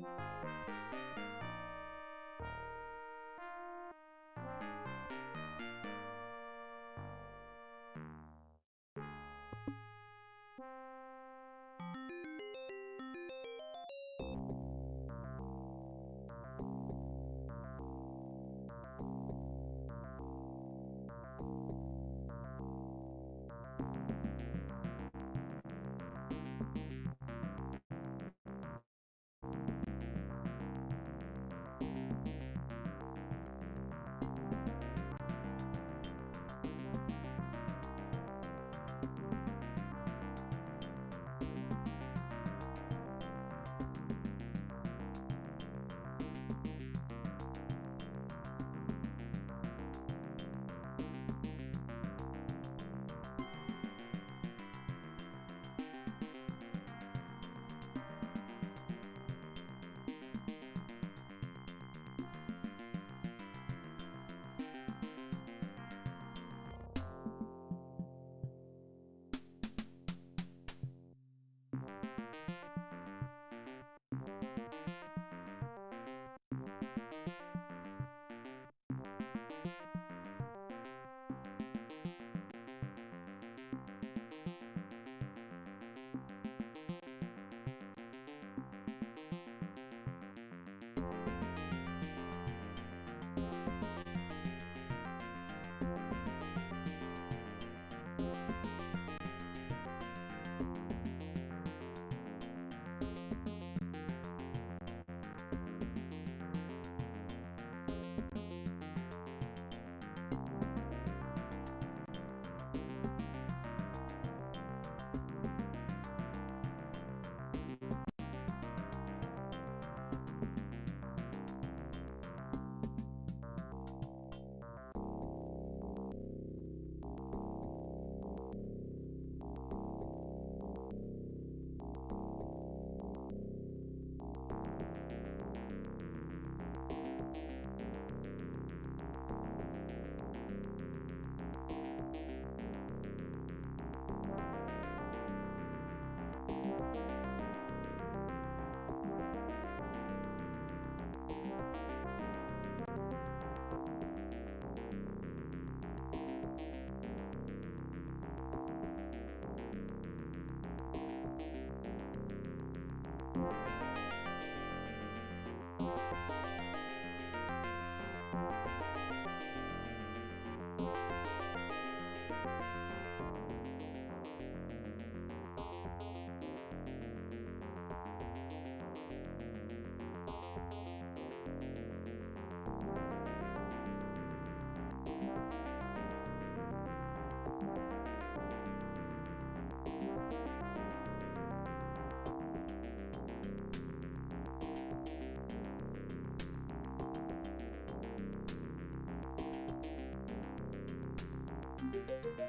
Thank Boop.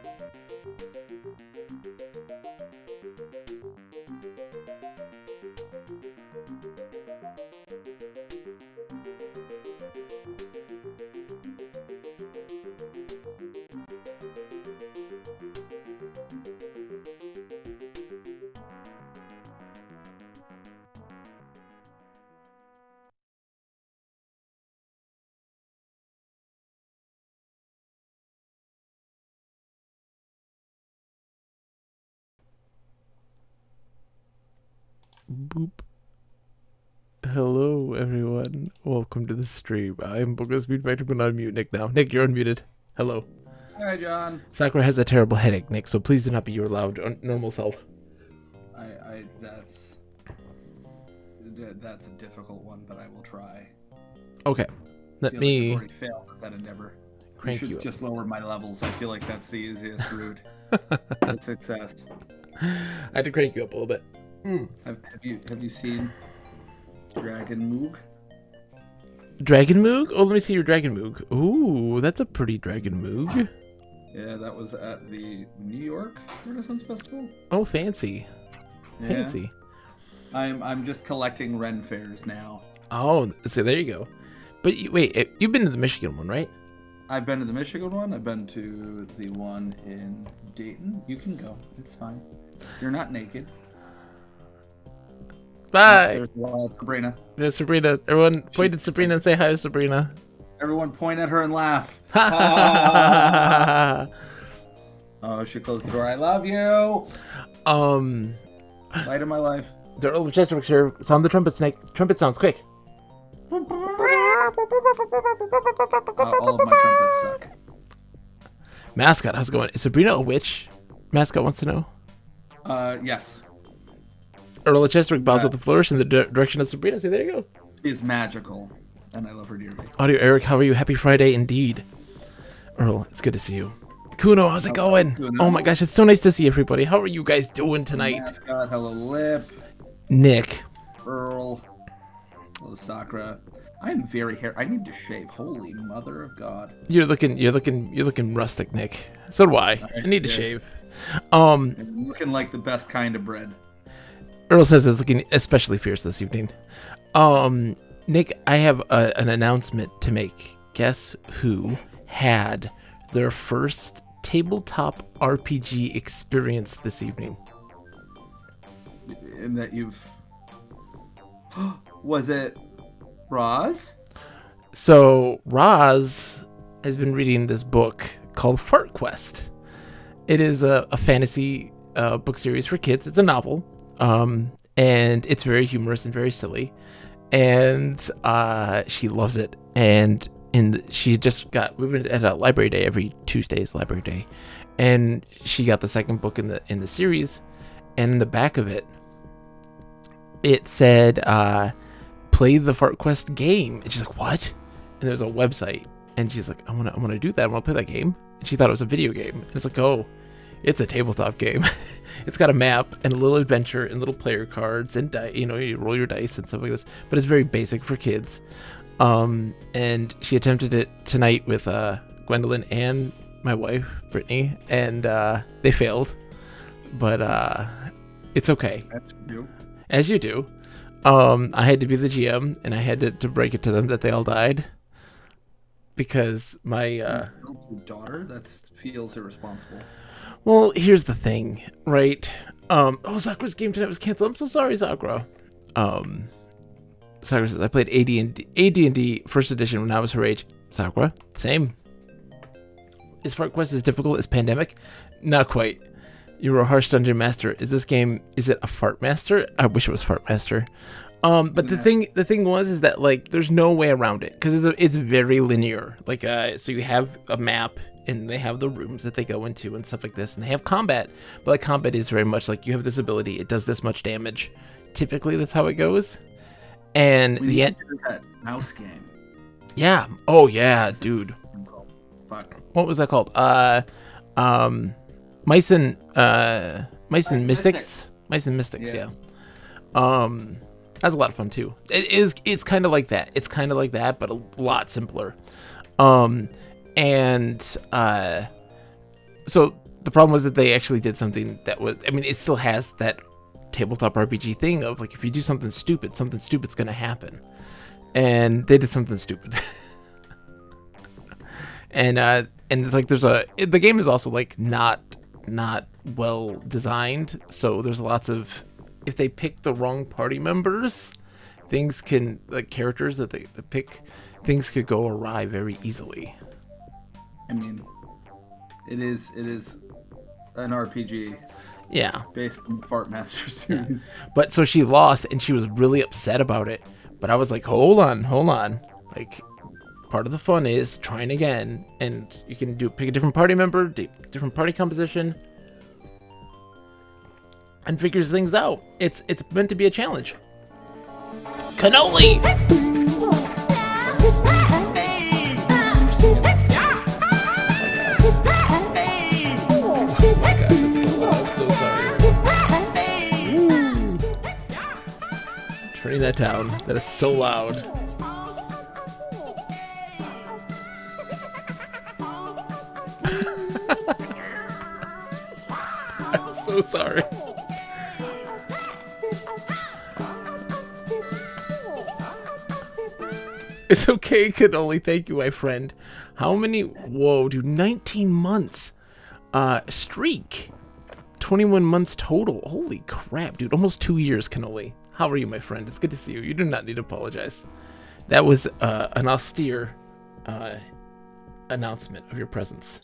Welcome to the stream. I'm Bogus Speed Factor, but not mute Nick now. Nick, you're unmuted. Hello. Hi, John. Sakura has a terrible headache, Nick, so please do not be your loud, normal self. I, I, that's, that's a difficult one, but I will try. Okay. Let me Like failed at that endeavor. crank you should you up. just lower my levels. I feel like that's the easiest route to success. I had to crank you up a little bit. Hmm. Have, have you have you seen Dragon Moog? Dragon Moog? Oh, let me see your Dragon Moog. Ooh, that's a pretty Dragon Moog. Yeah, that was at the New York Renaissance Festival. Oh, fancy. Yeah. Fancy. I'm I'm just collecting Ren fairs now. Oh, so there you go. But you, wait, eh, you've been to the Michigan one, right? I've been to the Michigan one. I've been to the one in Dayton. You can go. It's fine. You're not naked. Bye. There's wild Sabrina. There's Sabrina. Everyone point at Sabrina and say hi, to Sabrina. Everyone point at her and laugh. Oh, she closed the door. I love you. um, Light of my life. the of Chesterfield here. Sound the trumpet snake. Trumpet sounds quick. Uh, all of my trumpets suck. Mascot, how's it going? Is Sabrina a witch? Mascot wants to know. Uh, yes. Earl of Chesterfield bows with a flourish in the di- direction of Sabrina. Say, there you go. She is magical, and I love her dearly. Audio Eric, how are you? Happy Friday indeed. Earl, it's good to see you. Kuno, how's it going? Kuno. Oh my gosh, it's so nice to see everybody. How are you guys doing tonight? Mascot, hello, Lip, Nick, Earl, hello, Sakura. I am very hair. I need to shave. Holy mother of God. you're looking, you're looking, you're looking rustic, Nick. So do I. I need to shave. Um, looking like the best kind of bread. Earl says it's looking especially fierce this evening. Um, Nick, I have a, an announcement to make. Guess who had their first tabletop RPG experience this evening? In that you've. Was it Roz? So Roz has been reading this book called Fart Quest. It is a, a fantasy uh, book series for kids. It's a novel, um, and it's very humorous and very silly. And uh, she loves it. And in she just got we've been at a library day every Tuesday's library day, and she got the second book in the in the series, and in the back of it, it said. Uh, play the Fart Quest game. And she's like, what? And there's a website. And she's like, I want to, I want to do that. I want to play that game. And she thought it was a video game. And it's like, oh, it's a tabletop game. it's got a map and a little adventure and little player cards and di- you know, you roll your dice and stuff like this. But it's very basic for kids. Um, and she attempted it tonight with uh, Gwendolyn and my wife, Brittany, and uh, they failed. But uh, it's okay That's you. as you do. Um, I had to be the GM, and I had to, to break it to them that they all died because my uh, daughter? That feels irresponsible. Well, here's the thing, right? Um, oh, Sakura's game tonight was canceled. I'm so sorry, Sakura. Um, Sakura says I played AD&D, AD and D first edition when I was her age. Sakura, same. Is Fart Quest as difficult as Pandemic? Not quite. You were a harsh dungeon master. Is this game? Is it a fart master? I wish it was fart master. Um, but the Yeah. thing, the thing was, is that like, there's no way around it because it's a, it's very linear. Like, uh, so you have a map and they have the rooms that they go into and stuff like this, and they have combat. But like, combat is very much like you have this ability, it does this much damage. Typically, that's how it goes. And We the end, that mouse game. yeah. Oh yeah, dude. Fuck. What was that called? Uh, um, Mice and uh, Mice and and Mystics. Mice and Mystics. Yeah. Yeah. Um, that's a lot of fun too. It is. It's kind of like that. It's kind of like that, but a lot simpler. Um, and uh, so the problem was that they actually did something that was. I mean, it still has that tabletop RPG thing of like if you do something stupid, something stupid's gonna happen. And they did something stupid. and uh and it's like there's a it- the game is also like not not well designed so there's lots of if they pick the wrong party members things can like characters that they, they pick things could go awry very easily I mean, it is it is an RPG yeah. based on the Fart Master series. but so she lost and she was really upset about it. But i was like hold on hold on. Like part of the fun is trying again and you can do pick a different party member different party composition and figures things out. It's it's meant to be a challenge. Cannoli turning that down that is so loud i'm so sorry It's okay, Cannoli. Thank you, my friend. How many? Whoa, dude, 19 months. Uh, streak. 21 months total. Holy crap, dude. Almost two years, Cannoli. How are you, my friend? It's good to see you. You do not need to apologize. That was uh, an austere uh, announcement of your presence.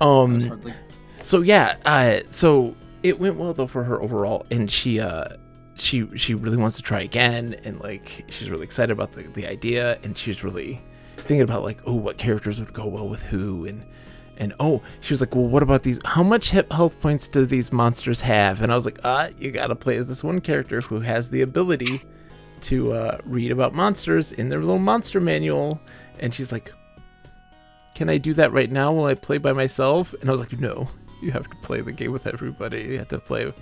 Um, Hardly- so yeah, uh, so it went well though for her overall, and she uh, she she really wants to try again, and like she's really excited about the the idea, and she's really thinking about like oh what characters would go well with who, and and oh she was like well what about these? How much hip health points do these monsters have? And I was like ah you gotta play as this one character who has the ability to uh, read about monsters in their little monster manual, and she's like. Can I do that right now while I play by myself? And I was like, no, you have to play the game with everybody. You have to play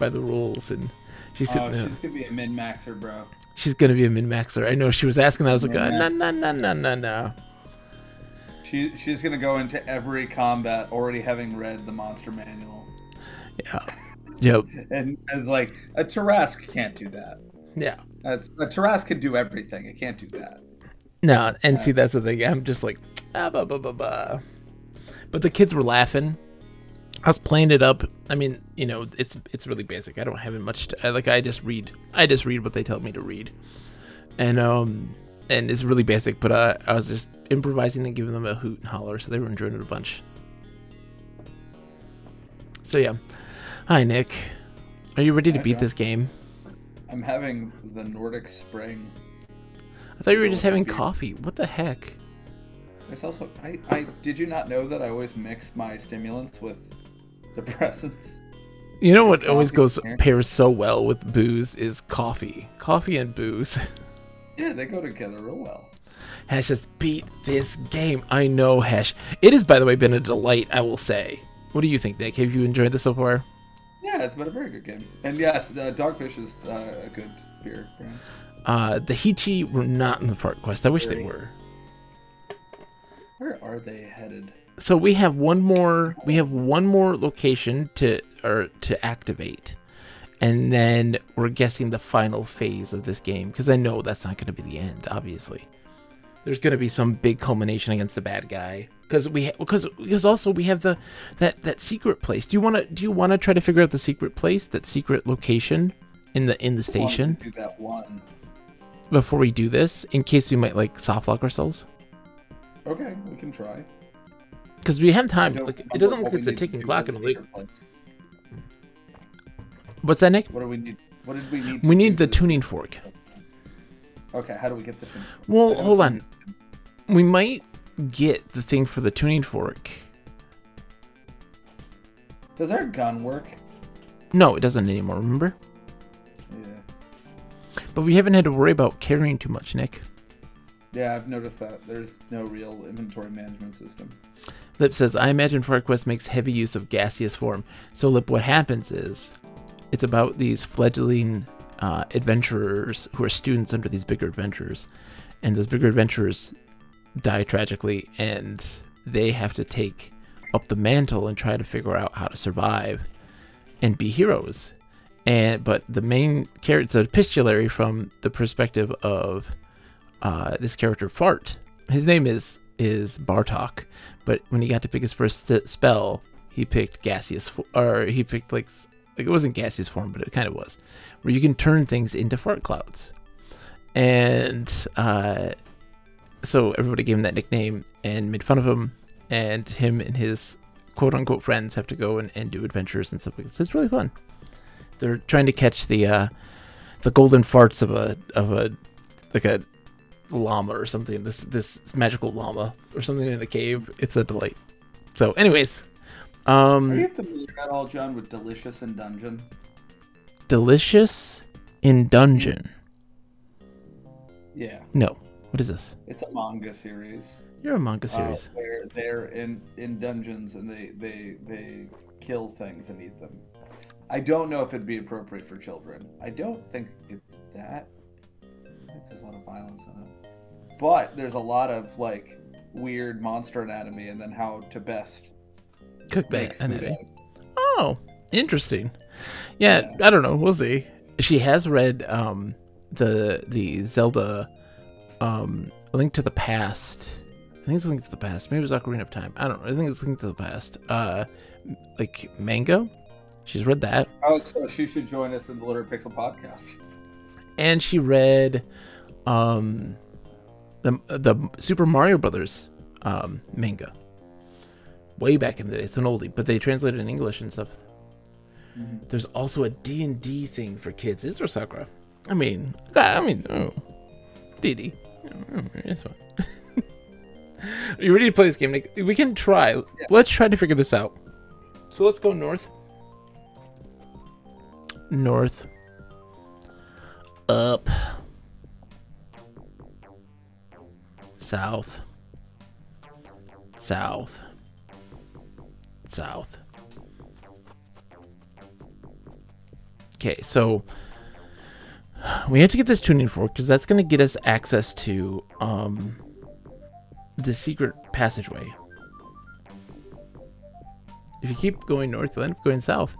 by the rules. And she's sitting Oh, there. she's gonna be a min maxer, bro. She's gonna be a min maxer. I know. She was asking. I was like, no, no, no, no, no, no. She she's gonna go into every combat already having read the monster manual, Yeah. Yep. and as like a Tarrasque can't do that. Yeah. That's a Tarrasque can do everything. It can't do that. No, and see, that's the thing. I'm just like, ah, bah, bah, bah, bah. But the kids were laughing. I was playing it up. I mean, you know, it's it's really basic. I don't have it much. To, like I just read. I just read what they tell me to read, and um, and it's really basic. But uh, I was just improvising and giving them a hoot and holler, so they were enjoying it a bunch. So yeah, hi Nick. Are you ready to Hi, beat John. this game? I'm having the Nordic Spring. I thought you were just having coffee. What the heck? There's also I, I did you not know that I always mix my stimulants with depressants? You know what always goes pairs so well with booze is coffee. Coffee and booze. Yeah, they go together real well. Hash has beat this game. I know, Hesh. It has, by the way, been a delight, I will say. What do you think, Nick? Have you enjoyed this so far? Yeah, it's been a very good game. And yes, uh, Dogfish is uh, a good beer brand. Uh, the Heechee were not in the Fart Quest. I wish they were. Where are they headed? So we have one more. We have one more location to or to activate, and then we're guessing the final phase of this game because I know that's not going to be the end. Obviously, there's going to be some big culmination against the bad guy because we because because also we have the that that secret place. Do you want to do you want to try to figure out the secret place, that secret location in the in the Just wanted to station Do that one. before we do this in case we might like soft lock ourselves Okay, we can try. because we have time. Like it doesn't look like it's a ticking clock and the place. what's that, Nick? What do we need? What did we need? We need the tuning fork. Okay, how do we get the tuning fork? Well, hold on. We might get the thing for the tuning fork. Does our gun work? No, it doesn't anymore, remember? Yeah. But we haven't had to worry about carrying too much, Nick. Yeah, I've noticed that. There's no real inventory management system. Lip says, I imagine Fart Quest makes heavy use of gaseous form. So, Lip, what happens is it's about these fledgling uh, adventurers who are students under these bigger adventurers. And those bigger adventurers die tragically, and they have to take up the mantle and try to figure out how to survive and be heroes. And but the main character, so epistolary from the perspective of uh, this character Fart. His name is is Bartok, but when he got to pick his first spell, he picked gaseous, or he picked like like it wasn't gaseous form, but it kind of was, where you can turn things into fart clouds, and uh, so everybody gave him that nickname and made fun of him, and him and his quote unquote friends have to go and, and do adventures and stuff like this. It's really fun. They're trying to catch the uh, the golden farts of a of a like a llama or something. This this magical llama or something in the cave. It's a delight. So, anyways, um, Are you familiar at all, John, with Delicious in Dungeon? delicious in dungeon. Yeah, No, what is this? it's a manga series. You're a manga Uh, series. where they're in in dungeons and they they they kill things and eat them. I don't know if it'd be appropriate for children. I don't think it's that. There's a lot of violence in it, but there's a lot of like weird monster anatomy and then how to best Cook that. it. Oh, interesting. Yeah, I don't know. We'll see. She has read um the the Zelda um Link to the Past. I think it's Link to the Past. Maybe it was Ocarina of Time. I don't know. I think it's Link to the Past. Uh, like manga. She's read that. Oh, so she should join us in the Literate Pixel podcast. And she read um the the Super Mario Brothers um manga. Way back in the day. It's an oldie, but they translated in English and stuff. There's also a D&D thing for kids. Is there Sakura? I mean, I mean, oh, D&D. Mm, it's fine. Are you ready to play this game, Nick? We can try. Let's try to figure this out. So let's go north. North. Up. South. South. South. Okay, so we have to get this tuning fork because that's going to get us access to um, the secret passageway. If you keep going north, you'll end up going south.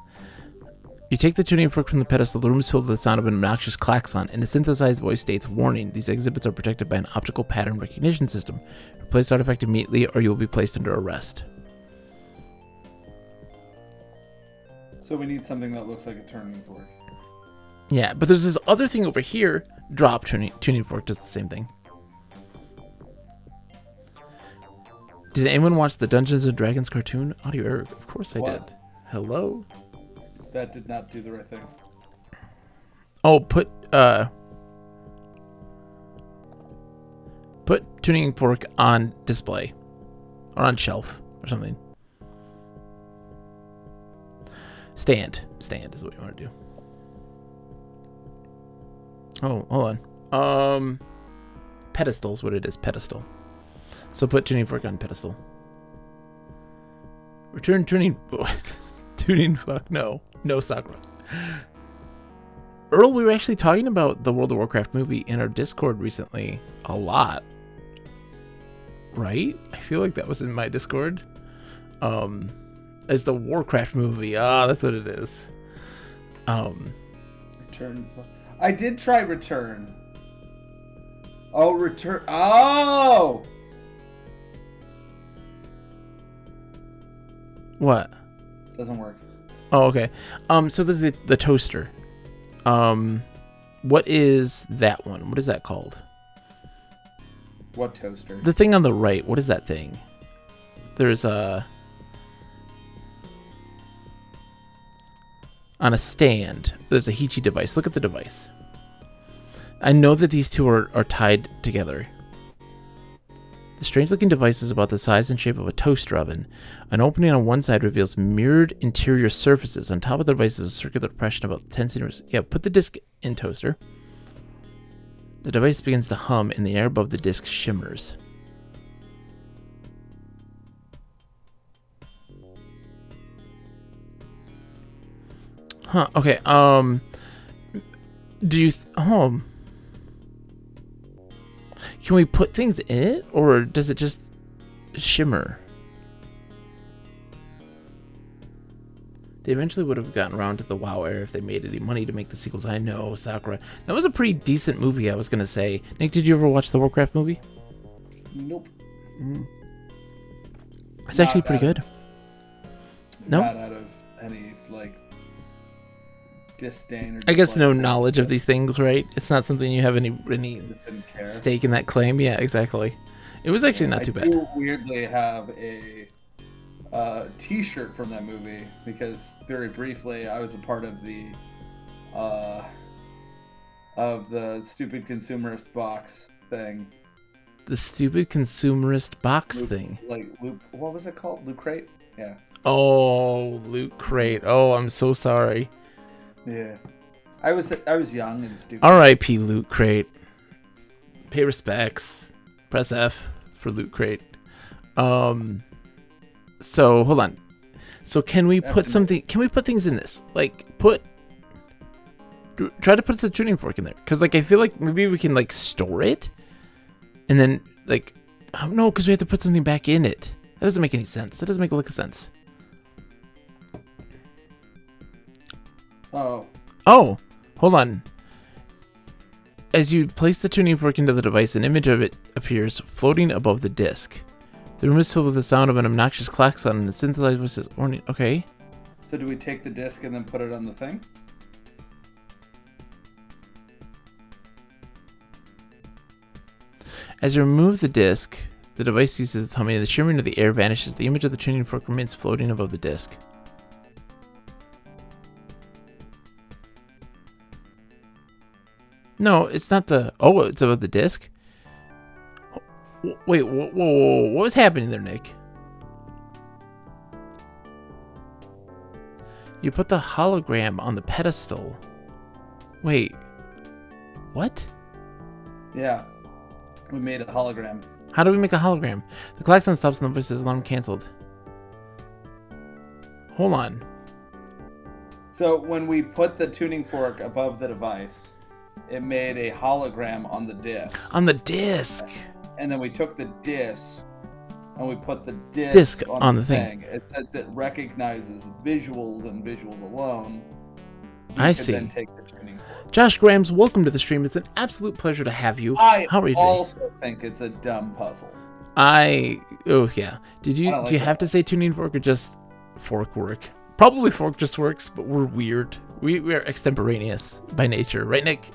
You take the tuning fork from the pedestal, the room is filled with the sound of an obnoxious klaxon, and a synthesized voice states, Warning, these exhibits are protected by an optical pattern recognition system. Replace the artifact immediately or you will be placed under arrest. So we need something that looks like a turning fork. Yeah, but there's this other thing over here. Drop tuning, tuning fork does the same thing. Did anyone watch the Dungeons and Dragons cartoon? Audio error. Of course I What? did. Hello? That did not do the right thing. Oh, put uh put tuning fork on display or on shelf or something. Stand. Stand is what you want to do. Oh, hold on. Um pedestal is what it is, pedestal. So put tuning fork on pedestal. Return tuning tuning fuck no. No Sakura. Earl, we were actually talking about the World of Warcraft movie in our Discord recently a lot. Right? I feel like that was in my Discord. Um as the Warcraft movie. Ah, that's what it is. Um Return. I did try return. Oh, return. Oh! what? Doesn't work. Oh, okay. Um so there's the the toaster. Um what is that one? What is that called? What toaster? The thing on the right, what is that thing? There's a on a stand. There's a Heechee device. Look at the device. I know that these two are, are tied together. The strange looking device is about the size and shape of a toaster oven. An opening on one side reveals mirrored interior surfaces. On top of the device is a circular depression about 10 centimeters. Yeah, put the disc in toaster. The device begins to hum and the air above the disc shimmers. Huh, okay, um do you th- um Can we put things in it or does it just shimmer? They eventually would have gotten around to the WoW era if they made any money to make the sequels. I know, Sakura. That was a pretty decent movie, I was gonna say. Nick, did you ever watch the Warcraft movie? Nope. It's actually pretty good. No? Disdain or I guess no knowledge of these things, right? It's not something you have any any Just didn't care. stake in that claim. Yeah, exactly. It was actually not I too bad. do weirdly have a uh, T-shirt from that movie because very briefly I was a part of the uh, of the stupid consumerist box thing. The stupid consumerist box Loot- thing. Like loot, what was it called? Loot crate. Yeah. Oh, loot crate. Oh, I'm so sorry. Yeah. I was I was young and stupid. R.I.P. Loot Crate. Pay respects. Press F for Loot Crate. Um. So hold on. So can we put something? Can we put things in this? Like put. Try to put the tuning fork in there, cause like I feel like maybe we can like store it, and then like, oh no, cause we have to put something back in it. That doesn't make any sense. That doesn't make a lick of sense. Oh. Oh, hold on. As you place the tuning fork into the device, an image of it appears floating above the disc. The room is filled with the sound of an obnoxious klaxon and a synthesized voice says, "Warning." Okay. So do we take the disc and then put it on the thing? As you remove the disc, the device ceases its humming and the shimmering of the air vanishes. The image of the tuning fork remains floating above the disc. No, it's not the. Oh, it's above the disc. Wait, whoa, whoa, whoa, what was happening there, Nick? You put the hologram on the pedestal. Wait, what? Yeah. We made a hologram. How do we make a hologram? The klaxon stops and the voice says alarm cancelled. Hold on. So when we put the tuning fork above the device, it made a hologram on the disc. On the disc. And then we took the disc and we put the disc, Disc on, on the thing. thing. It says it recognizes visuals and visuals alone. You I see. Then take the tuning. Josh Grams, welcome to the stream. It's an absolute pleasure to have you. I How are you doing? also think it's a dumb puzzle. I oh yeah. Did you I don't you like have to say tuning fork or just fork work? Probably fork just works, but we're weird. We we are extemporaneous by nature, right, Nick?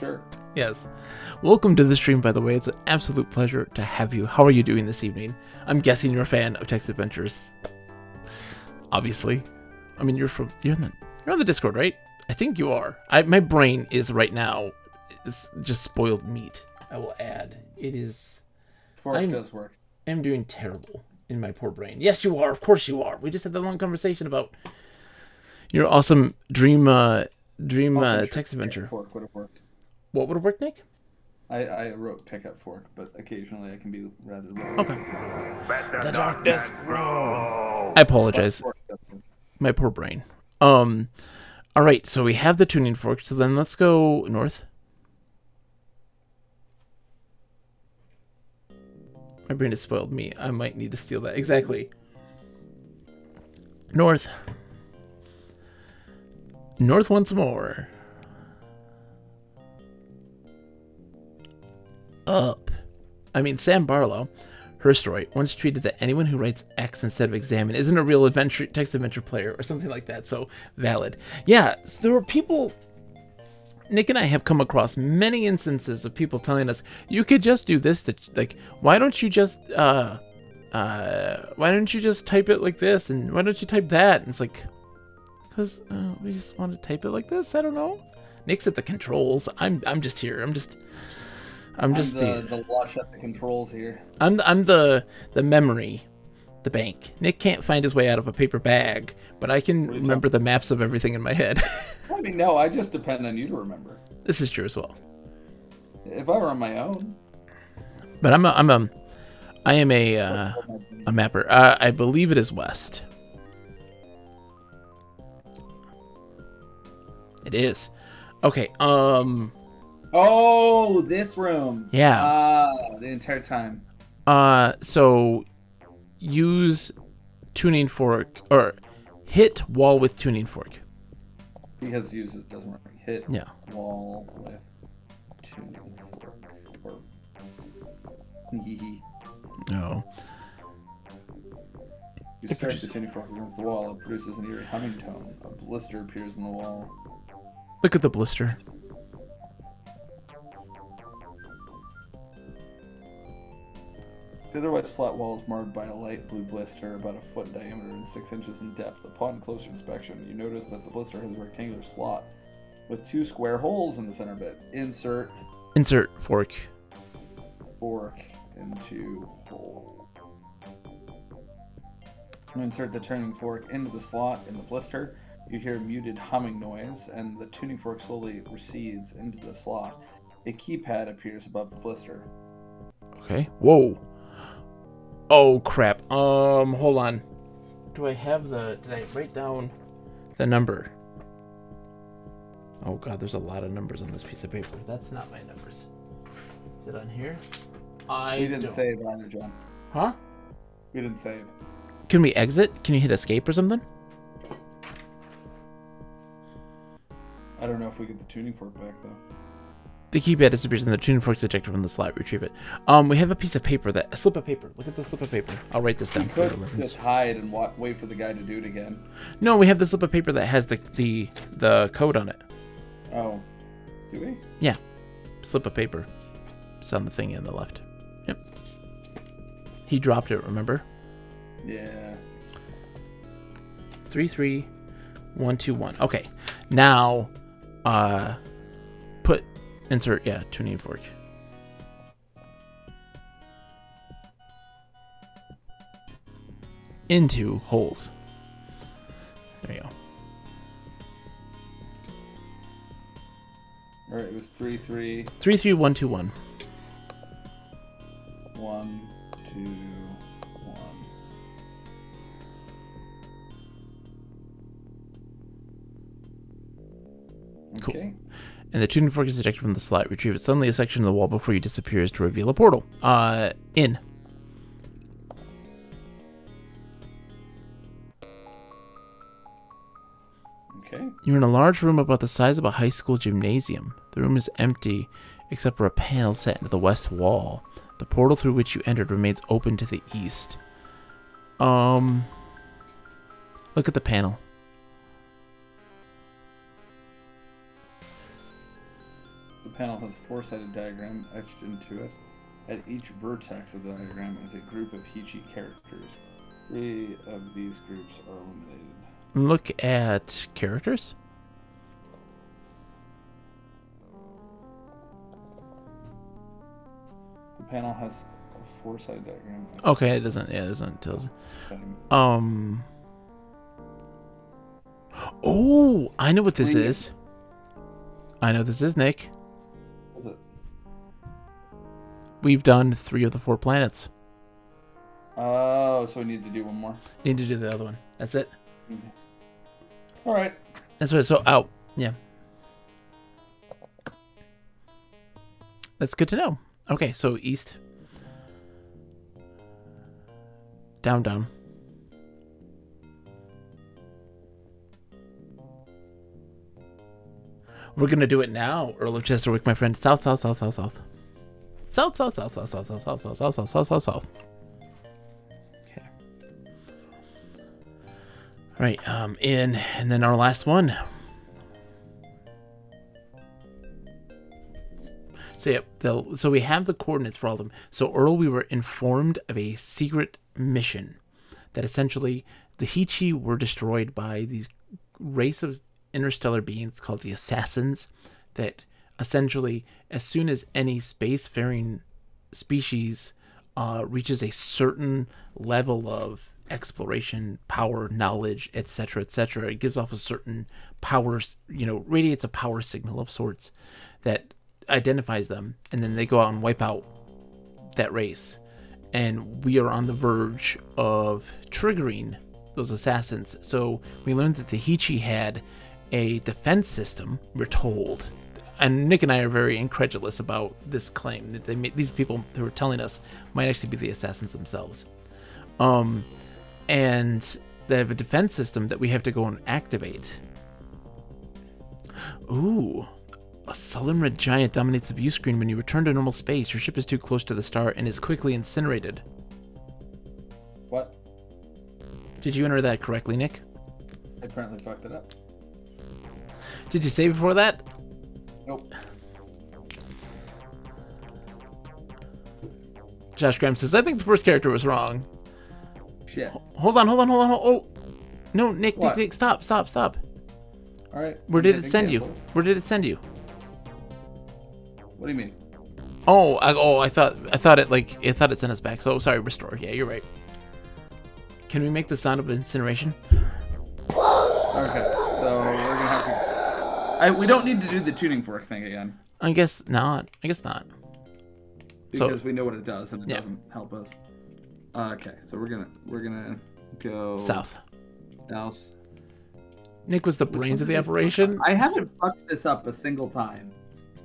Sure. Yes. Welcome to the stream, by the way. It's an absolute pleasure to have you. How are you doing this evening? I'm guessing you're a fan of Text Adventures. Obviously. I mean, you're from you're on the you're on the Discord, right? I think you are. I my brain is right now is just spoiled meat. I will add. It is Fork I'm- does work. I'm doing terrible in my poor brain. Yes, you are. Of course you are. We just had that long conversation about your awesome dream uh dream Also, uh, text adventure. Fork would have worked. What would have worked, Nick? I, I wrote pickup fork, but occasionally I can be rather. Okay. Let The darkness grow. I apologize. Fork does work. My poor brain. Um all right, so we have the tuning fork. So then let's go north. My brain has spoiled me. I might need to steal that. Exactly. North. North once more. Up. I mean, Sam Barlow, her story, once tweeted that anyone who writes X instead of examine isn't a real adventure text adventure player or something like that. So valid. Yeah, there were people. Nick and I have come across many instances of people telling us you could just do this to like why don't you just uh uh why don't you just type it like this and why don't you type that and it's like because uh, we just want to type it like this I don't know Nick's at the controls I'm I'm just here I'm just I'm I'm just the, the the wash at the controls here. I'm the, I'm the the memory, the bank. Nick can't find his way out of a paper bag, but I can What are you remember the maps of everything in my head. I mean, no, I just depend on you to remember. this is true as well. If I were on my own, But I'm a, I'm a I am a uh, a mapper. Uh, I believe it is west. It is. Okay. Um. Oh, this room. Yeah. Ah, the entire time. Uh. So use tuning fork or hit wall with tuning fork. Because uses doesn't work. Hit Yeah. wall with tuning fork. Or... No. You It start the tuning fork against the wall, it produces an eerie humming tone. A blister appears in the wall. Look at the blister. The otherwise flat wall is marred by a light blue blister about a foot in diameter and six inches in depth. Upon closer inspection, you notice that the blister has a rectangular slot with two square holes in the center bit. Insert Insert fork. fork into hole. You insert the turning fork into the slot in the blister. You hear a muted humming noise, and the tuning fork slowly recedes into the slot. A keypad appears above the blister. Okay. Whoa. Oh crap. Um, hold on. Do I have the? Did I write down the number? Oh god, there's a lot of numbers on this piece of paper. That's not my numbers. Is it on here? I We didn't don't- save either, John. Huh? We didn't save. Can we exit? Can you hit escape or something? I don't know if we get the tuning fork back though. The keypad disappears and the tuning fork is ejected from the slot. Retrieve it. Um, we have a piece of paper that a slip of paper. Look at the slip of paper. I'll write this You down. for could just hide and wa- wait for the guy to do it again. No, we have the slip of paper that has the the the code on it. Oh, do we? Yeah, slip of paper. It's on the thing on the left. Yep. He dropped it. Remember? Yeah. Three three, one two one. Okay. Now, uh, insert yeah tuning fork. Into holes. There you go. All right. It was three, three, Three three one two one. one, two, one. Cool. Okay. And the tuning fork is ejected from the slot. Retrieve it. Suddenly, a section of the wall before you disappears to reveal a portal. Uh, in. Okay. You're in a large room about the size of a high school gymnasium. The room is empty, except for a panel set into the west wall. The portal through which you entered remains open to the east. Um, look at the panel. Panel has a four-sided diagram etched into it. At each vertex of the diagram is a group of Heechee characters. Three of these groups are eliminated. Look at characters. The panel has a four-sided diagram. Okay, it doesn't. Yeah, it doesn't tell us. Um. Oh, I know what this Read it. is. I know this is Nick. We've done three of the four planets. Oh, so we need to do one more. Need to do the other one. That's it. Okay. All right. That's what. So out. Yeah. That's good to know. Okay, so east. Down, down. We're gonna do it now, Earl of Chesterwick, my friend. South, south, south, south, south. South, south, south, south, south, south, south, south, south, south, south, south, south. Okay. All right, um, in, and then our last one. So yeah, they'll, so we have the coordinates for all of them. So Earl, we were informed of a secret mission that essentially the Heechee were destroyed by these race of interstellar beings called the Assassins. That essentially, as soon as any spacefaring species uh, reaches a certain level of exploration, power, knowledge, etc., etc., it gives off a certain power, you know, radiates a power signal of sorts that identifies them, and then they go out and wipe out that race. And we are on the verge of triggering those assassins. So we learned that the Heechee had a defense system, we're told. And Nick and I are very incredulous about this claim that they made, these people who are telling us might actually be the assassins themselves. Um, and they have a defense system that we have to go and activate. Ooh, a sullen red giant dominates the view screen when you return to normal space. Your ship is too close to the star and is quickly incinerated. What? Did you enter that correctly, Nick? I apparently fucked it up. Did you say before that? Nope. Josh Graham says, I think the first character was wrong. Shit. Hold on, hold on, hold on. hold- on. Oh, no, Nick, Nick, What? Nick, stop, stop, stop. All right. Where did Did it send you? Where did it send you? What do you mean? Oh, I, oh, I thought, I thought it like, I thought it sent us back. So sorry, restore. Yeah, you're right. Can we make the sound of incineration? Okay. So we're gonna have to. I, we don't need to do the tuning fork thing again I guess not. I guess not. So- because we know what it does and it Yeah. doesn't help us. Uh, okay. So we're gonna we're gonna go South. South. Nick was the brains of the operation. I haven't fucked this up a single time.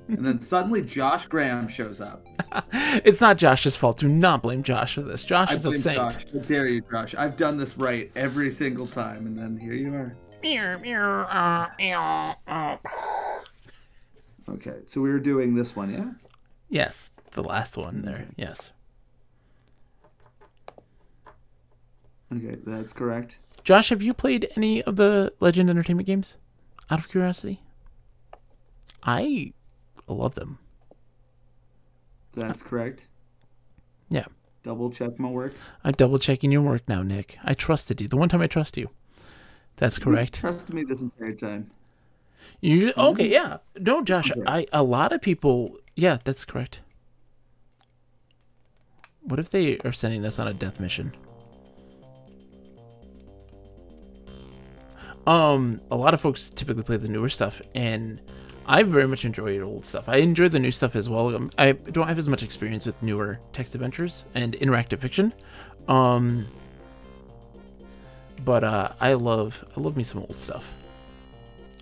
And then suddenly Josh Graham shows up. it's not Josh's fault. Do not blame Josh for this. Josh I is a saint. Josh. How dare you, Josh? I've done this right every single time, and then here you are. Okay, so we were doing this one, yeah? Yes, the last one there. Yes. Okay, that's correct. Josh, have you played any of the Legend Entertainment games? Out of curiosity, I love them. That's correct. Yeah. Double check my work. I'm double checking your work now, Nick. I trusted you. The one time I trust you. That's correct. You trusted me this entire time. You okay? Yeah. No, Josh. I a lot of people. Yeah, that's correct. What if they are sending us on a death mission? Um, a lot of folks typically play the newer stuff, and I very much enjoy old stuff. I enjoy the new stuff as well. Um, I don't have as much experience with newer text adventures and interactive fiction. Um, but uh, I love I love me some old stuff.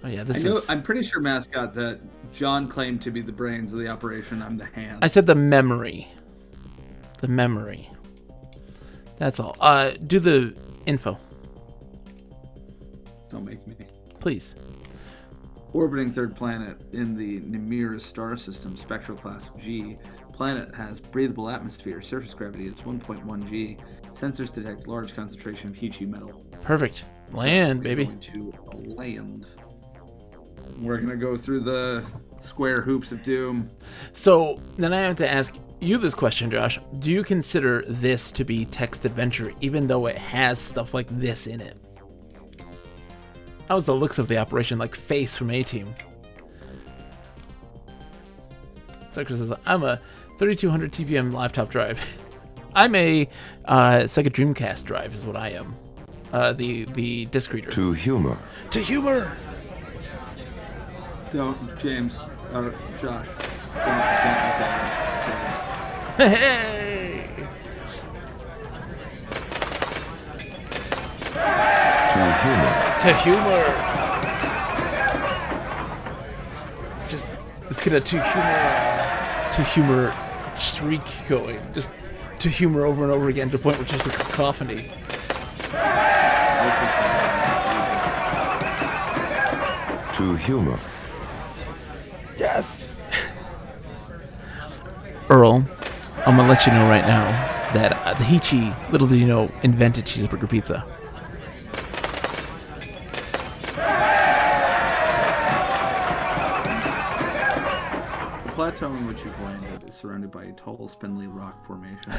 Oh yeah, this I know, is. I'm pretty sure, mascot, that John claimed to be the brains of the operation. I'm the hand. I said the memory. The memory. That's all. Uh, do the info, Don't make me. please. Orbiting third planet in the Nibiru star system, spectral class G. Planet has breathable atmosphere. Surface gravity is 1.1 G. Sensors detect large concentration of Heechee metal. Perfect. Land, We're baby. going to land. We're gonna go through the square hoops of doom. So then I have to ask you this question, Josh. Do you consider this to be text adventure, even though it has stuff like this in it? That was the looks of the operation, like face from A Team. Tucker says, "I'm a 3200 TPM laptop drive. I'm a uh, Sega Dreamcast drive, is what I am. Uh, the the disc reader. To humor. to humor. Don't, James, or Josh. Don't, don't let that Hey. To humor. to humor. It's just let's get a to humor to humor streak going. Just to humor over and over again to the point where it's just a cacophony. To humor. Yes. Earl, I'm gonna let you know right now that uh, the Heechee, little did you know, invented cheeseburger pizza. Plateau in which you've landed is surrounded by a tall, spindly rock formations,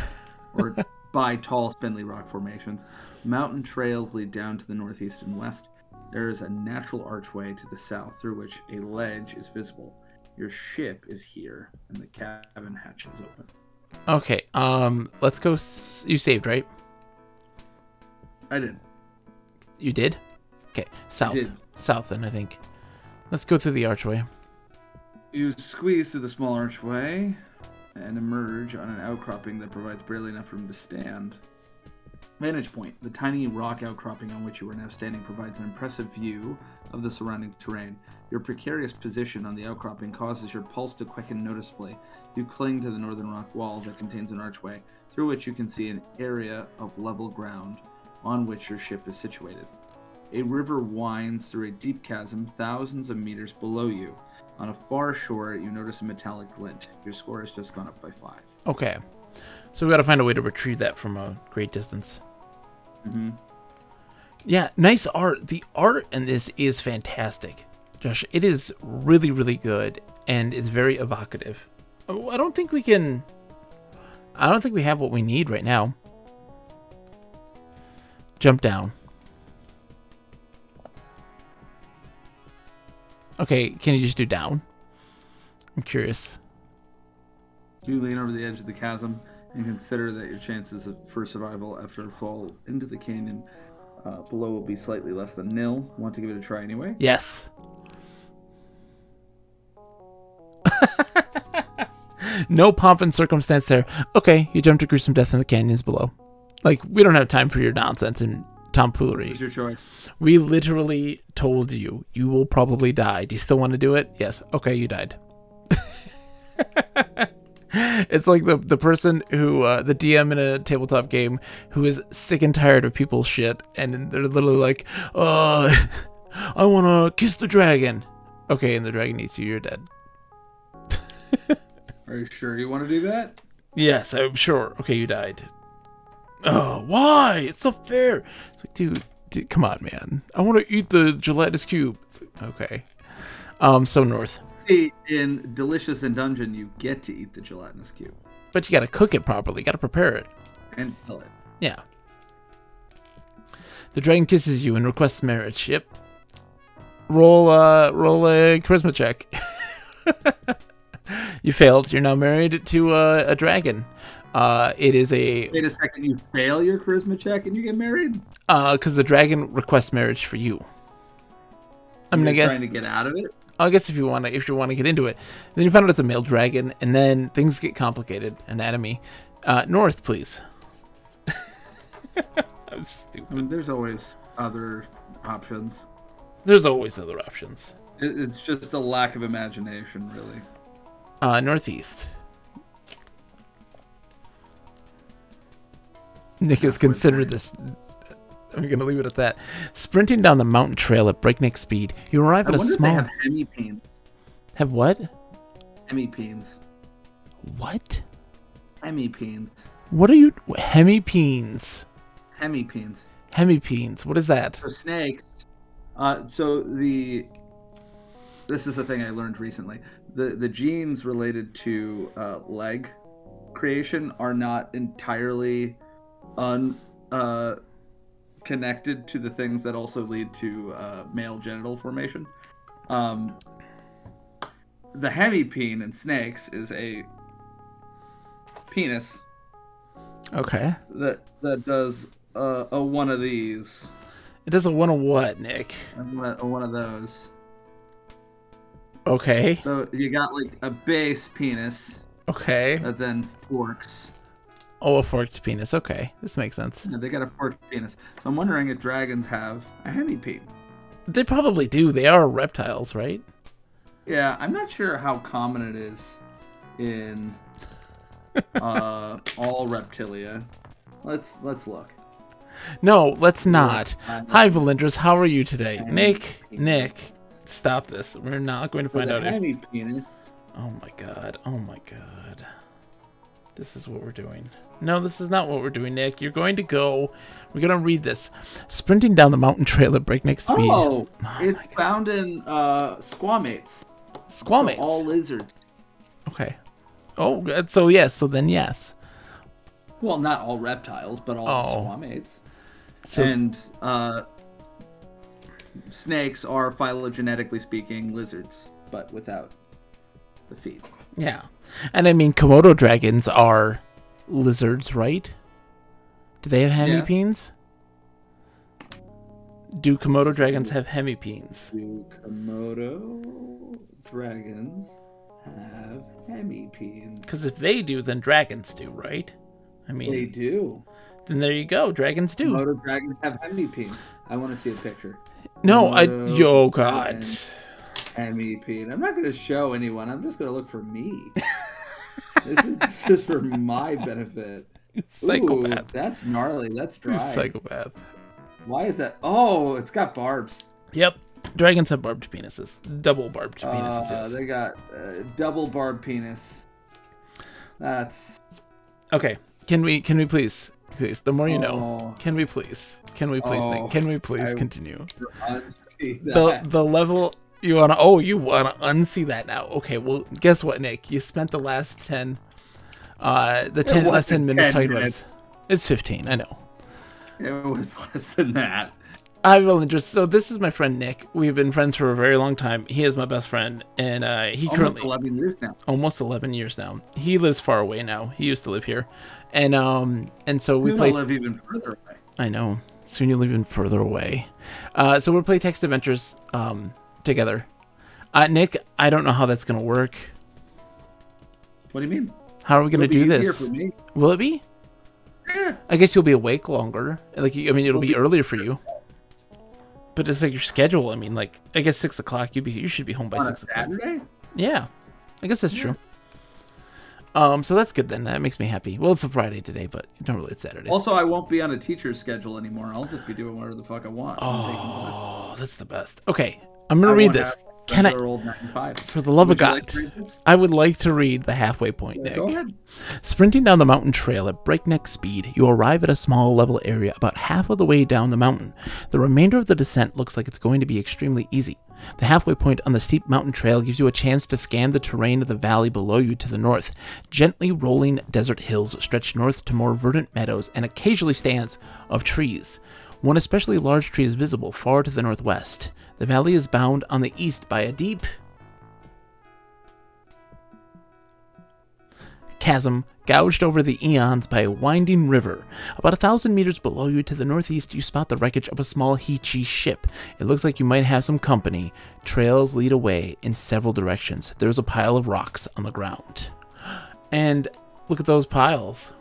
or by tall, spindly rock formations. Mountain trails lead down to the northeast and west. There is a natural archway to the south through which a ledge is visible. Your ship is here, and the cabin hatch is open. Okay, um, let's go. S- you saved, right? I did. You did? Okay, south. did. South, then I think. Let's go through the archway. You squeeze through the small archway and emerge on an outcropping that provides barely enough room to stand. Vantage point. The tiny rock outcropping on which you are now standing provides an impressive view of the surrounding terrain. Your precarious position on the outcropping causes your pulse to quicken noticeably. You cling to the northern rock wall that contains an archway, through which you can see an area of level ground on which your ship is situated. A river winds through a deep chasm thousands of meters below you. On a far shore, you notice a metallic glint. Your score has just gone up by five. Okay. So we gotta find a way to retrieve that from a great distance. Mm-hmm. Yeah, nice art. The art in this is fantastic, Josh. It is really, really good, and it's very evocative. Oh, I don't think we can. I don't think we have what we need right now. Jump down. Okay, can you just do down? I'm curious. You lean over the edge of the chasm and consider that your chances of, for survival after a fall into the canyon uh, below will be slightly less than nil. Want to give it a try anyway? Yes. no pomp and circumstance there. Okay, you jumped to gruesome death in the canyons below. Like, we don't have time for your nonsense and tomfoolery. It's your choice. We literally told you, you will probably die. Do you still want to do it? Yes. Okay, you died. it's like the the person who uh, the DM in a tabletop game who is sick and tired of people's shit, and they're literally like, "Oh, I want to kiss the dragon." Okay, and the dragon eats you. You're dead. Are you sure you want to do that? Yes, I'm sure. Okay, you died. Oh, why? It's not fair. It's like, dude, dude come on, man. I want to eat the gelatinous cube. It's like, okay. Um, so north. See, in Delicious in Dungeon, you get to eat the gelatinous cube But you gotta cook it properly. You gotta prepare it. and kill it. Yeah. The dragon kisses you and requests marriage. Yep. Roll uh roll a charisma check. you failed. You're now married to uh, a dragon. Uh, it is a Wait a second, you fail your charisma check and you get married? uh because the dragon requests marriage for you. I mean, I You're guess trying to get out of it. I guess if you want to if you want to get into it, then you find out it's a male dragon, and then things get complicated. Anatomy. Uh, north, please. I'm stupid. I stupid. mean, there's always other options. There's always other options. It's just a lack of imagination, really. Uh, northeast. Nick is considered this. I'm gonna leave it at that. Sprinting down the mountain trail at breakneck speed, you arrive at a wonder if they small. have hemipenes. have what? Hemipenes. What? Hemipenes. What are you? Hemipenes. Hemipenes. Hemipenes. What is that? So snakes. Uh, so the this is a thing I learned recently. The the genes related to uh, leg creation are not entirely un uh, connected to the things that also lead to uh, male genital formation. Um, the hemipene in snakes is a penis Okay. that that does uh, a one of these. It does a one of what, Nick? One one of those. Okay. So you got like a base penis Okay. that then forks. Oh, a forked penis. Okay, this makes sense. Yeah, they got a forked penis. So I'm wondering if dragons have a hemipene. They probably do. They are reptiles, right? Yeah, I'm not sure how common it is in uh, all reptilia. Let's let's look. No, let's not. Hi, Valindras. How are you today? Nick, Nick, stop this. We're not going to find out. If... hemipenis. Oh my god. Oh my god. This is what we're doing. No, this is not what we're doing, Nick. You're going to go. We're going to read this. Sprinting down the mountain trail at breakneck speed. Oh, my it's found in uh, squamates. So Squamates. all lizards. Okay. Oh, good. so yes. So then yes. Well, not all reptiles, but all Oh. squamates. So and uh, snakes are phylogenetically speaking lizards, but without the feet. yeah, and I mean Komodo dragons are lizards, right? Do they have Yeah. hemipenes? Do Komodo dragons have hemipenes? Do Komodo dragons have hemipenes? Because if they do, then dragons do, right? I mean, They do. then there you go. Dragons do. Komodo dragons have hemipenes. I want to see a picture. no, I. Komodo Yo, God. dragons. Hemipene. I'm not going to show anyone. I'm just going to look for me. this, is, this is for my benefit. Ooh, that's gnarly. That's dry. Psychopath. Why is that? Oh, it's got barbs. Yep. Dragons have barbed penises. Double barbed penises. Uh, yes. They got uh, double barbed penis. That's Okay. Can we? Can we please? Please. The more you know. Oh. Can we please? Can we please? Oh, think? Can we please I- continue? the the level you wanna oh you wanna unsee that now okay well guess what nick you spent the last 10 uh the 10 last 10 minutes 10 talking about minutes. it. it's 15 i know It was less than that. i will interest so this is my friend nick we've been friends for a very long time he is my best friend and uh he Almost currently 11 years now. almost 11 years now he lives far away now he used to live here and um and so we We play live even further away. I know. Soon you'll live even further away. Uh, so we'll play text adventures um, together. Uh, Nick, I don't know how that's gonna work. What do you mean? How are we gonna It'll be do this? For me. Will it be? Yeah. I guess you'll be awake longer. Like, I mean, it'll be be- earlier for you. But it's like your schedule. I mean, like, I guess six o'clock. You be you should be home by On six o'clock. Saturday? Yeah, I guess that's true. Um, so that's good then. That makes me happy. Well, it's a Friday today, but don't really. It's Saturday. Also, I won't be on a teacher's schedule anymore. I'll just be doing whatever the fuck I want. I'm taking classes. oh, that's the best. Okay, I'm gonna I read this. Can I- Our old 95. For the love Would of like God, this? I would like to read the halfway point, Nick. Go ahead. Sprinting down the mountain trail at breakneck speed, you arrive at a small level area about half of the way down the mountain. The remainder of the descent looks like it's going to be extremely easy. The halfway point on the steep mountain trail gives you a chance to scan the terrain of the valley below you to the north. Gently rolling desert hills stretch north to more verdant meadows and occasionally stands of trees. One especially large tree is visible far to the northwest. The valley is bound on the east by a deep chasm gouged over the eons by a winding river. About a thousand meters below you to the northeast, you spot the wreckage of a small Heechee ship. It looks like you might have some company. Trails lead away in several directions. There's a pile of rocks on the ground. And look at those piles.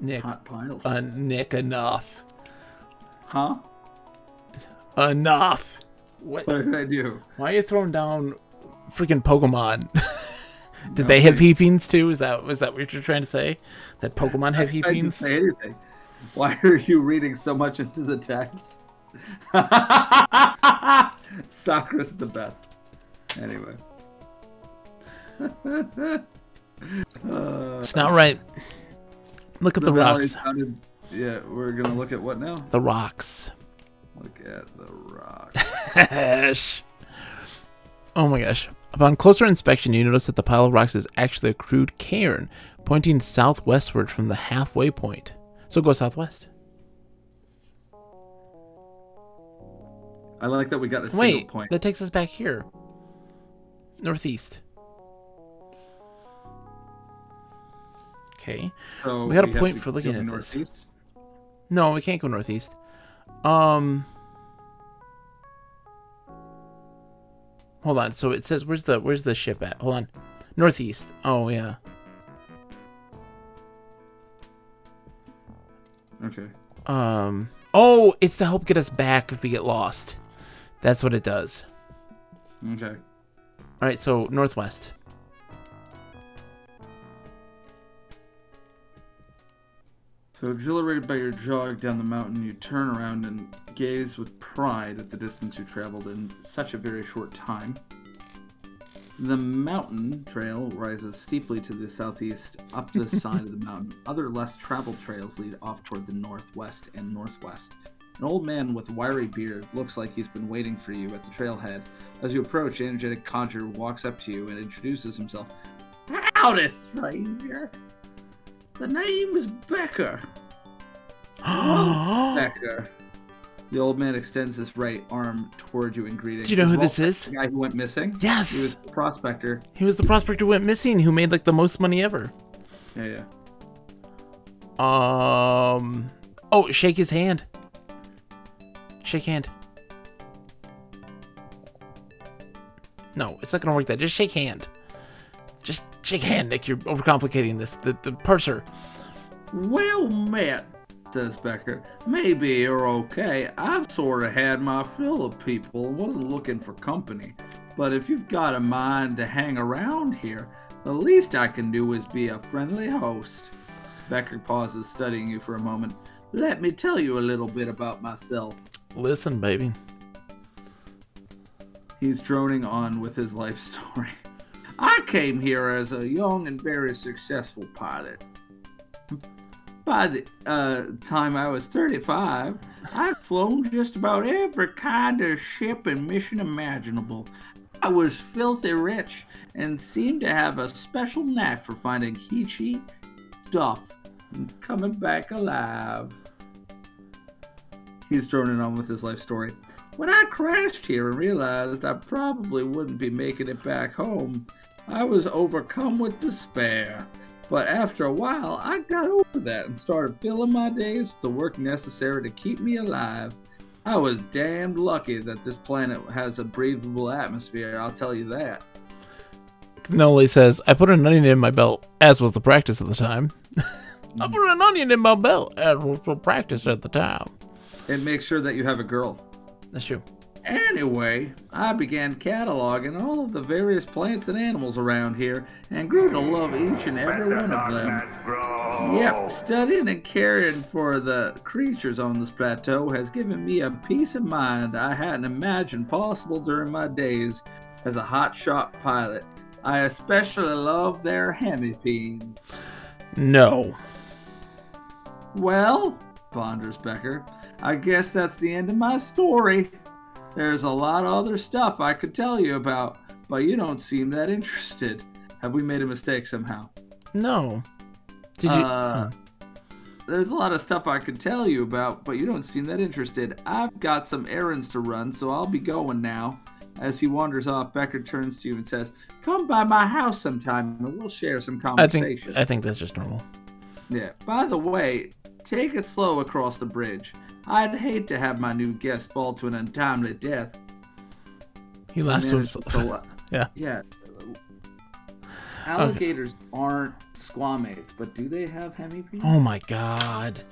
Nick, Hot piles. uh, Nick, enough. huh? Enough. What? What did I do? Why are you throwing down freaking Pokemon? Did they have peepings too? Is that was that what you're trying to say? That Pokemon have I didn't peepings? say anything. Why are you reading so much into the text? Sakura's the best. Anyway. uh, It's not right. Look at the, valley rocks. sounded. Yeah, we're gonna look at what now? The rocks. Look at the rock. Oh my gosh. Upon closer inspection, you notice that the pile of rocks is actually a crude cairn pointing southwestward from the halfway point. So go southwest. I like that we got a single Wait, point. that takes us back here. Northeast. Okay. So we got a point for looking at this. northeast. No, we can't go northeast. Um Hold on. So it says where's the where's the ship at? Hold on. Northeast. Oh yeah. Okay. Um Oh, it's to help get us back if we get lost. That's what it does. Okay. All right, so northwest. So exhilarated by your jog down the mountain, you turn around and gaze with pride at the distance you traveled in such a very short time. The mountain trail rises steeply to the southeast up the side of the mountain. Other less traveled trails lead off toward the northwest and northwest. An old man with wiry beard looks like he's been waiting for you at the trailhead. As you approach, energetic conjurer walks up to you and introduces himself. Howdy, stranger. The name's Becker. Becker. The old man extends his right arm toward you in greeting. Do you know who Is this is? The guy who went missing? Yes. He was the prospector. He was the prospector who went missing who made like the most money ever. Yeah, yeah. Um Oh, shake his hand. Shake hand. No, it's not gonna work that. Just shake hand. Shake hand, Nick. You're overcomplicating this. The the purser. Well met, says Becker. Maybe you're okay. I've sort of had my fill of people and wasn't looking for company. But if you've got a mind to hang around here, the least I can do is be a friendly host. Becker pauses, studying you for a moment. Let me tell you a little bit about myself. Listen, baby. He's droning on with his life story. I came here as a young and very successful pilot. By the uh, time I was 35, I'd flown just about every kind of ship and mission imaginable. I was filthy rich and seemed to have a special knack for finding Heechee stuff and coming back alive. He's droning on with his life story. When I crashed here and realized I probably wouldn't be making it back home, I was overcome with despair. But after a while, I got over that and started filling my days with the work necessary to keep me alive. I was damned lucky that this planet has a breathable atmosphere, I'll tell you that. Noli says, I put an onion in my belt, as was the practice at the time. Hmm. I put an onion in my belt, as was the practice at the time. And make sure that you have a girl. That's true. Anyway, I began cataloging all of the various plants and animals around here and grew to love each and every one of them. Yep, studying and caring for the creatures on this plateau has given me a peace of mind I hadn't imagined possible during my days as a hotshot pilot. I especially love their hemipenes. No. Well, ponders Becker, I guess that's the end of my story. There's a lot of other stuff I could tell you about, but you don't seem that interested. Have we made a mistake somehow? No. Did you? Uh, There's a lot of stuff I could tell you about, but you don't seem that interested. I've got some errands to run, so I'll be going now. As he wanders off, Becker turns to you and says, Come by my house sometime and we'll share some conversation." I think. I think that's just normal. Yeah. By the way, take it slow across the bridge. I'd hate to have my new guest fall to an untimely death. He laughs to himself. Yeah. Yeah. Alligators aren't squamates, but do they have hemipenes? Oh my god.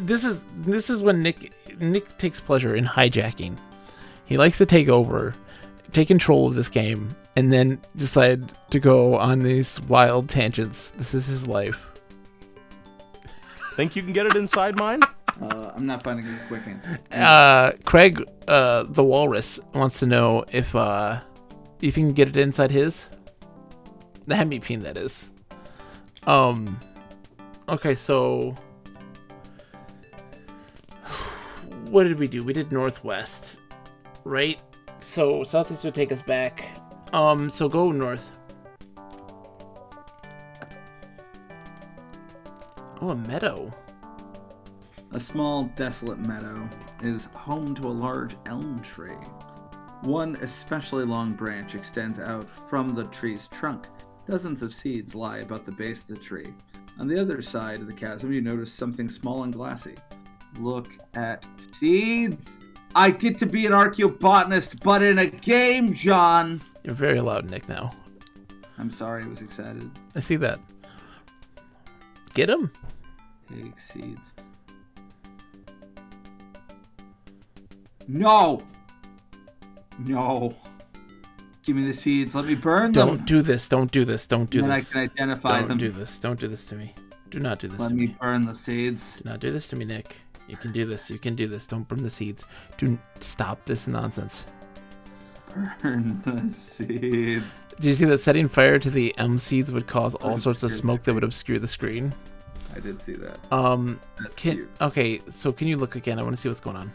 This is this is when Nick Nick takes pleasure in hijacking. He likes to take over, take control of this game, and then decide to go on these wild tangents. This is his life. Think you can get it inside mine? Uh, I'm not finding it quick. Uh, Craig, uh, the walrus wants to know if uh, if you can get it inside his, the Hemi hemipene that is. Um, okay, so what did we do? We did northwest, right? So southeast would take us back. Um, so go north. Oh, a meadow. A small, desolate meadow is home to a large elm tree. One especially long branch extends out from the tree's trunk. Dozens of seeds lie about the base of the tree. On the other side of the chasm, you notice something small and glassy. Look at seeds! I get to be an archaeobotanist, but in a game, John! You're very loud, Nick. Now I'm sorry, I was excited. I see that. Get him. Take seeds. No! No. Give me the seeds. Let me burn them. Don't do this. Don't do this. Don't do then this. I can identify Don't them. do this. Don't do this to me. Do not do this Let to me me. burn the seeds. Do not do this to me, Nick. You can do this. You can do this. Don't burn the seeds. Do stop this nonsense. Burn the seeds. Do you see that setting fire to the M seeds would cause all sorts of smoke that would obscure the screen? I did see that. Um, That's can cute. okay. So can you look again? I want to see what's going on.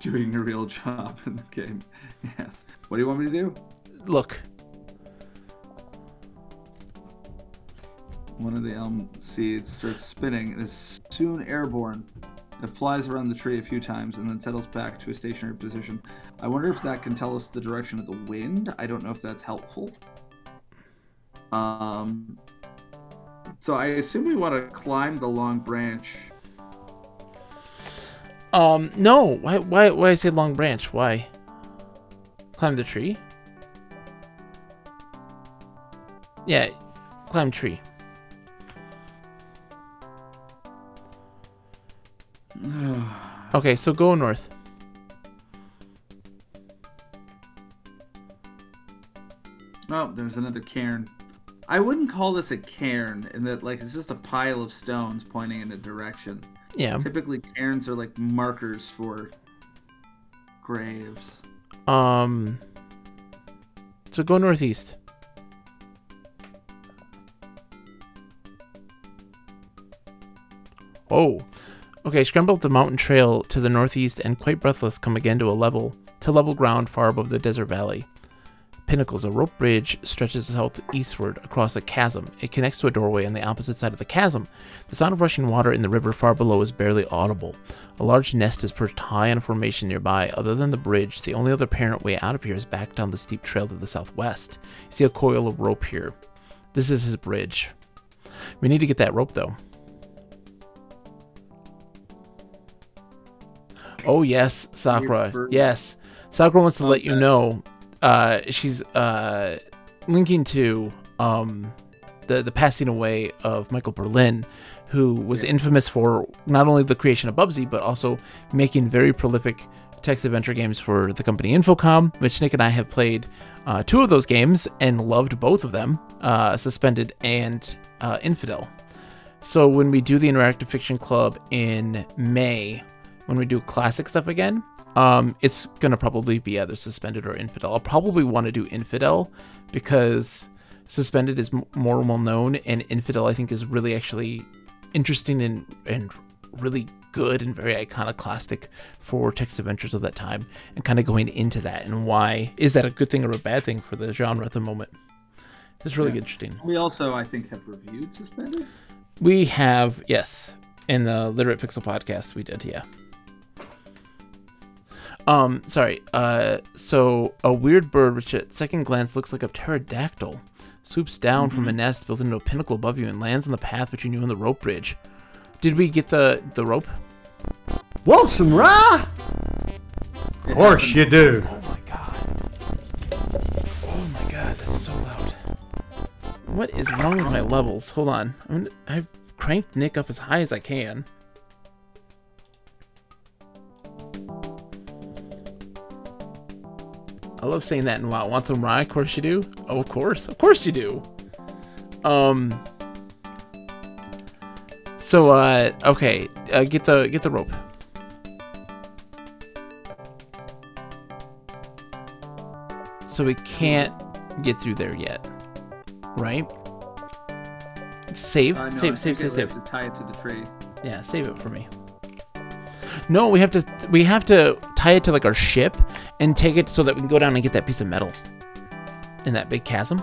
Doing a real job in the game. Yes. What do you want me to do? Look. One of the elm seeds starts spinning and is soon airborne. It flies around the tree a few times and then settles back to a stationary position. I wonder if that can tell us the direction of the wind. I don't know if that's helpful. Um. So I assume we want to climb the long branch. Um, no. Why? Why? Why I say long branch? Why? Climb the tree. Yeah, climb tree. Okay, so go north. Oh, there's another cairn. I wouldn't call this a cairn in that like it's just a pile of stones pointing in a direction. Yeah. Typically, cairns are like markers for graves. Um. So go northeast. Oh. Okay, scramble up the mountain trail to the northeast and quite breathless come again to a level to level ground far above the desert valley. Pinnacles, a rope bridge stretches southeastward across a chasm. It connects to a doorway on the opposite side of the chasm. The sound of rushing water in the river far below is barely audible. A large nest is perched high on a formation nearby. Other than the bridge, the only other apparent way out of here is back down the steep trail to the southwest. You see a coil of rope here. This is his bridge. We need to get that rope though. Oh yes, Sakura. Yes. Sakura wants to let you know uh she's uh linking to um the the passing away of Michael Berlyn, who was infamous for not only the creation of Bubsy, but also making very prolific text adventure games for the company Infocom, which Nick and I have played uh, two of those games and loved both of them, uh, Suspended and uh, Infidel. So when we do the Interactive Fiction Club in May, when we do classic stuff again, um, it's gonna probably be either Suspended or Infidel. I'll probably want to do Infidel because Suspended is m- more well known, and Infidel I think is really actually interesting and and really good and very iconoclastic for text adventures of that time, and kind of going into that and why is that a good thing or a bad thing for the genre at the moment. It's really Yeah. interesting. We also, I think, have reviewed Suspended. We have, yes, in the Literate Pixel podcast, we did, yeah. Um, sorry. Uh, so a weird bird, which at second glance looks like a pterodactyl, swoops down from a nest built into a pinnacle above you and lands on the path between you and the rope bridge. Did we get the the rope? Want some rye? Of course you do. Oh my god. Oh my god, that's so loud. What is wrong with my levels? Hold on. I'm, I've cranked Nick up as high as I can. I love saying that in WoW. Want some rye? Of course you do. Oh, of course. Of course you do. Um. So, uh, okay. Uh, get the get the rope. So we can't get through there yet, right? Save, Uh, no, save, save, save, save. to tie it to the tree. Yeah, save it for me. No, we have to we have to tie it to like our ship and take it so that we can go down and get that piece of metal in that big chasm.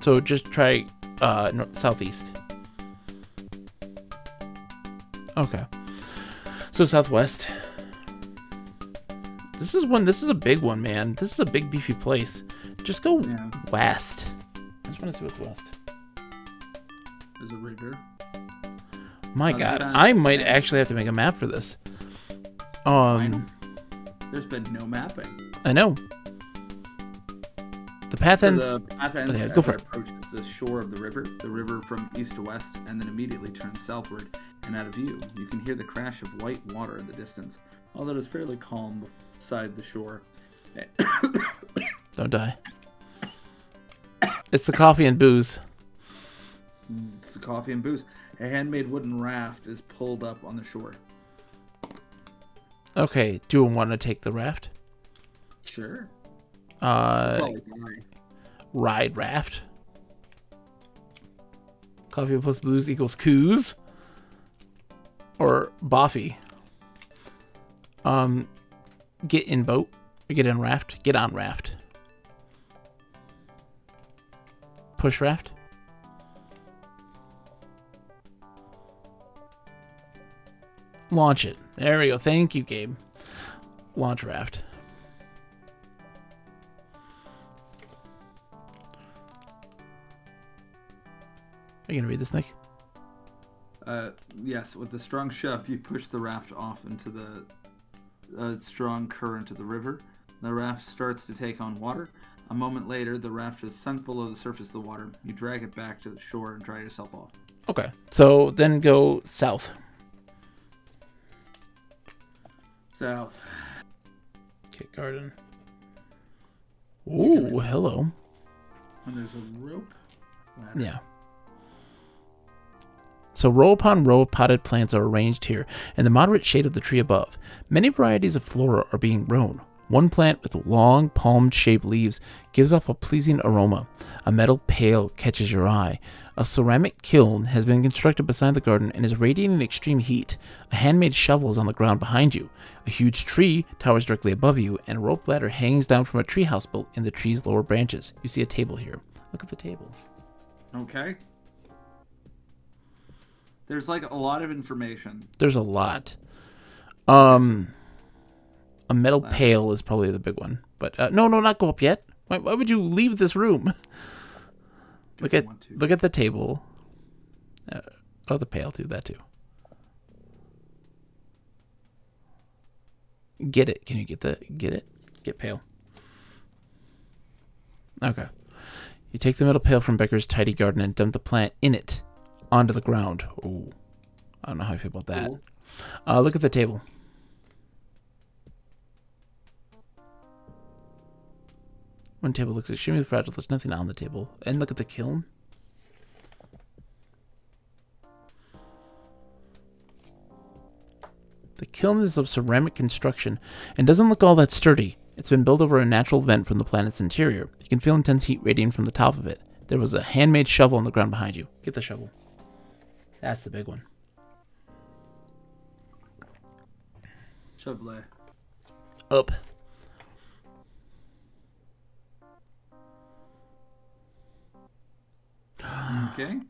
So just try uh north, southeast. Okay. So southwest. This is one this is a big one, man. This is a big beefy place. Just go Yeah. west. I just want to see what's west. There's a river. My Oh, god, I might actually have to make a map for this. Um. There's been no mapping. I know. The path So ends. the path ends Okay, as go for it. approaches the shore of the river, the river from east to west, and then immediately turns southward and out of view. You can hear the crash of white water in the distance, although it is fairly calm beside the shore. Don't die. It's the coffee and booze. It's the coffee and booze. A handmade wooden raft is pulled up on the shore. Okay, do you want to take the raft? Sure. Uh, ride raft. Coffee plus blues equals coos. Or boffy. Um, get in boat. Get in raft. Get on raft. Push raft. Launch it. There we go. Thank you, Gabe. Launch raft. Are you gonna read this, Nick? Uh, yes, with the strong shove, you push the raft off into the uh, strong current of the river. The raft starts to take on water. A moment later, the raft is sunk below the surface of the water. You drag it back to the shore and dry yourself off. Okay. So then go south. South. Kit garden. Ooh, hello. And there's a rope. ladder. Yeah. So row upon row of potted plants are arranged here in the moderate shade of the tree above. Many varieties of flora are being grown. One plant with long palm-shaped leaves gives off a pleasing aroma. A metal pail catches your eye. A ceramic kiln has been constructed beside the garden and is radiating extreme heat. A handmade shovel is on the ground behind you. A huge tree towers directly above you, and a rope ladder hangs down from a treehouse built in the tree's lower branches. You see a table here. Look at the table. Okay. There's like a lot of information. There's a lot. Um, a metal Wow. pail is probably the big one, but uh, no, no, not go up yet. Why, why would you leave this room? look at look at the table. Uh, oh, the pail too. That too. Get it? Can you get the get it? Get pail. Okay. You take the metal pail from Becker's tidy garden and dump the plant in it onto the ground. Ooh. I don't know how I feel about that. Uh, look at the table. One table looks extremely fragile. There's nothing on the table. And look at the kiln. The kiln is of ceramic construction and doesn't look all that sturdy. It's been built over a natural vent from the planet's interior. You can feel intense heat radiating from the top of it. There was a handmade shovel on the ground behind you. Get the shovel. That's the big one. Chevrolet. Up. Okay.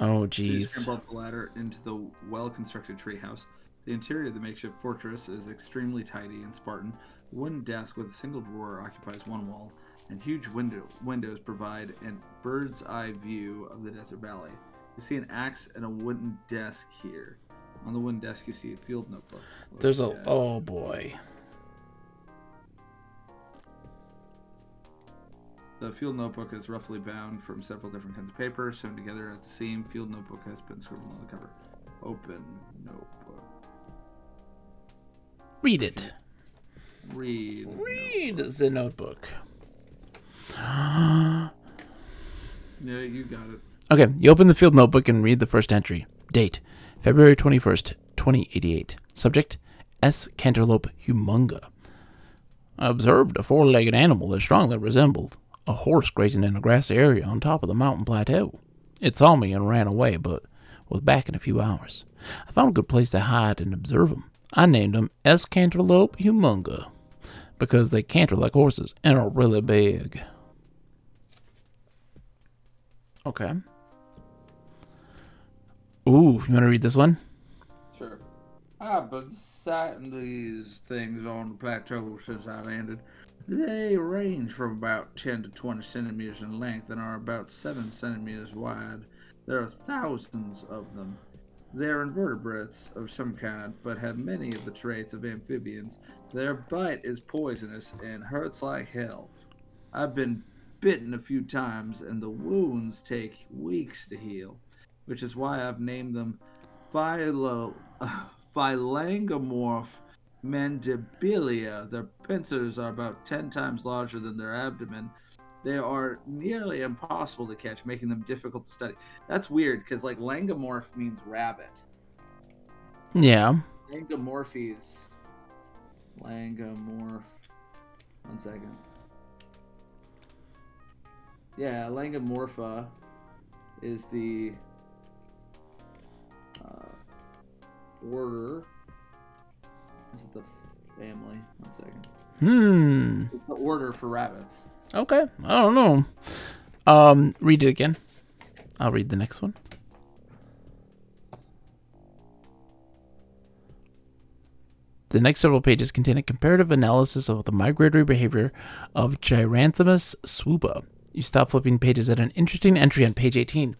Oh, So you jeez. scramble up the ladder into the well-constructed treehouse. The interior of the makeshift fortress is extremely tidy and Spartan. A wooden desk with a single drawer occupies one wall, and huge window windows provide a bird's eye view of the desert valley. You see an axe and a wooden desk here. On the wooden desk, you see a field notebook. There's a. Oh, boy. The field notebook is roughly bound from several different kinds of paper, sewn together at the seam. Field notebook has been scribbled on the cover. Open notebook. Read it. Read. Read the notebook. Yeah, you got it. Okay, you open the field notebook and read the first entry. Date February 21st, 2088. Subject S. Cantaloupe humunga. I observed a four legged animal that strongly resembled a horse grazing in a grassy area on top of the mountain plateau. It saw me and ran away, but was back in a few hours. I found a good place to hide and observe him. I named him S. Humunga because they canter like horses and are really big. Okay. Ooh, you want to read this one? Sure. I've been sighting these things on the plateau since I landed. They range from about 10 to 20 centimeters in length and are about 7 centimeters wide. There are thousands of them. They're invertebrates of some kind, but have many of the traits of amphibians. Their bite is poisonous and hurts like hell. I've been bitten a few times, and the wounds take weeks to heal, which is why I've named them Philo, Phylangomorph mandibilia. Their pincers are about 10 times larger than their abdomen. They are nearly impossible to catch, making them difficult to study. That's weird because, like, langomorph means rabbit. Yeah. Langomorphes. Langomorph. One second. Yeah, Langomorpha is the uh, order. Is it the family? One second. Hmm. It's the order for rabbits. Okay. I don't know. Um, read it again. I'll read the next one. The next several pages contain a comparative analysis of the migratory behavior of Gyranthamus swoopa. You stop flipping pages at an interesting entry on page 18.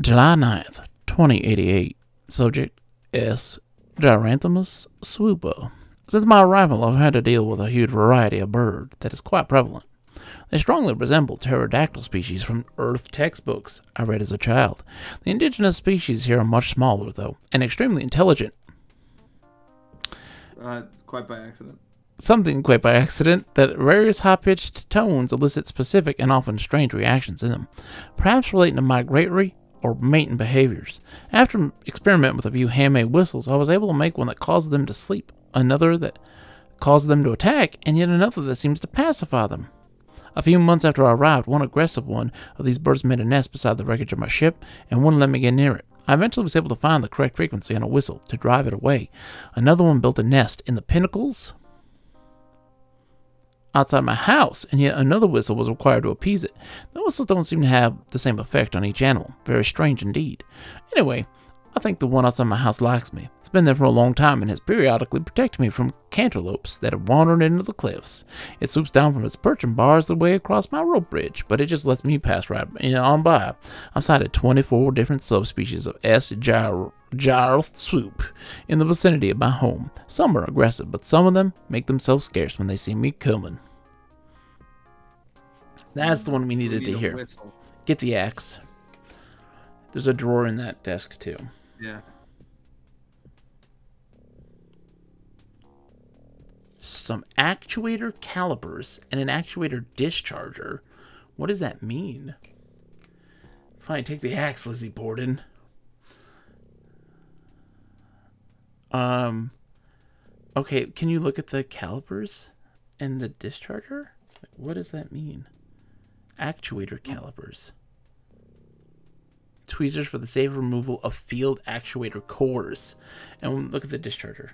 July 9th, 2088. Subject S. Gyranthamus swoopa. Since my arrival, I've had to deal with a huge variety of bird that is quite prevalent. They strongly resemble pterodactyl species from Earth textbooks I read as a child. The indigenous species here are much smaller, though, and extremely intelligent. Uh, quite by accident. Something quite by accident that various high pitched tones elicit specific and often strange reactions in them, perhaps relating to migratory or mating behaviors. After experimenting with a few handmade whistles, I was able to make one that caused them to sleep, another that caused them to attack, and yet another that seems to pacify them. A few months after I arrived, one aggressive one of these birds made a nest beside the wreckage of my ship and wouldn't let me get near it. I eventually was able to find the correct frequency on a whistle to drive it away. Another one built a nest in the pinnacles outside my house, and yet another whistle was required to appease it. The whistles don't seem to have the same effect on each animal. Very strange indeed. Anyway, I think the one outside my house likes me. It's been there for a long time and has periodically protected me from cantaloupes that have wandered into the cliffs. It swoops down from its perch and bars the way across my rope bridge, but it just lets me pass right on by. I've sighted 24 different subspecies of S. gyro swoop in the vicinity of my home. Some are aggressive, but some of them make themselves scarce when they see me coming. That's the one we We needed need to hear. Whistle. Get the axe. There's a drawer in that desk too. Yeah. Some actuator calipers and an actuator discharger. What does that mean? Fine, take the axe, Lizzie Borden. Um. Okay, can you look at the calipers and the discharger? What does that mean? Actuator calipers. Tweezers for the safe removal of field actuator cores. And look at the discharger.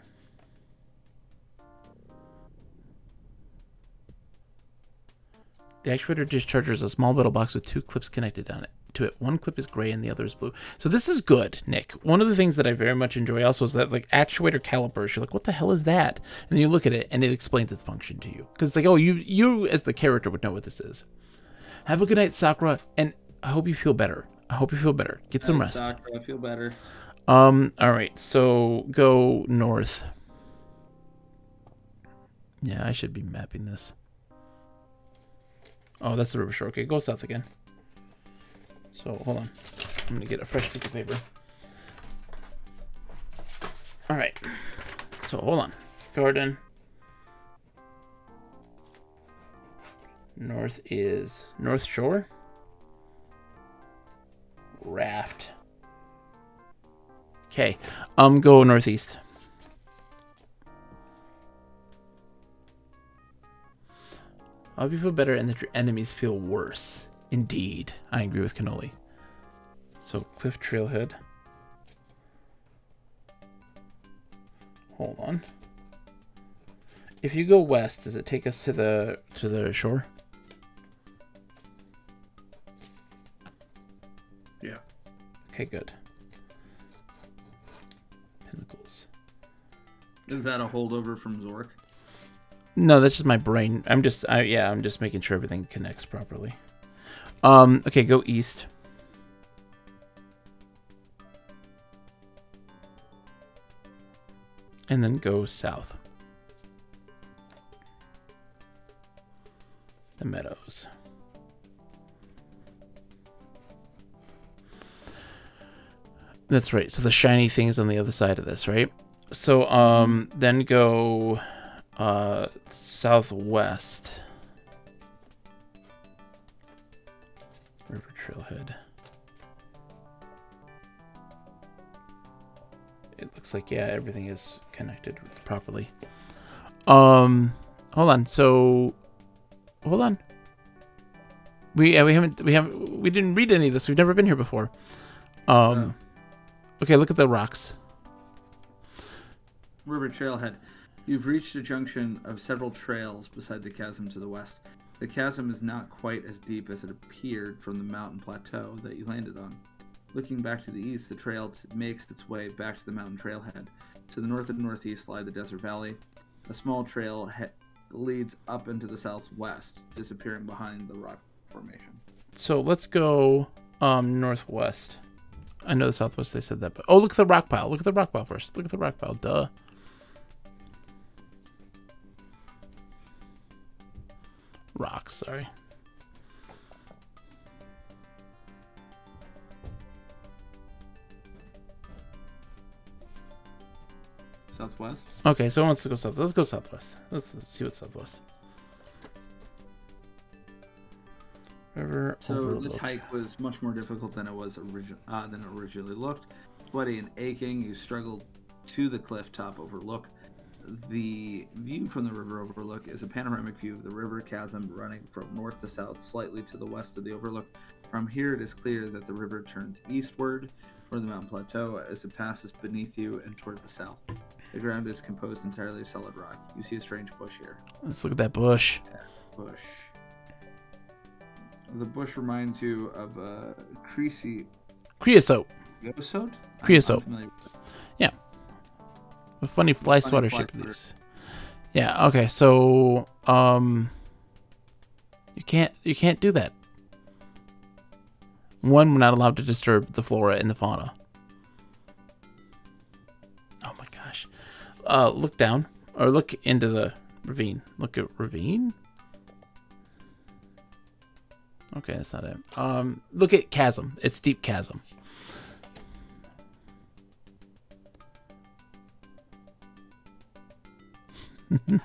The actuator discharger is a small metal box with two clips connected on it. To it, one clip is gray and the other is blue. So this is good, Nick. One of the things that I very much enjoy also is that like actuator calipers. You're like, what the hell is that? And then you look at it and it explains its function to you because it's like, oh, you you as the character would know what this is. Have a good night, Sakura, and I hope you feel better. I hope you feel better. Get some rest. Sakura, I feel better. Um. All right. So go north. Yeah, I should be mapping this. Oh, that's the river shore. Okay, go south again. So hold on. I'm gonna get a fresh piece of paper. All right. So hold on. Garden. North is North Shore. Raft. Okay. Um, go northeast. I hope you feel better and that your enemies feel worse. Indeed. I agree with Cannoli. So, Cliff Trailhead. Hold on. If you go west, does it take us to the to the shore? Okay, good. Pinnacles. Is that a holdover from Zork? No, that's just my brain. I'm just, I, yeah, I'm just making sure everything connects properly. Um, okay, go east. And then go south. The meadows. That's right. So the shiny thing is on the other side of this, right? So um then go uh southwest. River Trailhead. It looks like yeah, everything is connected properly. Um hold on. So hold on. We yeah, we haven't we haven't we didn't read any of this. We've never been here before. Um Okay, look at the rocks. River Trailhead. You've reached a junction of several trails beside the chasm to the west. The chasm is not quite as deep as it appeared from the mountain plateau that you landed on. Looking back to the east, the trail t- makes its way back to the mountain trailhead. To the north and northeast lie the desert valley. A small trail he- leads up into the southwest, disappearing behind the rock formation. So let's go um northwest. I know the southwest they said that, but oh look at the rock pile. Look at the rock pile first. Look at the rock pile. Duh. Rocks, sorry. Southwest? Okay, so let's go south. Let's go southwest. Let's, let's see what southwest. River So this hike was much more difficult than it was origi- uh, than it originally looked. Sweaty and aching, you struggled to the cliff top overlook. The view from the river overlook is a panoramic view of the river chasm running from north to south, slightly to the west of the overlook. From here, it is clear that the river turns eastward toward the mountain plateau as it passes beneath you and toward the south. The ground is composed entirely of solid rock. You see a strange bush here. Let's look at that bush. Bush. The bush reminds you of a creasy Creosote. creosote. Creosote. it. A funny fly Funny swatter shape swatter. Yeah, okay, so um you can't you can't do that. One, we're not allowed to disturb the flora and the fauna. Oh my gosh. Uh look down. Or look into the ravine. Look at ravine? Okay, that's not it. Um, look at chasm. It's deep chasm.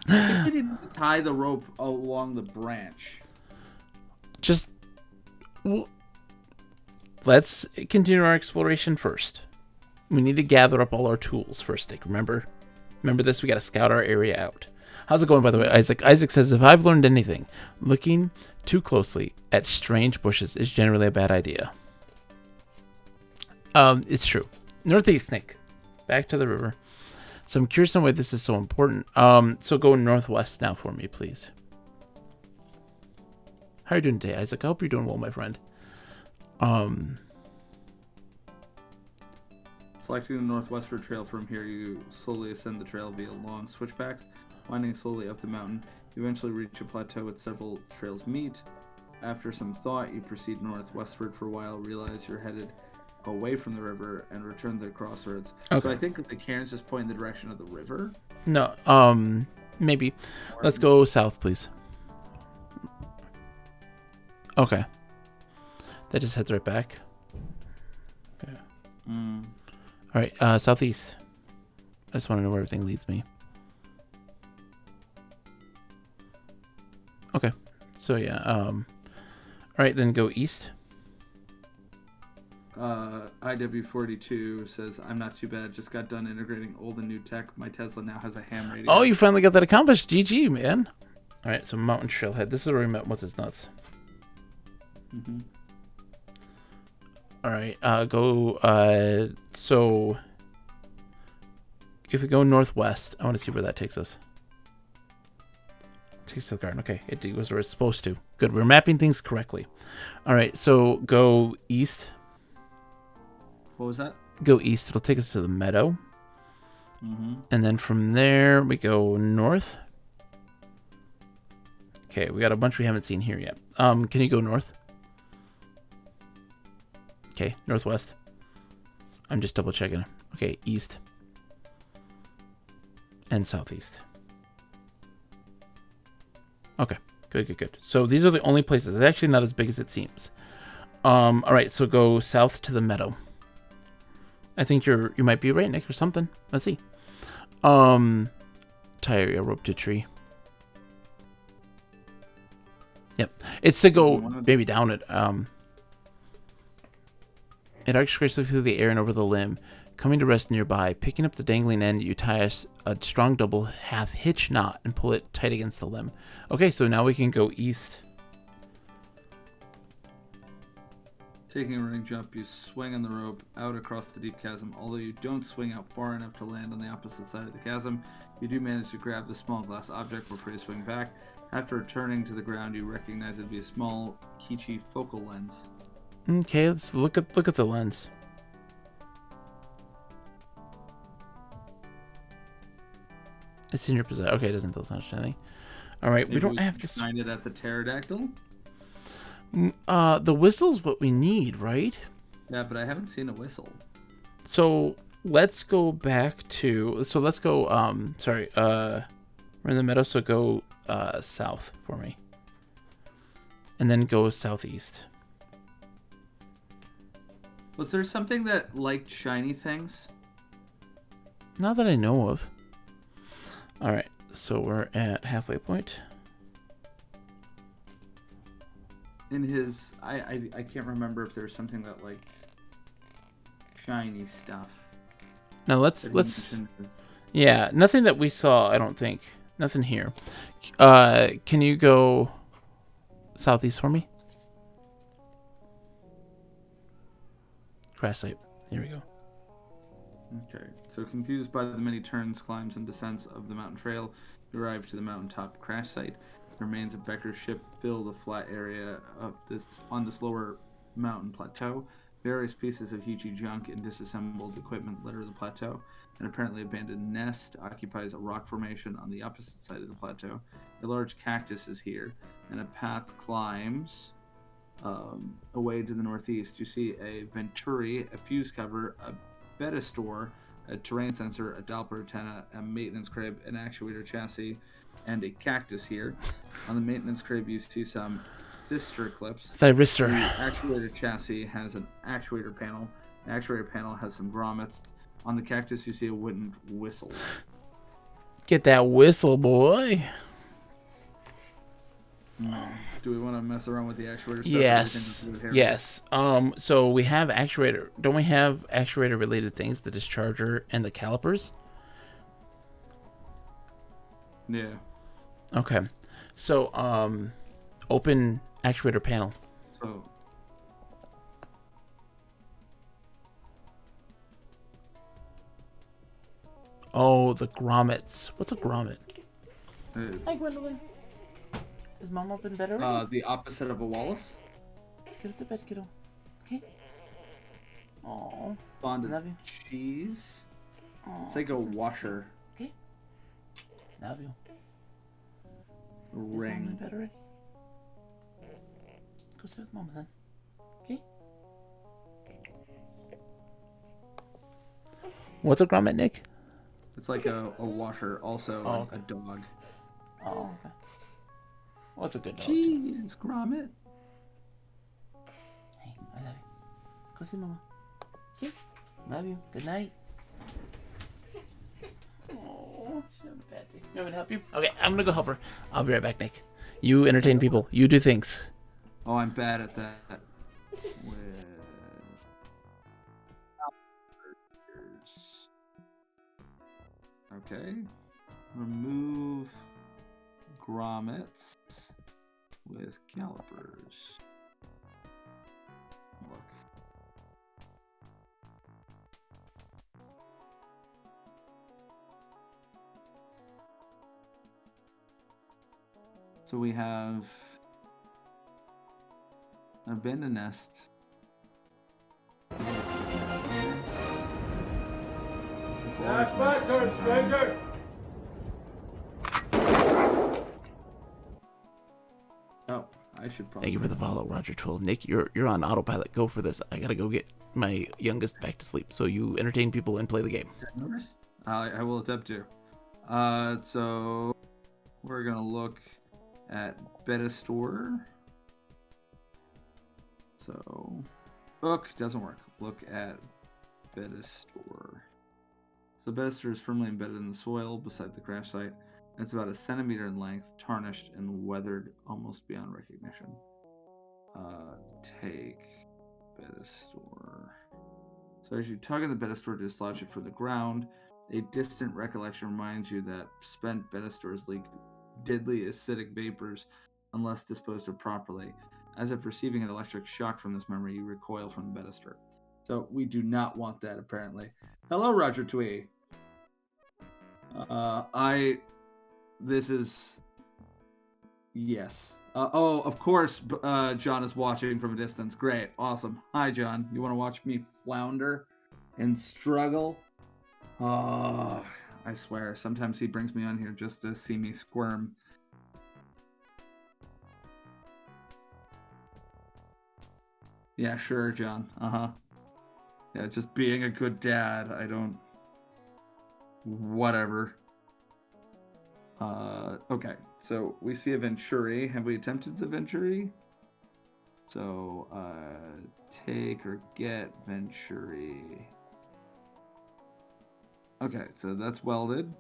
Didn't tie the rope along the branch. Just well, let's continue our exploration first. We need to gather up all our tools first, Nick. Remember, remember this. We got to scout our area out. How's it going, by the way, Isaac? Isaac says if I've learned anything, looking too closely at strange bushes is generally a bad idea. Um, it's true. Northeast, Nick. Back to the river. So I'm curious on why this is so important. Um, so go northwest now for me, please. How are you doing today, Isaac? I hope you're doing well, my friend. Um, Selecting the northwestward trail from here, you slowly ascend the trail via long switchbacks, winding slowly up the mountain. You eventually reach a plateau with several trails meet. After some thought, you proceed northwestward for a while, realize you're headed away from the river, and return to the crossroads. So I think the Karen's just point in the direction of the river. no, um, maybe. Let's go south, please. Okay. That just heads right back. Mm. All right, uh, southeast. I just want to know where everything leads me. Okay, so yeah. Um, all right, then go east. Uh, IW42 says, I'm not too bad. Just got done integrating old and new tech. My Tesla now has a ham radio. Oh, you finally got that accomplished. GG, man. All right, so Mountain Trailhead. This is where we met. What's his nuts? Mhm. All right, uh, go. Uh, so if we go northwest, I want to see where that takes us. Takes to the garden. Okay, it goes where it's supposed to. Good. We're mapping things correctly. All right, so go east. What was that? Go east. It'll take us to the meadow, Mm-hmm. and then from there we go north. Okay, we got a bunch we haven't seen here yet. Um, can you go north? Okay, northwest. I'm just double checking. Okay, east and southeast. Okay, good, good, good. So these are the only places. It's actually not as big as it seems. Um, all right, so go south to the meadow. I think you're you might be right, Nick, or something. Let's see. Um, tire a rope to tree. Yep, it's to go maybe down it. Um, it arcs gracefully through the air and over the limb, coming to rest nearby. Picking up the dangling end, you tie a strong double half hitch knot and pull it tight against the limb. Okay, so now we can go east. Taking a running jump, you swing on the rope out across the deep chasm. Although you don't swing out far enough to land on the opposite side of the chasm, you do manage to grab the small glass object before you swing back. After returning to the ground, you recognize it to be a small Heechee focal lens. Okay, let's look at look at the lens. It's in your possession. Okay, it doesn't tell us much anything. All right, we don't have can this. Find it at the pterodactyl. Uh, the whistle's what we need, right? Yeah, but I haven't seen a whistle. So let's go back to. So let's go. Um, sorry. Uh, we're in the meadow, so go uh south for me, and then go southeast. Was there something that liked shiny things? Not that I know of. All right, so we're at halfway point. In his, I, I, I can't remember if there's something that like shiny stuff. Now let's let's. mentioned in his- Yeah, nothing that we saw. I don't think nothing here. Uh, can you go southeast for me? Site. Here we go. Okay, so confused by the many turns, climbs, and descents of the mountain trail, you arrive to the mountaintop crash site. The remains of Becker's ship fill the flat area of this on this lower mountain plateau. Various pieces of Heechee junk and disassembled equipment litter the plateau. An apparently abandoned nest occupies a rock formation on the opposite side of the plateau. A large cactus is here, and a path climbs um, away to the northeast. You see a venturi, a fuse cover, a beta store, a terrain sensor, a Doppler antenna, a maintenance crib, an actuator chassis, and a cactus here. On the maintenance crib, you see some thyristor clips. Thyristor. The actuator chassis has an actuator panel. The actuator panel has some grommets. On the cactus, you see a wooden whistle. Get that whistle, boy. Do we want to mess around with the actuator stuff? Yes. Everything to do with hair? Yes. Um. So we have actuator. Don't we have actuator related things? The discharger and the calipers. Yeah. Okay. So um, open actuator panel. So Oh, the grommets. What's a grommet? uh, Hi, Gwendolyn. Is mom up in bed already? uh, the opposite of a Wallace. Get up to bed, kiddo. Okay. Oh, Bonded Love you. cheese. oh. It's like a washer Okay. Love you. Is mom in bed already? Go sit with mama then. Okay. What's a grommet, Nick? It's like a, a washer, also Oh, a- okay. a dog. Oh, okay. What's a good dog? too. Cheese, grommet. Hey, I love you. Go see mama. Okay. Love you. Good night. Oh, she's having a bad day. You want me to help you? Okay, I'm gonna go help her. I'll be right back, Nick. You entertain people. You do things. Oh, I'm bad at that. With... Okay. Remove grommets with calipers. Look. So we have an abandoned nest. It's large. Oh, I should probably. Thank you for the follow, Roger Twelve. Nick, you're you're on autopilot. Go for this. I gotta go get my youngest back to sleep. So you entertain people and play the game. I, I will attempt to. Uh, so we're gonna look at beta store. So, look doesn't work. Look at beta store. So beta store is firmly embedded in the soil beside the crash site. It's about a centimeter in length, tarnished and weathered almost beyond recognition. Uh, take beta store. So as you tug at the Betastor to dislodge it from the ground, a distant recollection reminds you that spent Betastors leak deadly acidic vapors unless disposed of properly. As if receiving an electric shock from this memory, you recoil from the Betastor. So we do not want that, apparently. Hello, Roger Twee. Uh, I. This is. Yes. Uh, oh, of course, uh, John is watching from a distance. Great. Awesome. Hi, John. You want to watch me flounder and struggle? Oh, I swear. Sometimes he brings me on here just to see me squirm. Yeah, sure, John. Uh huh. Yeah, just being a good dad. I don't. Whatever. Uh, okay, so we see a Venturi. Have we attempted the Venturi? So, uh, take or get Venturi. Okay, so that's welded.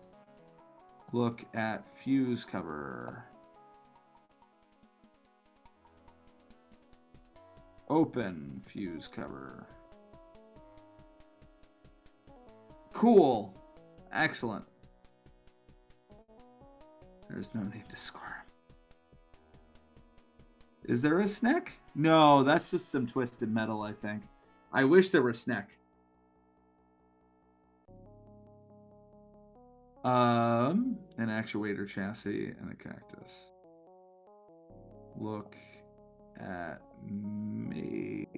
Look at fuse cover. Open fuse cover. Cool. Excellent. There's no need to squirm. Is there a snack? No, that's just some twisted metal, I think. I wish there were snack. Um, an actuator chassis and a cactus. Look at maintenance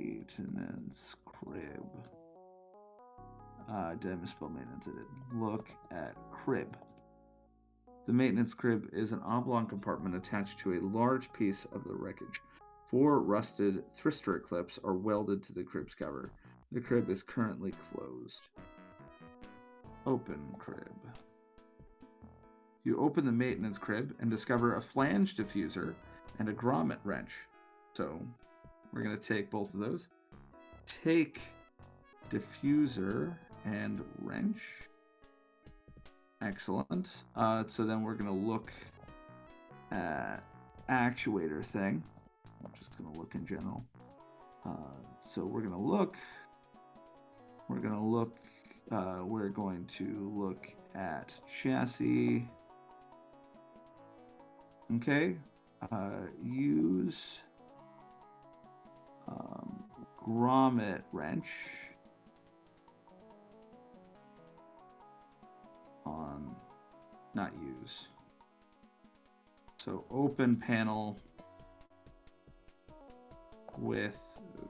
crib. Uh, did I misspell maintenance? I did. Look at crib. The maintenance crib is an oblong compartment attached to a large piece of the wreckage. Four rusted thyristor clips are welded to the crib's cover. The crib is currently closed. Open crib. You open the maintenance crib and discover a flange diffuser and a grommet wrench. So we're gonna take both of those. Take diffuser and wrench. Excellent. Uh, so then we're gonna look at actuator thing. I'm just gonna look in general. Uh, so we're gonna look. We're gonna look. Uh, we're going to look at chassis. Okay. Uh, use um, grommet wrench on not use. So open panel with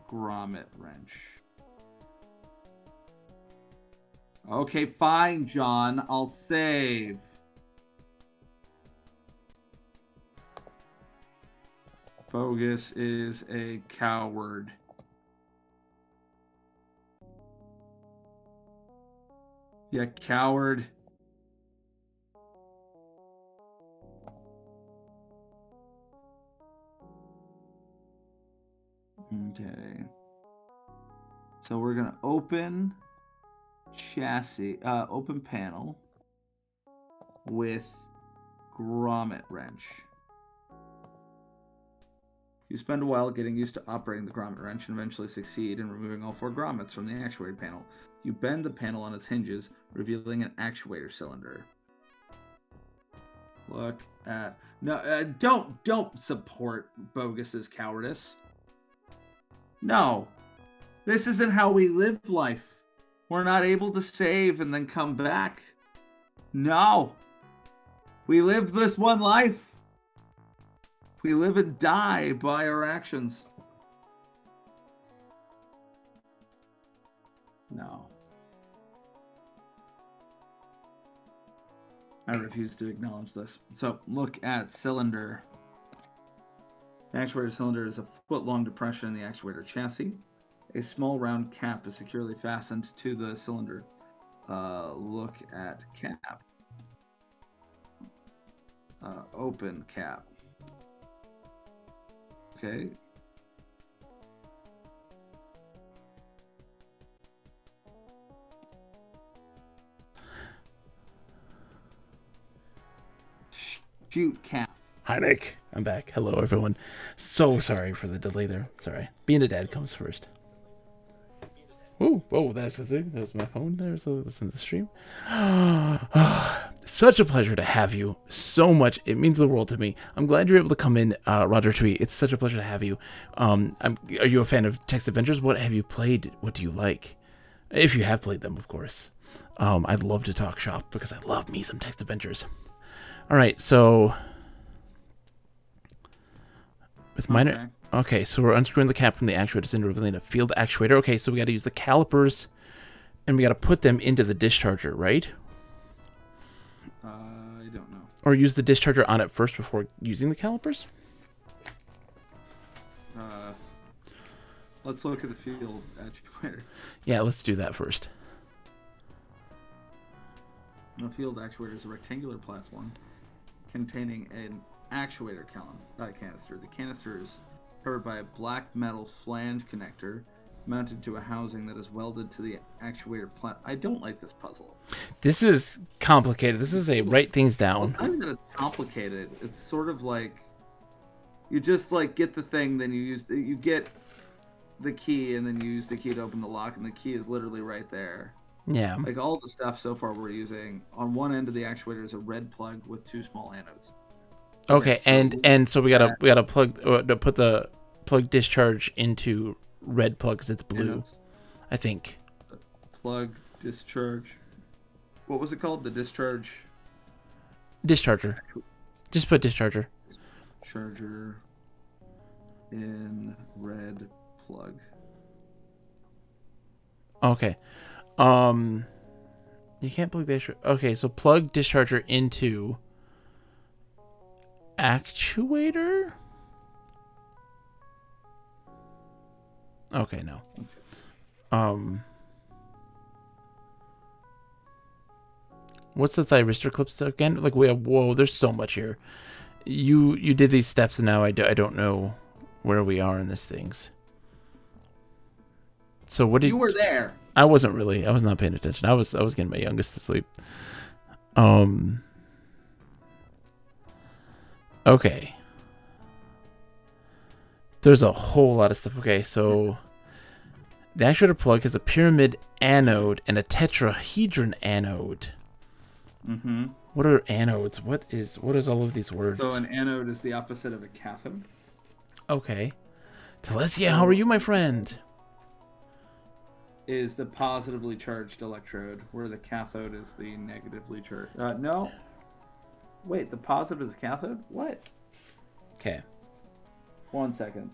grommet wrench. Okay, fine, John. I'll save. Bogus is a coward. Yeah, coward. Okay. So we're gonna open chassis, uh, open panel with grommet wrench. You spend a while getting used to operating the grommet wrench and eventually succeed in removing all four grommets from the actuator panel. You bend the panel on its hinges, revealing an actuator cylinder. Look at no, uh, don't don't support Bogus's cowardice. No, this isn't how we live life. We're not able to save and then come back. No, we live this one life. We live and die by our actions. No. I refuse to acknowledge this. So look at cylinder. The actuator cylinder is a foot long depression in the actuator chassis. A small round cap is securely fastened to the cylinder. Uh, look at cap. Uh, open cap. Okay. Shoot cap. Hi, Nick. I'm back. Hello, everyone. So sorry for the delay there. Sorry. Being a dad comes first. Whoa, whoa, that's the thing. That was my phone there, so that's in the stream. Such a pleasure to have you. So much. It means the world to me. I'm glad you're able to come in, uh, Roger Tweet. It's such a pleasure to have you. Um, I'm, are you a fan of Text Adventures? What have you played? What do you like? If you have played them, of course. Um, I'd love to talk shop because I love me some Text Adventures. All right, so with minor. Okay. Okay, so we're unscrewing the cap from the actuator and revealing a field actuator. Okay, so we got to use the calipers, and we got to put them into the discharger, right? Uh, I don't know. Or use the discharger on it first before using the calipers? Uh, let's look at the field actuator. Yeah, let's do that first. The field actuator is a rectangular platform containing an actuator can- canister. The canister is covered by a black metal flange connector mounted to a housing that is welded to the actuator plant. I don't like this puzzle. This is complicated. This is a write things down. I think that it's complicated. It's sort of like you just like get the thing, then you use you get the key, and then you use the key to open the lock, and the key is literally right there. Yeah. Like all the stuff so far we're using on one end of the actuator is a red plug with two small anodes. Okay, and and so we gotta we gotta plug uh, to put the plug discharge into red plug because it's blue. I think. Plug discharge. What was it called? The discharge Discharger. Just put discharger. charger in red plug. Okay. Um you can't plug the Okay, so plug discharger into actuator? Okay, no. Um What's the thyristor clips again? Like we have whoa, there's so much here. You you did these steps and now I, do, I don't know where we are in this things. So what did You were there. I wasn't really. I was not paying attention. I was. I was getting my youngest to sleep. Um. Okay. There's a whole lot of stuff. Okay, so the actuator plug has a pyramid anode and a tetrahedron anode. Mm-hmm. What are anodes? What is what is all of these words? So an anode is the opposite of a cathode. okay. Telesia, how are you, my friend? Is the positively charged electrode, where the cathode is the negatively charged. Uh, no. Wait, the positive is a cathode? What? Okay. One second.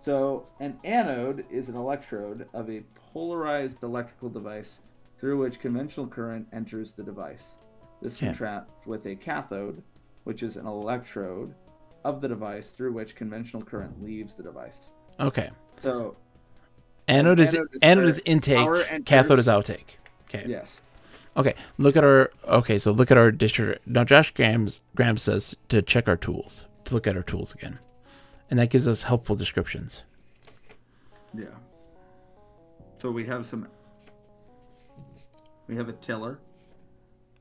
So, an anode is an electrode of a polarized electrical device through which conventional current enters the device. This Okay. contrasts with a cathode, which is an electrode of the device through which conventional current leaves the device. Okay. So, Anode is Anode is anode is intake. Cathode is outtake. Okay. yes. Okay, look at our okay. So look at our distributor. Now Josh Grams Graham says to check our tools to look at our tools again, and that gives us helpful descriptions. Yeah. So we have some. We have a tiller.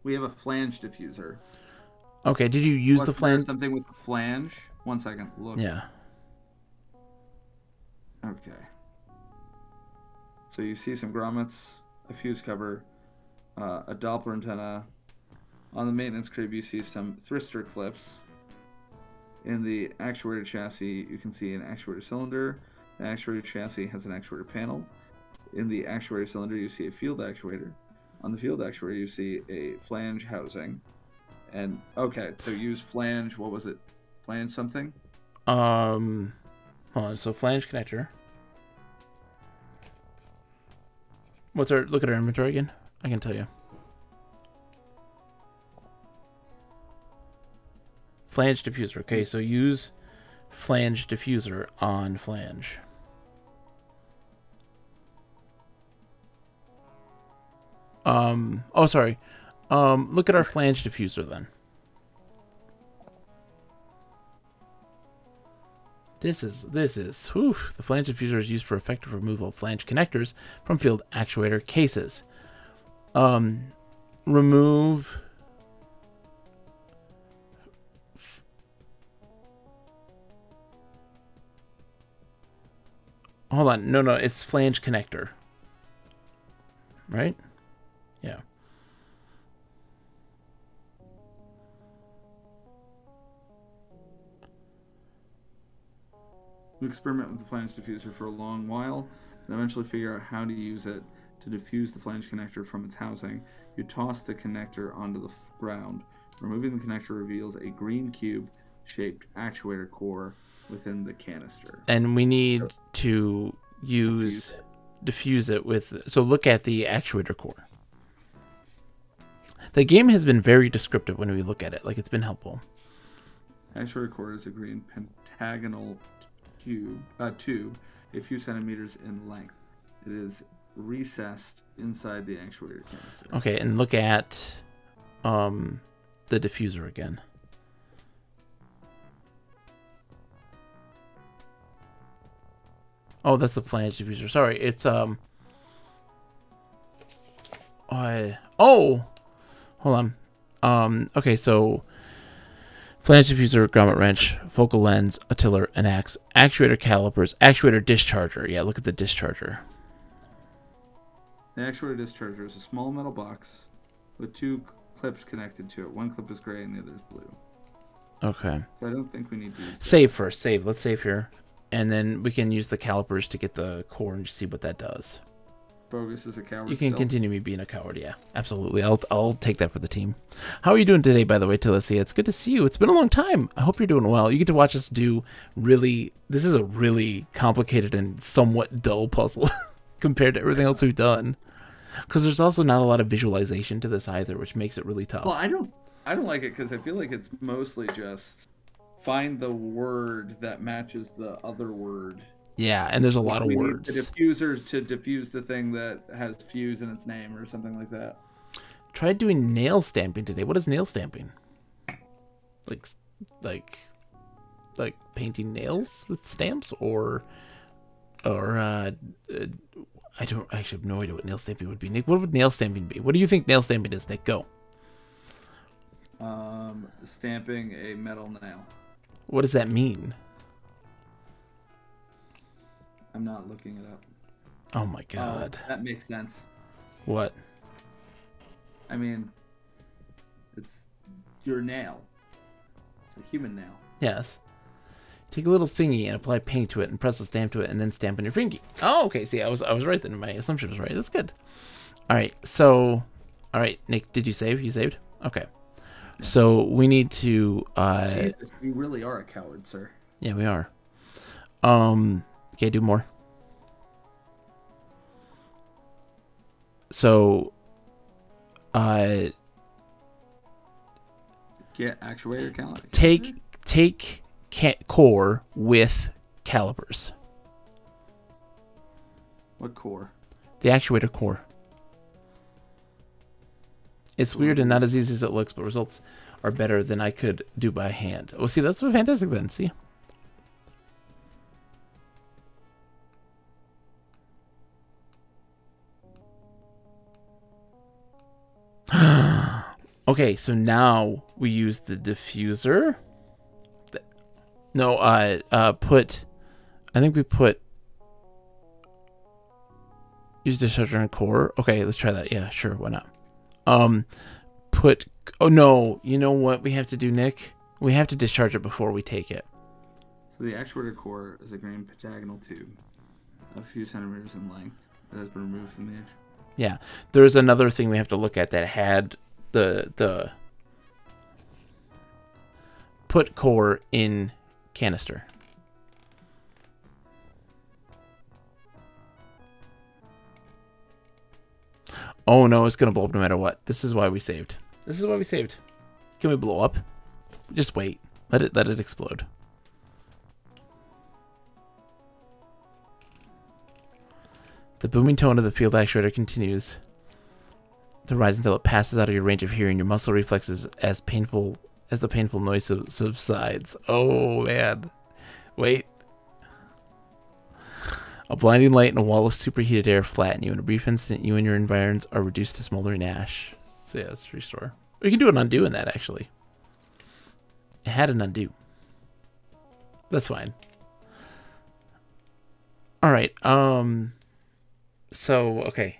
We have a flange diffuser. Okay, did you use the flange? Something with a flange. One second. Look. Yeah. Okay. So you see some grommets, a fuse cover, uh, a Doppler antenna. On the maintenance crib, you see some thyristor clips. In the actuator chassis, you can see an actuator cylinder. The actuator chassis has an actuator panel. In the actuator cylinder, you see a field actuator. On the field actuator, you see a flange housing. And okay, so use flange. What was it? Flange something? Um, hold on. So flange connector. What's our look at our inventory again? I can tell you. Flange diffuser. Okay, so use flange diffuser on flange. Um. Oh, sorry. Um. Look at our flange diffuser then. This is this is whew, the flange diffuser is used for effective removal of flange connectors from field actuator cases. Um, remove. Hold on, no, no, it's flange connector. Right? Yeah. You experiment with the flange diffuser for a long while, and eventually figure out how to use it to diffuse the flange connector from its housing. You toss the connector onto the ground. Removing the connector reveals a green cube shaped actuator core within the canister. and we need to use diffuse it with so look at the actuator core the game has been very descriptive when we look at it like it's been helpful Actuator core is a green pentagonal cube, uh, tube, a few centimeters in length. It is recessed inside the actuator canister. okay and look at um the diffuser again. Oh that's the flange diffuser. Sorry it's um I oh hold on. Um okay so flange diffuser grommet wrench focal lens a tiller an axe actuator calipers actuator discharger. Yeah look at the discharger The actuator discharger is a small metal box with two clips connected to it. One clip is gray and the other is blue. okay So I don't think we need to. Save first. Save. Let's save here. And then we can use the calipers to get the core and just see what that does. Bogus is a coward. You can still. continue me being a coward. Yeah, absolutely. I'll I'll take that for the team. How are you doing today, by the way, Tilisia? It's good to see you. It's been a long time. I hope you're doing well. You get to watch us do really. This is a really complicated and somewhat dull puzzle compared to everything else we've done. Because there's also not a lot of visualization to this either, which makes it really tough. Well, I don't. I don't like it because I feel like it's mostly just find the word that matches the other word. yeah, and there's a lot of We need words. The diffuser to diffuse the thing that has fuse in its name or something like that. tried doing nail stamping today. What is nail stamping? Like, like, like painting nails with stamps or or uh, uh I don't I actually have no idea what nail stamping would be. Nick, what would nail stamping be? What do you think nail stamping is, Nick? Go. Um, stamping a metal nail. What does that mean? I'm not looking it up. Oh my Oh, god. that makes sense. What? I mean, it's your nail. It's a human nail. Yes. Take a little thingy and apply paint to it and press a stamp to it and then stamp on your pinky. Oh, okay. See, I was I was right then. My assumption was right. That's good. All right. So, all right, Nick, did you save? You saved? Okay. So we need to. uh Jesus, you really are a coward, sir. Yeah, we are. Um. Okay, do more. So. Uh. Get actuator calendar. Take take core with calipers. What core? The actuator core. It's weird and not as easy as it looks, but results are better than I could do by hand. Oh, see, that's what fantastic then. See. okay, so now we use the diffuser. No, uh, uh, put. I think we put Use discharger and core. Okay, let's try that. Yeah, sure. Why not? Um, put. Oh no! You know what we have to do, Nick? We have to discharge it before we take it. So the actuator core is a green pentagonal tube, a few centimeters in length, that has been removed from the edge. Yeah. There's another thing we have to look at that had the the put core in canister. Oh no, it's gonna blow up no matter what. This is why we saved. This is why we saved. Can we blow up? Just wait. Let it let it explode. The booming tone of the field actuator continues to rise until it passes out of your range of hearing. Your muscle reflexes as painful as the painful noise sub- subsides. Oh man, wait. A blinding light and a wall of superheated air flatten you. In a brief instant, you and your environs are reduced to smoldering ash. So yeah, let's restore. We can do an undo in that actually. It had an undo. That's fine. All right. Um. So okay,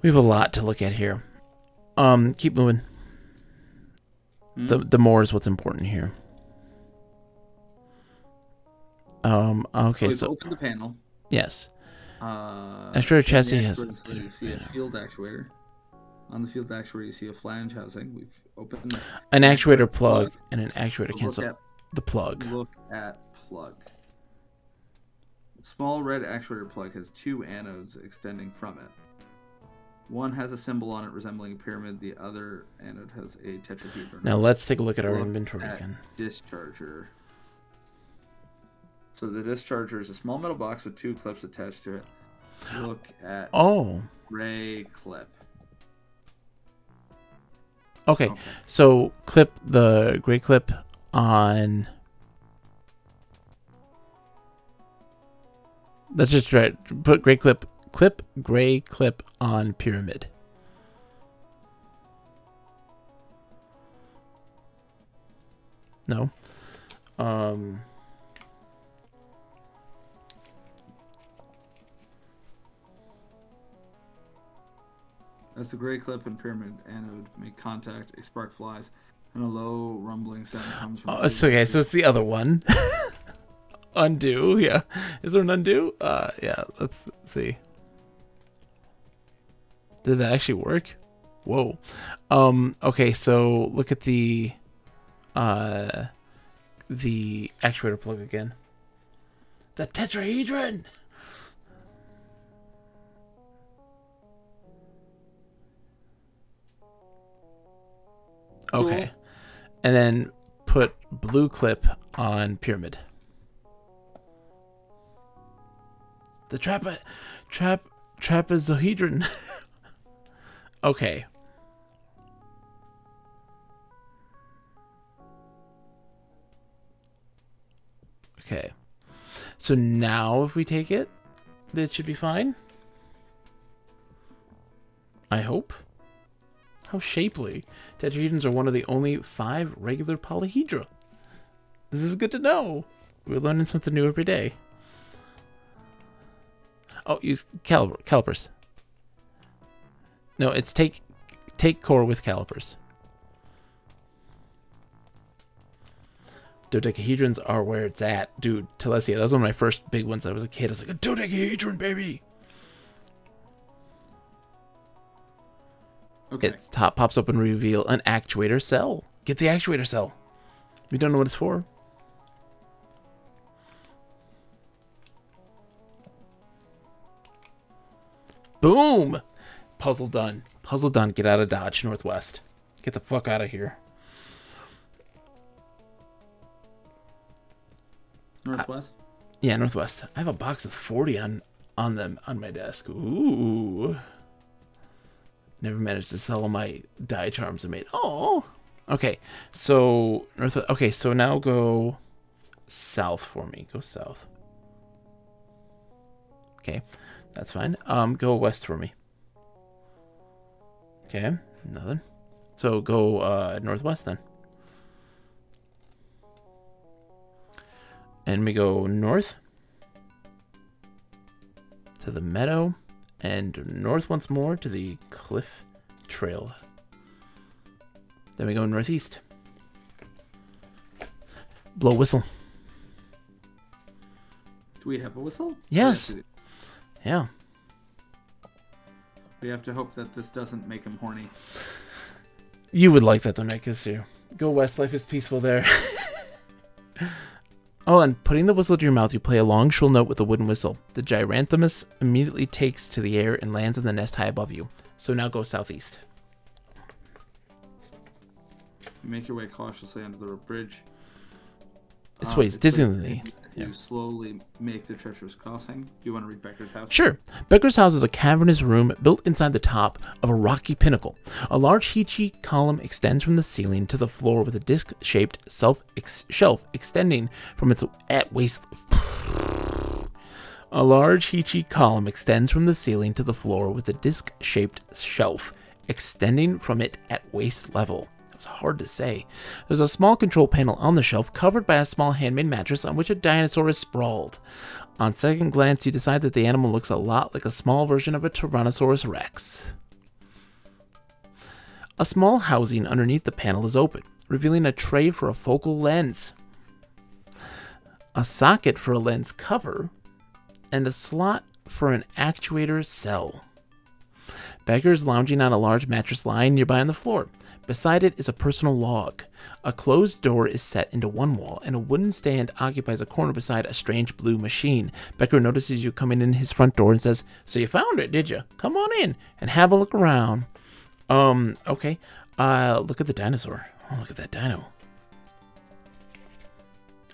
we have a lot to look at here. Um, keep moving. Hmm? The the more is what's important here. Um. Okay. we've So opened the panel. yes. Uh, Actuator chassis has- You see a field actuator. On the field actuator, you see a flange housing. We've opened An actuator plug and an actuator cancel at the plug. Look at plug. Small red actuator plug has two anodes extending from it. One has a symbol on it resembling a pyramid. The other and it has a tetrahedron. Now let's take a look at our Look inventory at again. Discharger. So the discharger is a small metal box with two clips attached to it. Look at Oh, gray clip. okay. Okay. So clip the gray clip on. Let's just right. Put gray clip, clip gray clip on pyramid. No. Um. As the gray clip and pyramid anode make contact, a spark flies, and a low rumbling sound comes from. Oh, so okay, so it's the other one. undo, yeah. Is there an undo? Uh, yeah. Let's see. Did that actually work? Whoa. Um. Okay, so look at the, uh, the actuator plug again. The tetrahedron. Okay. And then put blue clip on pyramid. The trap trap trapezohedron. okay. Okay. So now if we take it, it should be fine. I hope. How shapely. Tetrahedrons are one of the only five regular polyhedra. This is good to know. We're learning something new every day. Oh, use calipers. No, it's take take core with calipers. Dodecahedrons are where it's at. Dude, Telesia, that was one of my first big ones. I was a kid. I was like, a dodecahedron, baby! Okay. Its top pops up and reveal an actuator cell. Get the actuator cell. We don't know what it's for. Boom! Puzzle done. Puzzle done. Get out of Dodge, Northwest. Get the fuck out of here. Northwest. Yeah, Northwest. I have a box of 40 on on them on my desk. Ooh. Never managed to sell all my die charms I made. Oh. Okay. So North Okay, so now go south for me. Go south. Okay. That's fine. Um go west for me. Okay. Nothing. So go uh northwest then. And we go north to the meadow and north once more to the cliff trail. Then we go northeast. Blow whistle. Do we have a whistle? Yes. Yeah. We have to hope that this doesn't make him horny. You would like that to make us too. Go west, life is peaceful there. oh, and putting the whistle to your mouth, you play a long shrill note with the wooden whistle. The Gyranthamus immediately takes to the air and lands in the nest high above you. So now go southeast. You make your way cautiously under the bridge. This Um, way is Disneyland. You slowly make the treacherous crossing. Do you want to read Becker's house? Sure. Becker's house is a cavernous room built inside the top of a rocky pinnacle. A large Heechee column extends from the ceiling to the floor with a disc-shaped self ex- shelf extending from its at waist. A large Heechee column extends from the ceiling to the floor with a disc-shaped shelf extending from it at waist level. It was hard to say. There's a small control panel on the shelf covered by a small handmade mattress on which a dinosaur is sprawled. On second glance, you decide that the animal looks a lot like a small version of a Tyrannosaurus rex. A small housing underneath the panel is open, revealing a tray for a focal lens, a socket for a lens cover, and a slot for an actuator cell. Becker is lounging on a large mattress lying nearby on the floor. Beside it is a personal log. A closed door is set into one wall, and a wooden stand occupies a corner beside a strange blue machine. Becker notices you coming in his front door and says, So you found it, did you? Come on in and have a look around. Um, okay. Uh, look at the dinosaur. Oh, look at that dino.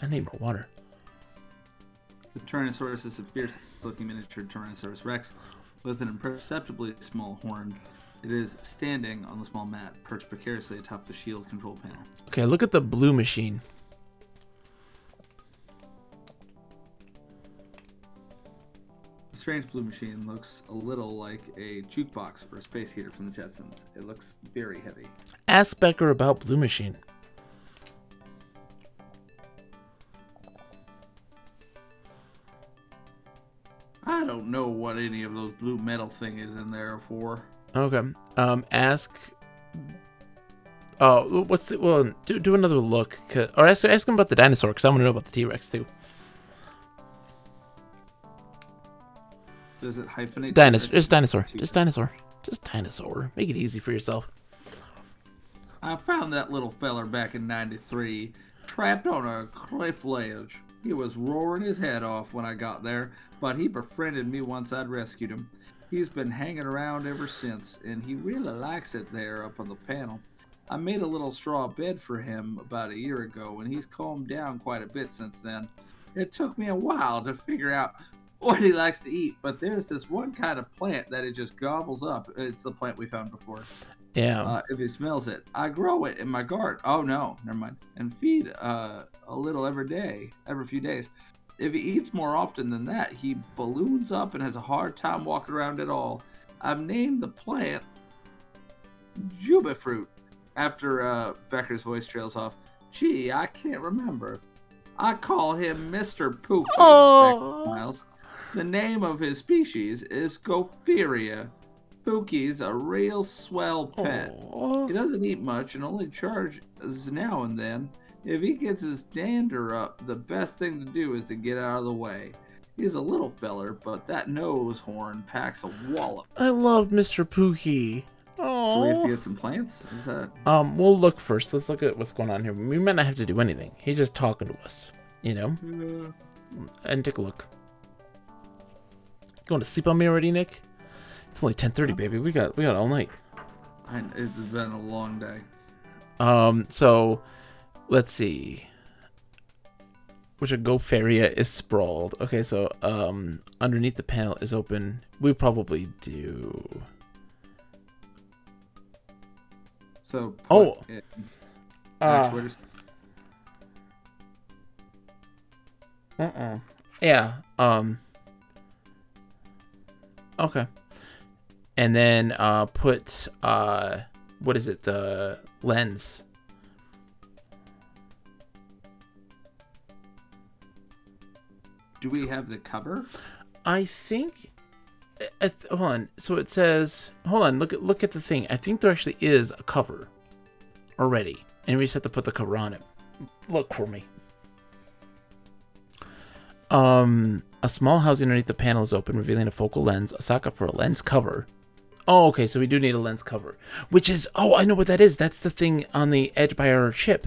I need more water. The Tyrannosaurus is a fierce looking miniature Tyrannosaurus Rex with an imperceptibly small horn. It is standing on the small mat, perched precariously atop the shield control panel. Okay, look at the blue machine. The strange blue machine looks a little like a jukebox or a space heater from the Jetsons. It looks very heavy. Ask Becker about blue machine. I don't know what any of those blue metal thing is in there for. Okay. Um, ask. Oh, what's the well? Do do another look, or ask ask him about the dinosaur, because I want to know about the T Rex too. Does it hyphenate? Dinosaur, just dinosaur, just dinosaur, just dinosaur. Make it easy for yourself. I found that little feller back in 93, trapped on a cliff ledge. He was roaring his head off when I got there, but he befriended me once I'd rescued him. He's been hanging around ever since, and he really likes it there up on the panel. I made a little straw bed for him about a year ago, and he's calmed down quite a bit since then. It took me a while to figure out what he likes to eat, but there's this one kind of plant that it just gobbles up. It's the plant we found before. Yeah. Uh, if he smells it, I grow it in my garden. Oh no, never mind. And feed uh, a little every day, every few days. If he eats more often than that, he balloons up and has a hard time walking around at all. I've named the plant Juba fruit after uh, Becker's voice trails off. Gee, I can't remember. I call him Mr. Pookie. Oh. Smiles. The name of his species is Gopheria. Pookie's a real swell pet. Aw. He doesn't eat much and only charges now and then. If he gets his dander up, the best thing to do is to get out of the way. He's a little feller, but that nose horn packs a wallop. I love Mr. Pookie. Oh. So we have to get some plants? Is that Um, we'll look first. Let's look at what's going on here. We might not have to do anything. He's just talking to us, you know. And take a look. Going to sleep on me already, Nick? It's only ten thirty, baby. We got we got all night. I, it's been a long day. Um, so let's see. Which a Gofaria is sprawled. Okay, so um, underneath the panel is open. We probably do. So Oh. Uh. Uh-uh. Yeah. Um. Okay. And then uh, put uh, what is it? The lens. do we have the cover? I think. uh, hold on. So it says. Hold on. Look at look at the thing. I think there actually is a cover already, and we just have to put the cover on it. Look for me. Um, a small housing underneath the panel is open, revealing a focal lens, a socket for a lens cover. Oh, okay. So we do need a lens cover, which is. Oh, I know what that is. That's the thing on the edge by our ship.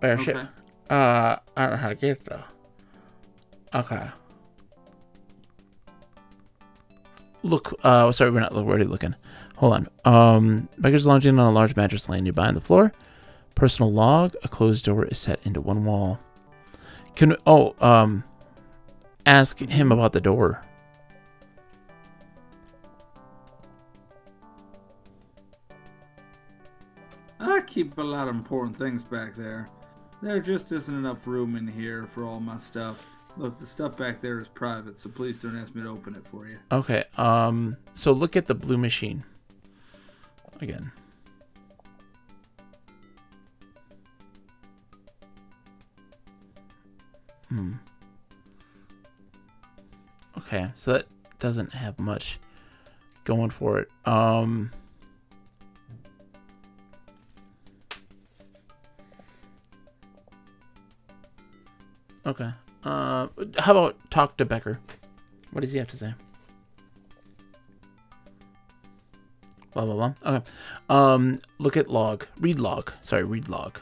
By our ship. Uh, I don't know how to get it though. Okay. Look, uh, sorry, we're not we're already looking. Hold on. Um, Becker's lounging on a large mattress laying nearby on the floor. Personal log. A closed door is set into one wall. Can oh um, ask him about the door. I keep a lot of important things back there. There just isn't enough room in here for all my stuff. Look, the stuff back there is private, so please don't ask me to open it for you. Okay. Um. So look at the blue machine. Again. Hmm. Okay, so that doesn't have much going for it. Um. Okay. Uh, how about talk to Becker? What does he have to say? Blah blah blah. Okay. Um, look at log. Read log. Sorry, read log.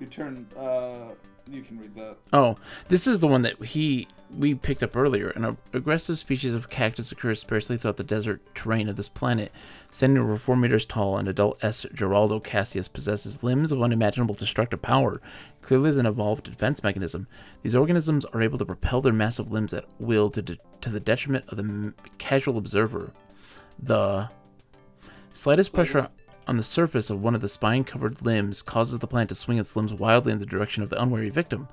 You turn. Uh, you can read that. Oh, this is the one that he we picked up earlier. An aggressive species of cactus occurs sparsely throughout the desert terrain of this planet. Standing over four meters tall, an adult S. Geraldo Cassius possesses limbs of unimaginable destructive power, clearly as an evolved defense mechanism. These organisms are able to propel their massive limbs at will to, to the detriment of the m- casual observer. The slightest pressure on the surface of one of the spine covered limbs causes the plant to swing its limbs wildly in the direction of the unwary victim.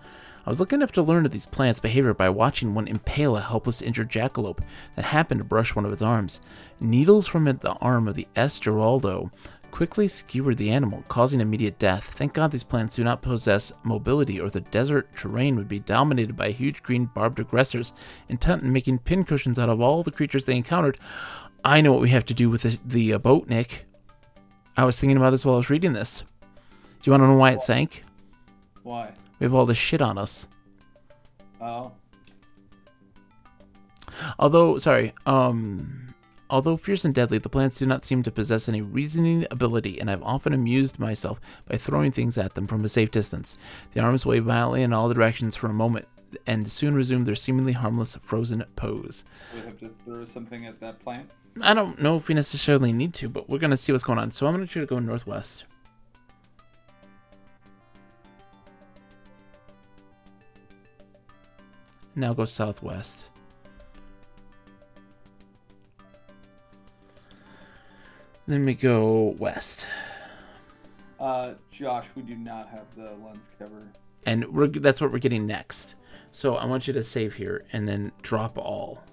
I was lucky enough to learn of these plants' behavior by watching one impale a helpless injured jackalope that happened to brush one of its arms. Needles from the arm of the S. Geraldo quickly skewered the animal, causing immediate death. Thank God these plants do not possess mobility, or the desert terrain would be dominated by huge green barbed aggressors intent on making pincushions out of all the creatures they encountered. I know what we have to do with the, the uh, boat, Nick. I was thinking about this while I was reading this. Do you want to know why it sank? Why? We have all this shit on us. Oh. Although, sorry, um, although fierce and deadly, the plants do not seem to possess any reasoning ability, and I've often amused myself by throwing things at them from a safe distance. The arms wave violently in all directions for a moment, and soon resume their seemingly harmless frozen pose. We have to throw something at that plant. I don't know if we necessarily need to, but we're going to see what's going on. So I'm going to try to go northwest. Now go southwest. Then we go west. Uh, Josh, we do not have the lens cover. And we're, that's what we're getting next. So I want you to save here and then drop all.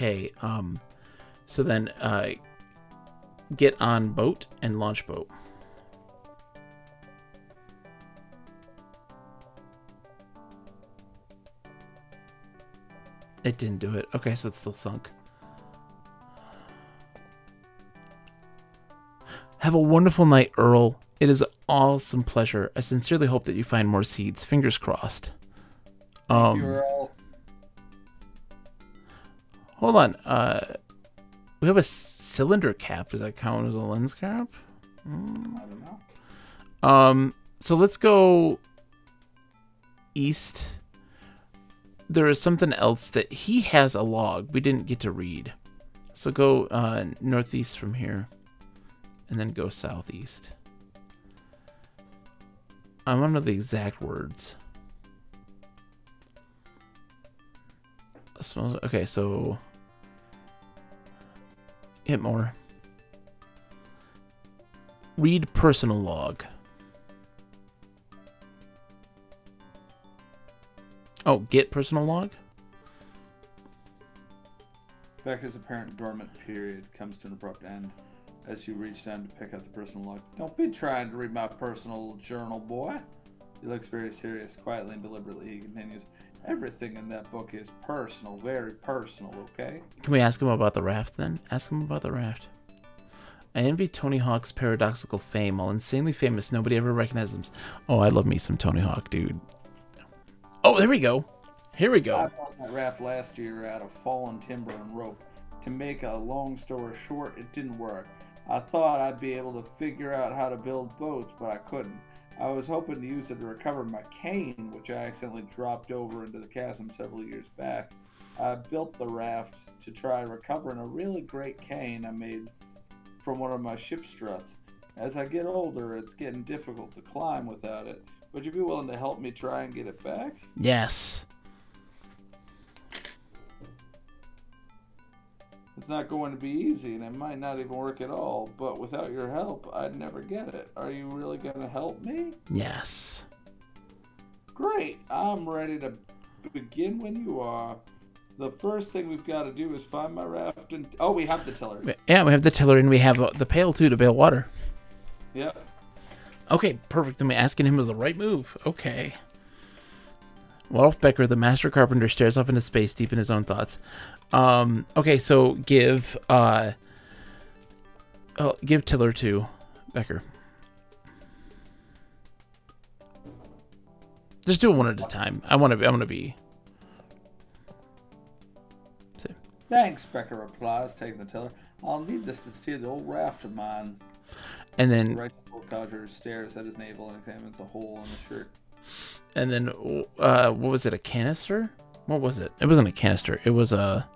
Okay, um so then uh get on boat and launch boat. It didn't do it. Okay, so it's still sunk. Have a wonderful night, Earl. It is an awesome pleasure. I sincerely hope that you find more seeds. Fingers crossed. Um, hold on. Uh, we have a cylinder cap. Does that count as a lens cap? I don't know. Um, so let's go east. There is something else that he has a log we didn't get to read. So go uh, northeast from here, and then go southeast. I want to know the exact words. Okay. So hit more. Read personal log. Oh, get personal log? Becker's apparent dormant period comes to an abrupt end as you reach down to pick up the personal log. Don't be trying to read my personal journal, boy. He looks very serious. Quietly and deliberately, he continues. Everything in that book is personal, very personal, okay? Can we ask him about the raft then? Ask him about the raft. I envy Tony Hawk's paradoxical fame. While insanely famous, nobody ever recognizes him. Oh, I love me some Tony Hawk, dude. Oh, there we go. Here we go. I found that raft last year out of fallen timber and rope. To make a long story short, it didn't work. I thought I'd be able to figure out how to build boats, but I couldn't. I was hoping to use it to recover my cane, which I accidentally dropped over into the chasm several years back. I built the raft to try recovering a really great cane I made from one of my ship struts. As I get older, it's getting difficult to climb without it. Would you be willing to help me try and get it back? Yes. It's not going to be easy, and it might not even work at all. But without your help, I'd never get it. Are you really going to help me? Yes. Great! I'm ready to begin when you are. The first thing we've got to do is find my raft and. Oh, we have the tiller. Yeah, we have the tiller and we have uh, the pail too to bail water. Yep. Okay, perfect. I'm asking him was the right move. Okay. Waldorf Becker, the master carpenter, stares off into space, deep in his own thoughts. Um, okay, so give uh, oh, give Tiller to Becker. Just do it one at a time. I want to. I want to be. Thanks, Becker replies, taking the tiller. I'll need this to steer the old raft of mine. And then Right before Codger stares at his navel and examines a hole in the shirt. And then uh, what was it? A canister? What was it? It wasn't a canister. It was a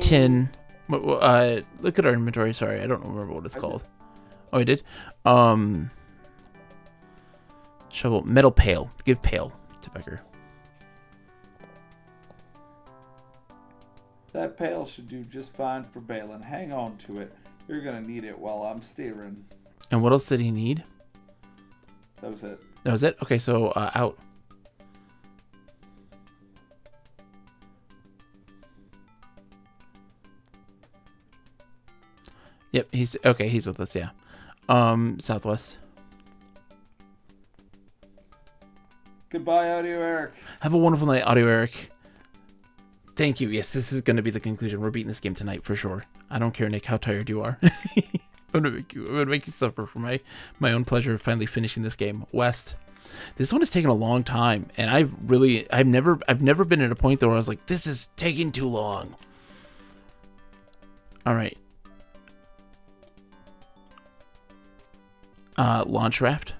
tin. what- what- Uh, look at our inventory. Sorry, I don't remember what it's called. Oh, I did. Um, shovel, metal pail. Give pail to Becker. That pail should do just fine for bailing. Hang on to it. You're gonna need it while I'm steering. And what else did he need? That was it. That was it. Okay, so uh, out. Yep, he's okay. He's with us. Yeah. Um, southwest. Goodbye, Audio Eric. Have a wonderful night, Audio Eric. Thank you. Yes, this is going to be the conclusion. We're beating this game tonight for sure. I don't care, Nick, how tired you are. I'm gonna make you. I'm gonna make you suffer for my my own pleasure of finally finishing this game. West. This one has taken a long time, and I've really, I've never, I've never been at a point though where I was like, this is taking too long. All right. Uh, launch raft.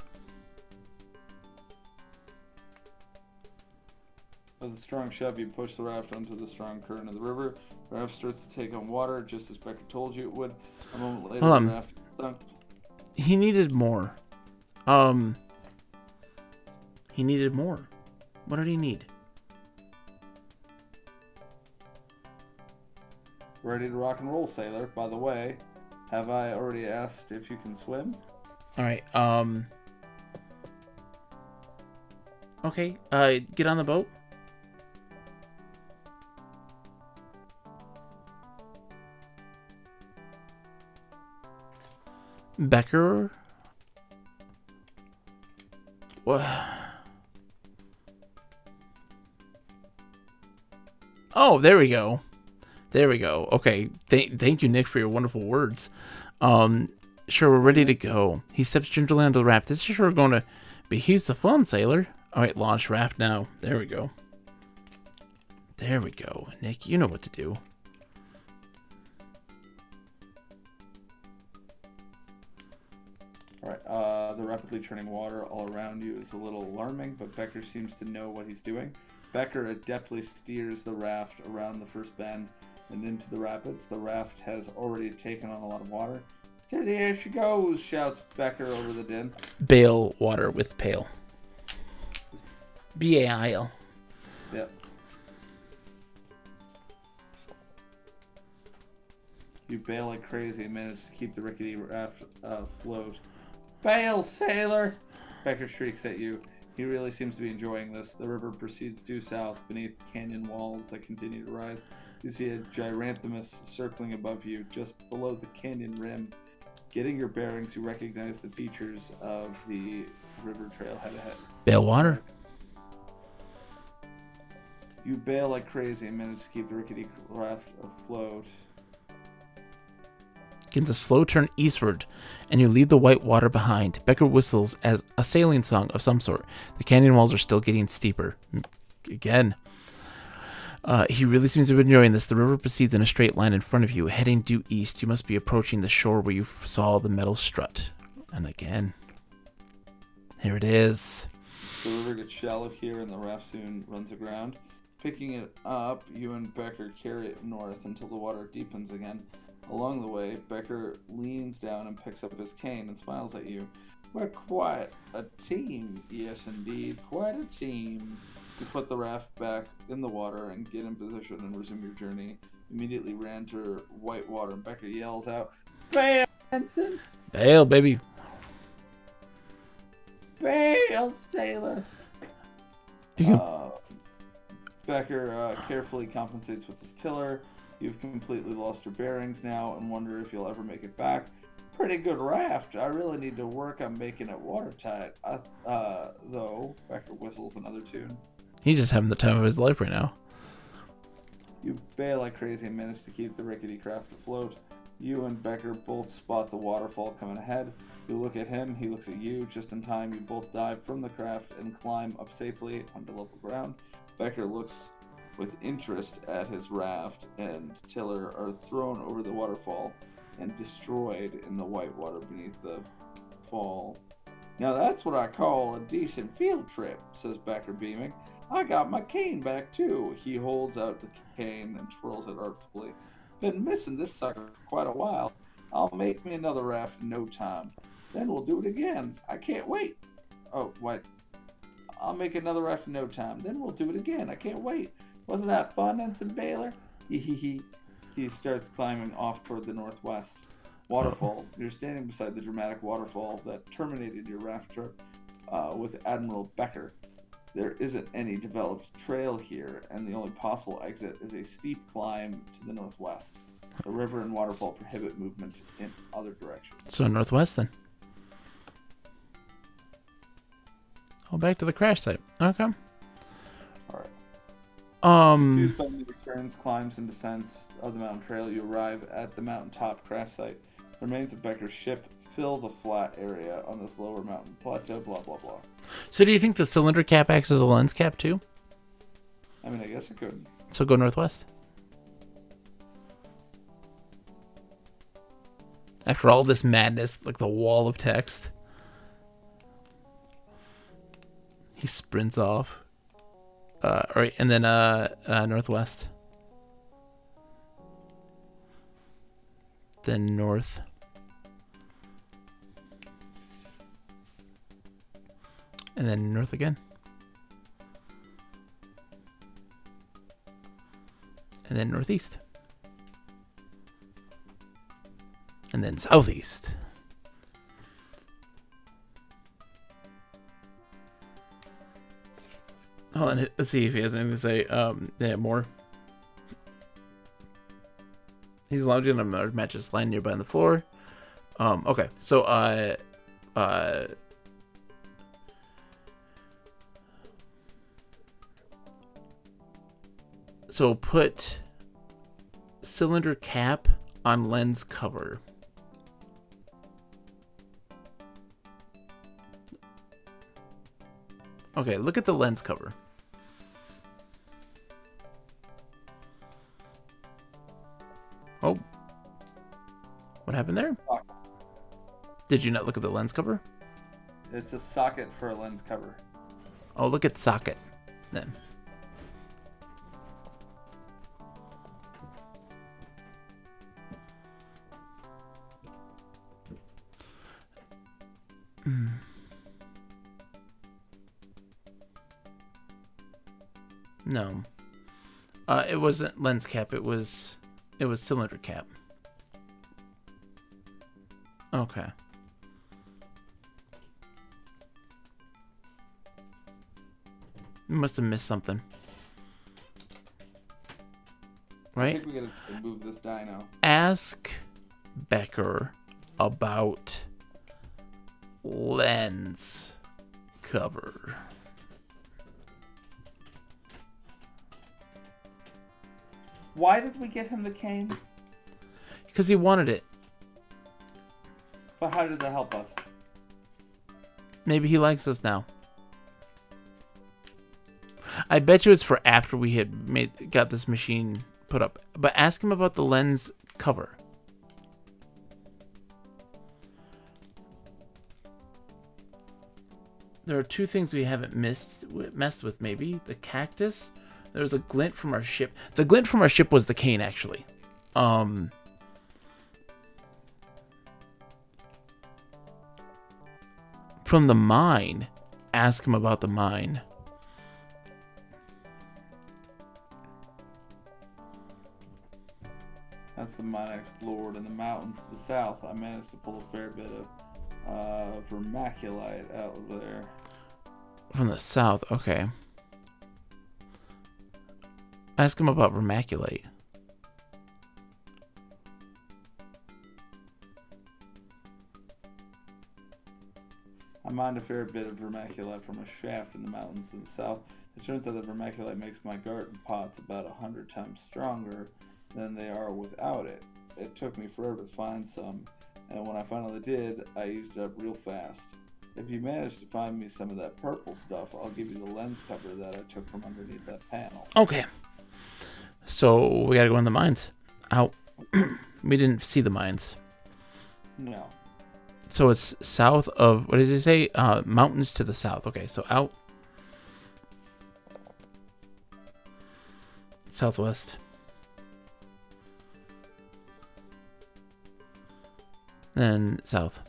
With a strong shove, you push the raft onto the strong current of the river. The raft starts to take on water, just as Becker told you it would. A moment later, Hold the raft. sunk? He needed more. Um. He needed more. What did he need? Ready to rock and roll, sailor. By the way, have I already asked if you can swim? All right. Um. Okay. Uh, get on the boat. Becker. What? Oh, there we go. There we go. Okay. Th- thank you, Nick, for your wonderful words. Um, sure, we're ready to go. He steps gingerly onto the raft. This is sure going to be heaps of fun, sailor. All right, launch raft now. There we go. There we go. Nick, you know what to do. The rapidly churning water all around you is a little alarming, but Becker seems to know what he's doing. Becker adeptly steers the raft around the first bend and into the rapids. The raft has already taken on a lot of water. Steady as she goes, shouts Becker over the din. Bail water with pail. B A I L. Yep. You bail like crazy and manage to keep the rickety raft uh, Bail, sailor! Becker shrieks at you. He really seems to be enjoying this. The river proceeds due south beneath canyon walls that continue to rise. You see a Gyranthamus circling above you, just below the canyon rim. Getting your bearings, you recognize the features of the river trail head ahead. Bail water. You bail like crazy and manage to keep the rickety raft afloat. A slow turn eastward, and you leave the white water behind. Becker whistles as a sailing song of some sort. The canyon walls are still getting steeper. Again. Uh, he really seems to be enjoying this. The river proceeds in a straight line in front of you, heading due east. You must be approaching the shore where you saw the metal strut. And again. Here it is. The river gets shallow here and the raft soon runs aground. Picking it up, you and Becker carry it north until the water deepens again. Along the way, Becker leans down and picks up his cane and smiles at you. We're quite a team, yes indeed, quite a team. You put the raft back in the water and get in position and resume your journey. Immediately ran to white water and Becker yells out, Bail, Benson! Bail, baby. Bail, Taylor! You can, Uh, Becker uh, carefully compensates with his tiller. You've completely lost your bearings now and wonder if you'll ever make it back. Pretty good raft. I really need to work on making it watertight. I, uh, though, Becker whistles another tune. he's just having the time of his life right now. You bail like crazy and manage to keep the rickety craft afloat. You and Becker both spot the waterfall coming ahead. You look at him, he looks at you. Just in time, you both dive from the craft and climb up safely onto level ground. Becker looks with interest at his raft and tiller are thrown over the waterfall and destroyed in the white water beneath the fall. Now that's what I call a decent field trip, says Becker, beaming. I got my cane back too. He holds out the cane and twirls it artfully. Been missing this sucker for quite a while. I'll make me another raft in no time. Then we'll do it again. I can't wait. Oh, wait. I'll make another raft in no time. Then we'll do it again. I can't wait. Wasn't that fun, Ensign Baylor? Hee hee hee. He starts climbing off toward the northwest. Waterfall. You're standing beside the dramatic waterfall that terminated your raft trip uh, with Admiral Becker. There isn't any developed trail here, and the only possible exit is a steep climb to the northwest. The river and waterfall prohibit movement in other directions. So northwest then. Oh, back to the crash site. Okay. Um. The returns, climbs, and descents of the mountain trail, you arrive at the mountaintop crash site. The remains of Becker's ship fill the flat area on this lower mountain plateau, blah, blah, blah. So do you think the cylinder cap acts as a lens cap too? I mean, I guess it could. So go northwest. After all this madness, like the wall of text, he sprints off. Uh, all right, and then uh, uh, northwest. Then north. And then north again. And then northeast. And then southeast. Hold on, let's see if he has anything to say. Um, yeah, more. He's lounging on a mattress lying nearby on the floor. Um, okay, so uh, uh, so put cylinder cap on lens cover. Okay, look at the lens cover. Oh. What happened there? Did you not look at the lens cover? It's a socket for a lens cover. Oh, look at socket then. Hmm. No. Uh, it wasn't lens cap. It was, it was cylinder cap. Okay. Must have missed something. I Right? think we gotta move this dyno. Ask Becker about lens cover. Why did we get him the cane? Because he wanted it. But how did that help us? Maybe he likes us now. I bet you it's for after we had made got this machine put up. But ask him about the lens cover. There are two things we haven't missed messed with. Maybe the cactus. There was a glint from our ship. The glint from our ship was the cane, actually. Um. From the mine. Ask him about the mine. That's the mine I explored in the mountains to the south. I managed to pull a fair bit of uh, vermiculite out of there. From the south, okay. Ask him about vermiculite. I mined a fair bit of vermiculite from a shaft in the mountains to the south. It turns out that vermiculite makes my garden pots about a hundred times stronger than they are without it. It took me forever to find some, and when I finally did, I used it up real fast. If you manage to find me some of that purple stuff, I'll give you the lens cover that I took from underneath that panel. Okay. So we gotta go in the mines. Out. we didn't see the mines. No. So it's south of what does he say? Uh, mountains to the south. Okay, so out. Southwest. Then south.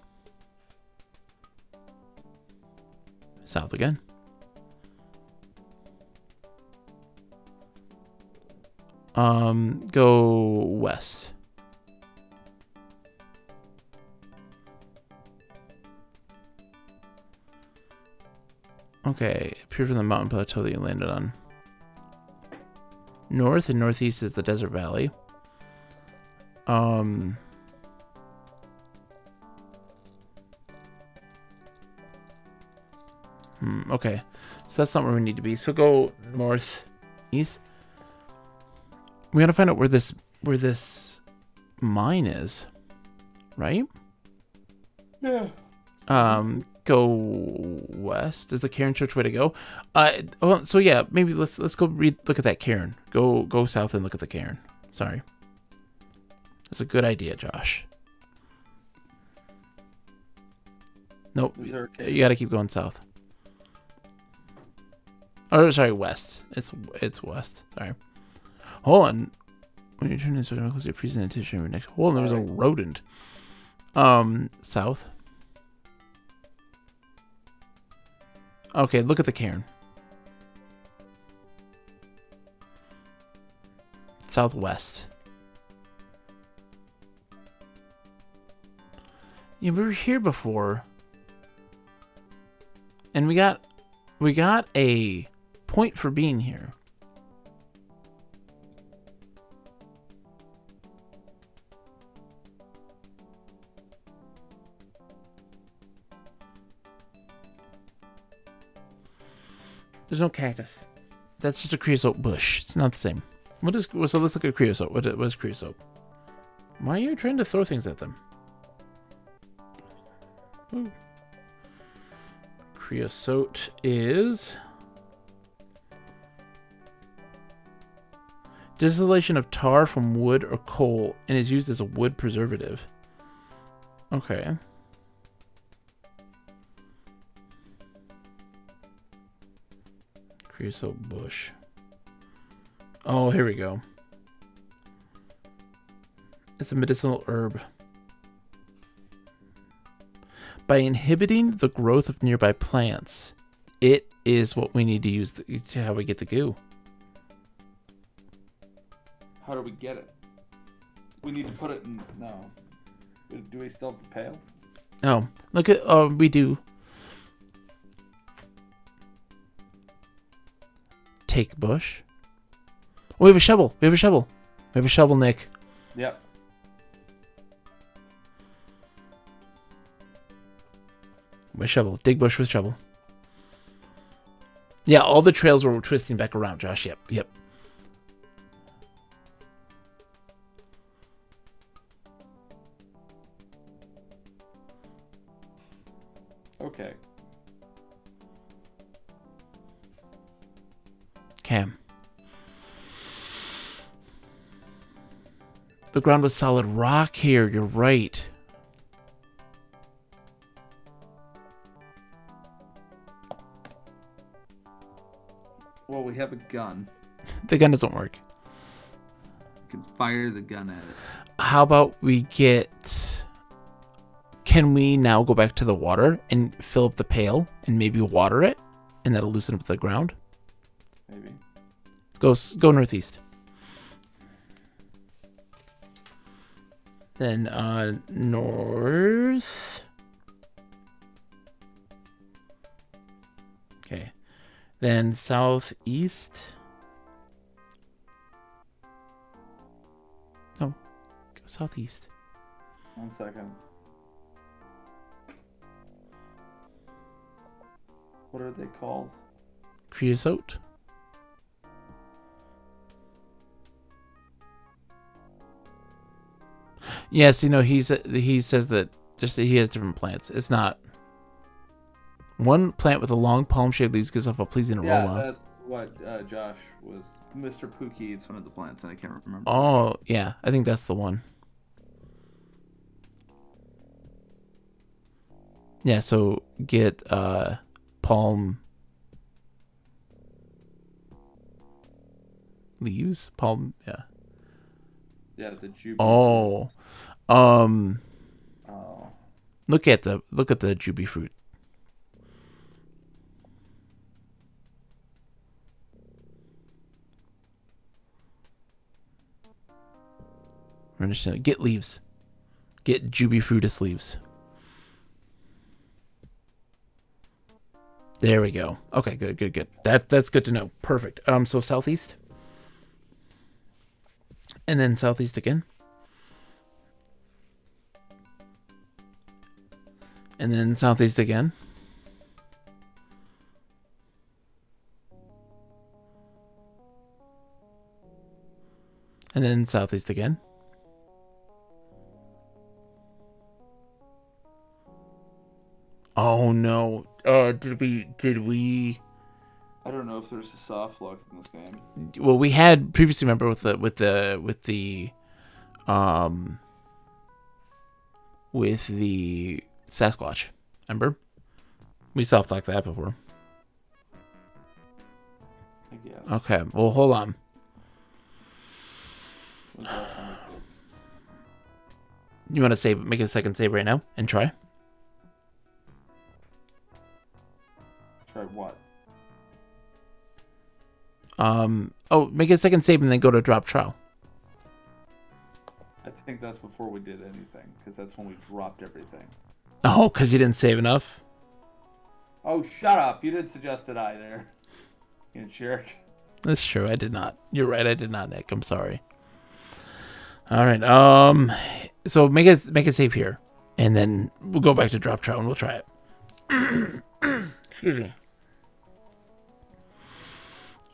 South again. Um, go west. Okay, appear from the mountain plateau that you landed on. North and northeast is the desert valley. Um. Hmm, okay, so that's not where we need to be. So go north, east. We gotta find out where this where this mine is, right? Yeah. um go west is the Cairn Church way to go. Uh oh, so yeah maybe let's let's go read look at that Cairn. Go go south and look at the Cairn. Sorry. That's a good idea Josh. Nope. Is there a you gotta keep going south. Oh sorry west. It's it's west. Sorry hold on when you turn this way close your presentation your next hold on there was a rodent um south Okay, look at the cairn. Southwest. Yeah, we were here before. And we got we got a point for being here. There's no cactus. That's just a creosote bush. It's not the same. What is so? Let's look at creosote. What is, creosote? Why are you trying to throw things at them? Ooh. Creosote is distillation of tar from wood or coal and is used as a wood preservative. Okay. Creosote bush. Oh, here we go. It's a medicinal herb. By inhibiting the growth of nearby plants, it is what we need to use the, to how we get the goo. How do we get it? We need to put it in. No. Do we still have the pail? Oh, look at oh we do. Take bush. Oh, we have a shovel. We have a shovel. We have a shovel, Nick. Yep. With shovel. Dig bush with shovel. Yeah, all the trails were twisting back around, Josh. Yep, yep. Ground with solid rock here. You're right. Well, we have a gun. The gun doesn't work. You can fire the gun at it. How about we get. Can we now go back to the water and fill up the pail and maybe water it? And that'll loosen up the ground? Maybe. Go, go northeast. Then uh, north. Okay. Then southeast. No, go southeast. One second. What are they called? Creosote. Yes, you know he's he says that just that he has different plants. It's not one plant with a long palm-shaped leaves gives off a pleasing Yeah, aroma. that's what uh, Josh was. Mr. Pookie eats one of the plants, and I can't remember. Oh yeah, I think that's the one. Yeah, so get uh palm leaves, palm yeah. Yeah, the jubilee. Oh, um, Oh. look at the look at the juby fruit. Gonna get leaves. Get juby fruitus leaves. There we go. Okay, good, good, good. That that's good to know. Perfect. Um, so southeast, and then southeast again. And then southeast again. And then southeast again. Oh no. Uh did we did we I don't know if there's a soft lock in this game. well we had previously remember with the with the with the um with the Sasquatch. Remember? We soft locked that before. I guess. Okay, well hold on. Was that time I did? You want to save make a second save right now and try? Try what? Um. Oh, make a second save and then go to drop trial. I think that's before we did anything, because that's when we dropped everything. Oh, because you didn't save enough. Oh, shut up! You didn't suggest it either. You jerk. That's true. I did not. You're right. I did not, Nick. I'm sorry. All right. Um. So make a make a save here, and then we'll go back to drop trial and we'll try it. Excuse me.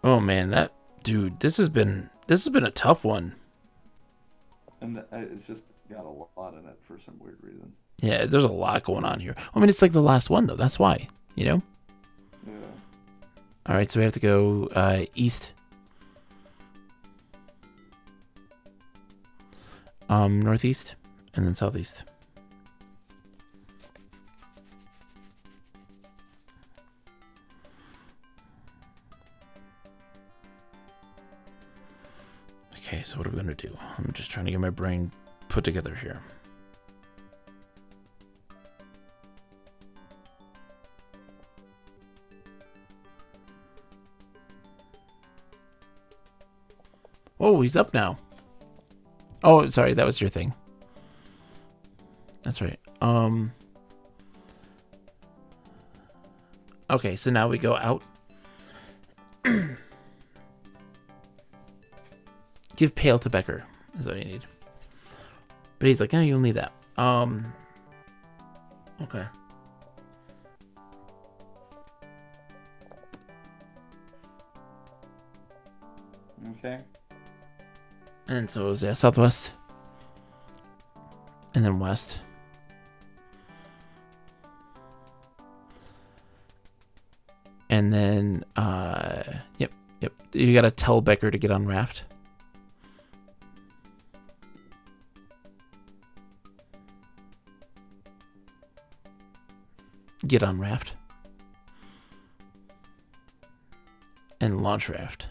Oh man, that dude. This has been this has been a tough one. And it's just got a lot in it for some weird reason. Yeah, there's a lot going on here. I mean, it's like the last one though. That's why, you know. Yeah. All right, so we have to go uh, east. Um, northeast, and then southeast. Okay, so what are we gonna do? I'm just trying to get my brain put together here. Oh, he's up now. Oh, sorry, that was your thing. That's right. Um. Okay, so now we go out. Give pail to Becker. Is what you need. But he's like, oh, you'll need that. Um. Okay. Okay. And so is that southwest? And then west. And then uh yep, yep. You gotta tell Becker to get on raft. Get on raft. And launch raft.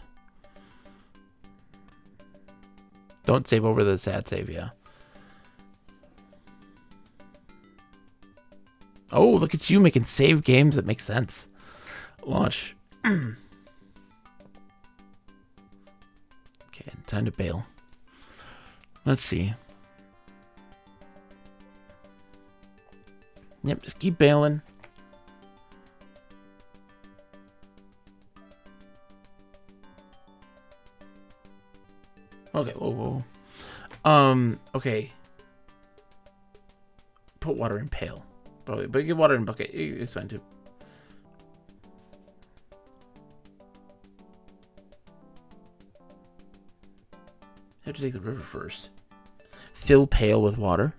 Don't save over the sad save, yeah. Oh, look at you making save games that make sense. Launch. okay, time to bail. Let's see. Yep, just keep bailing. Okay, whoa, whoa. Um, okay. Put water in pail. Probably, but get water in bucket. It's fine too. have to take the river first. Fill pail with water.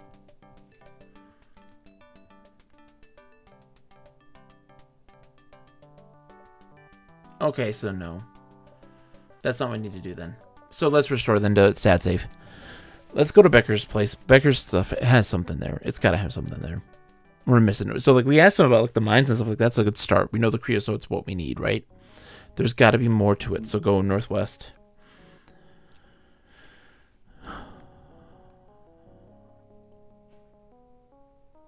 Okay, so no. That's not what I need to do then. So let's restore then to sad save. Let's go to Becker's place. Becker's stuff has something there. It's got to have something there. We're missing it. So like we asked him about like the mines and stuff like that's a good start. We know the creosote's what we need, right? There's got to be more to it. So go northwest.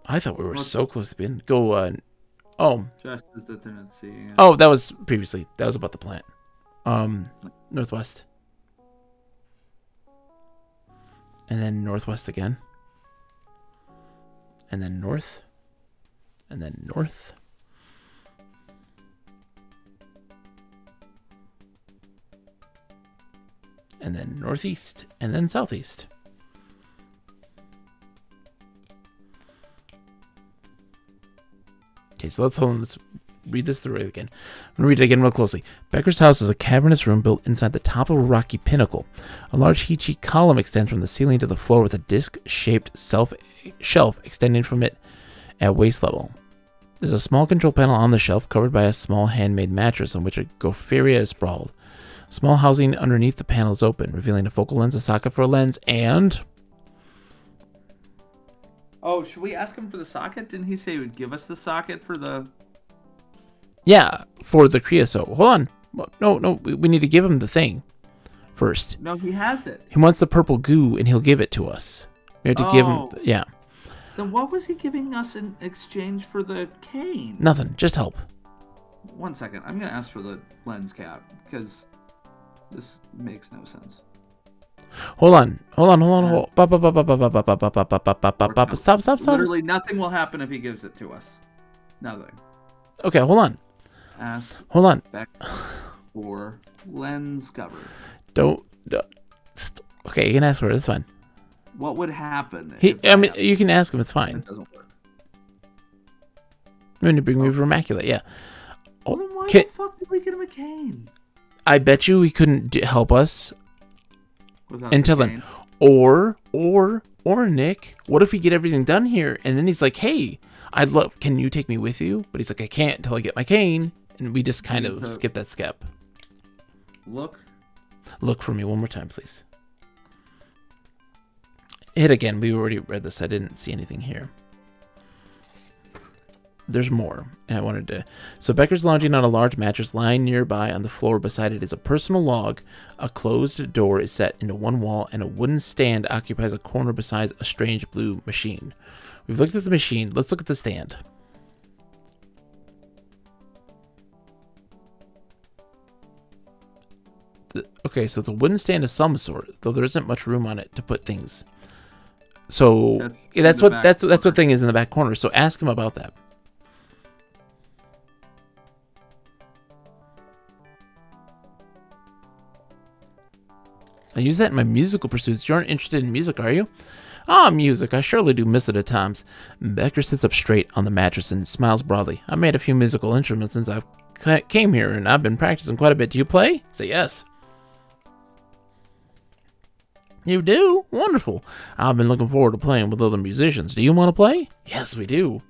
I thought we were so close to being. Go. Uh, oh, Just as that they're not seeing it. oh, that was previously. That was about the plant. Um, northwest. And then northwest again. And then north. And then north. And then northeast. And then southeast. Okay, so let's hold on. Let's read this through again. I'm gonna read it again real closely. Becker's house is a cavernous room built inside the top of a rocky pinnacle. A large heat column extends from the ceiling to the floor with a disc-shaped self shelf extending from it at waist level. There's a small control panel on the shelf covered by a small handmade mattress on which a Gopheria is sprawled. Small housing underneath the panel is open, revealing a focal lens, a socket for a lens, and Oh, should we ask him for the socket? Didn't he say he would give us the socket for the? Yeah, for the creosote. Hold on. No, no, we need to give him the thing first. No, he has it. He wants the purple goo, and he'll give it to us. We have to oh. give him, yeah. Then what was he giving us in exchange for the cane? Nothing, just help. One second, I'm gonna ask for the lens cap because this makes no sense. Hold on, hold on, hold on, hold. Stop, stop, stop. Literally nothing will happen if he gives it to us. Nothing. Okay, hold on. Ask Hold on. back for lens cover. Don't. don't okay. You can ask for it. It's fine. What would happen? He. I mean, you can ask him. It's fine. It doesn't work. I'm bring me vermacular. Yeah. Oh, well, then why Can- the fuck did we get him a cane? I bet you he couldn't d- help us Without the until then. Or, or, or Nick. What if we get everything done here, and then he's like, "Hey, I'd love. Can you take me with you?" But he's like, "I can't until I get my cane." And we just kind of skip that step. Look. Look for me one more time, please. Hit again. We already read this. I didn't see anything here. There's more, and I wanted to. So Becker's lounging on a large mattress lying nearby on the floor. Beside it is a personal log. A closed door is set into one wall, and a wooden stand occupies a corner beside a strange blue machine. We've looked at the machine. Let's look at the stand. Okay, so it's a wooden stand of some sort, though there isn't much room on it to put things. So That's yeah, that's what that's that's what thing is in the back corner. So ask him about that. I use that in my musical pursuits. You aren't interested in music, are you? Ah, music. I surely do miss it at times. Becker sits up straight on the mattress and smiles broadly. I made a few musical instruments since I came here, and I've been practicing quite a bit. Do you play? Say yes. You do? Wonderful. I've been looking forward to playing with other musicians. Do you want to play? Yes, we do.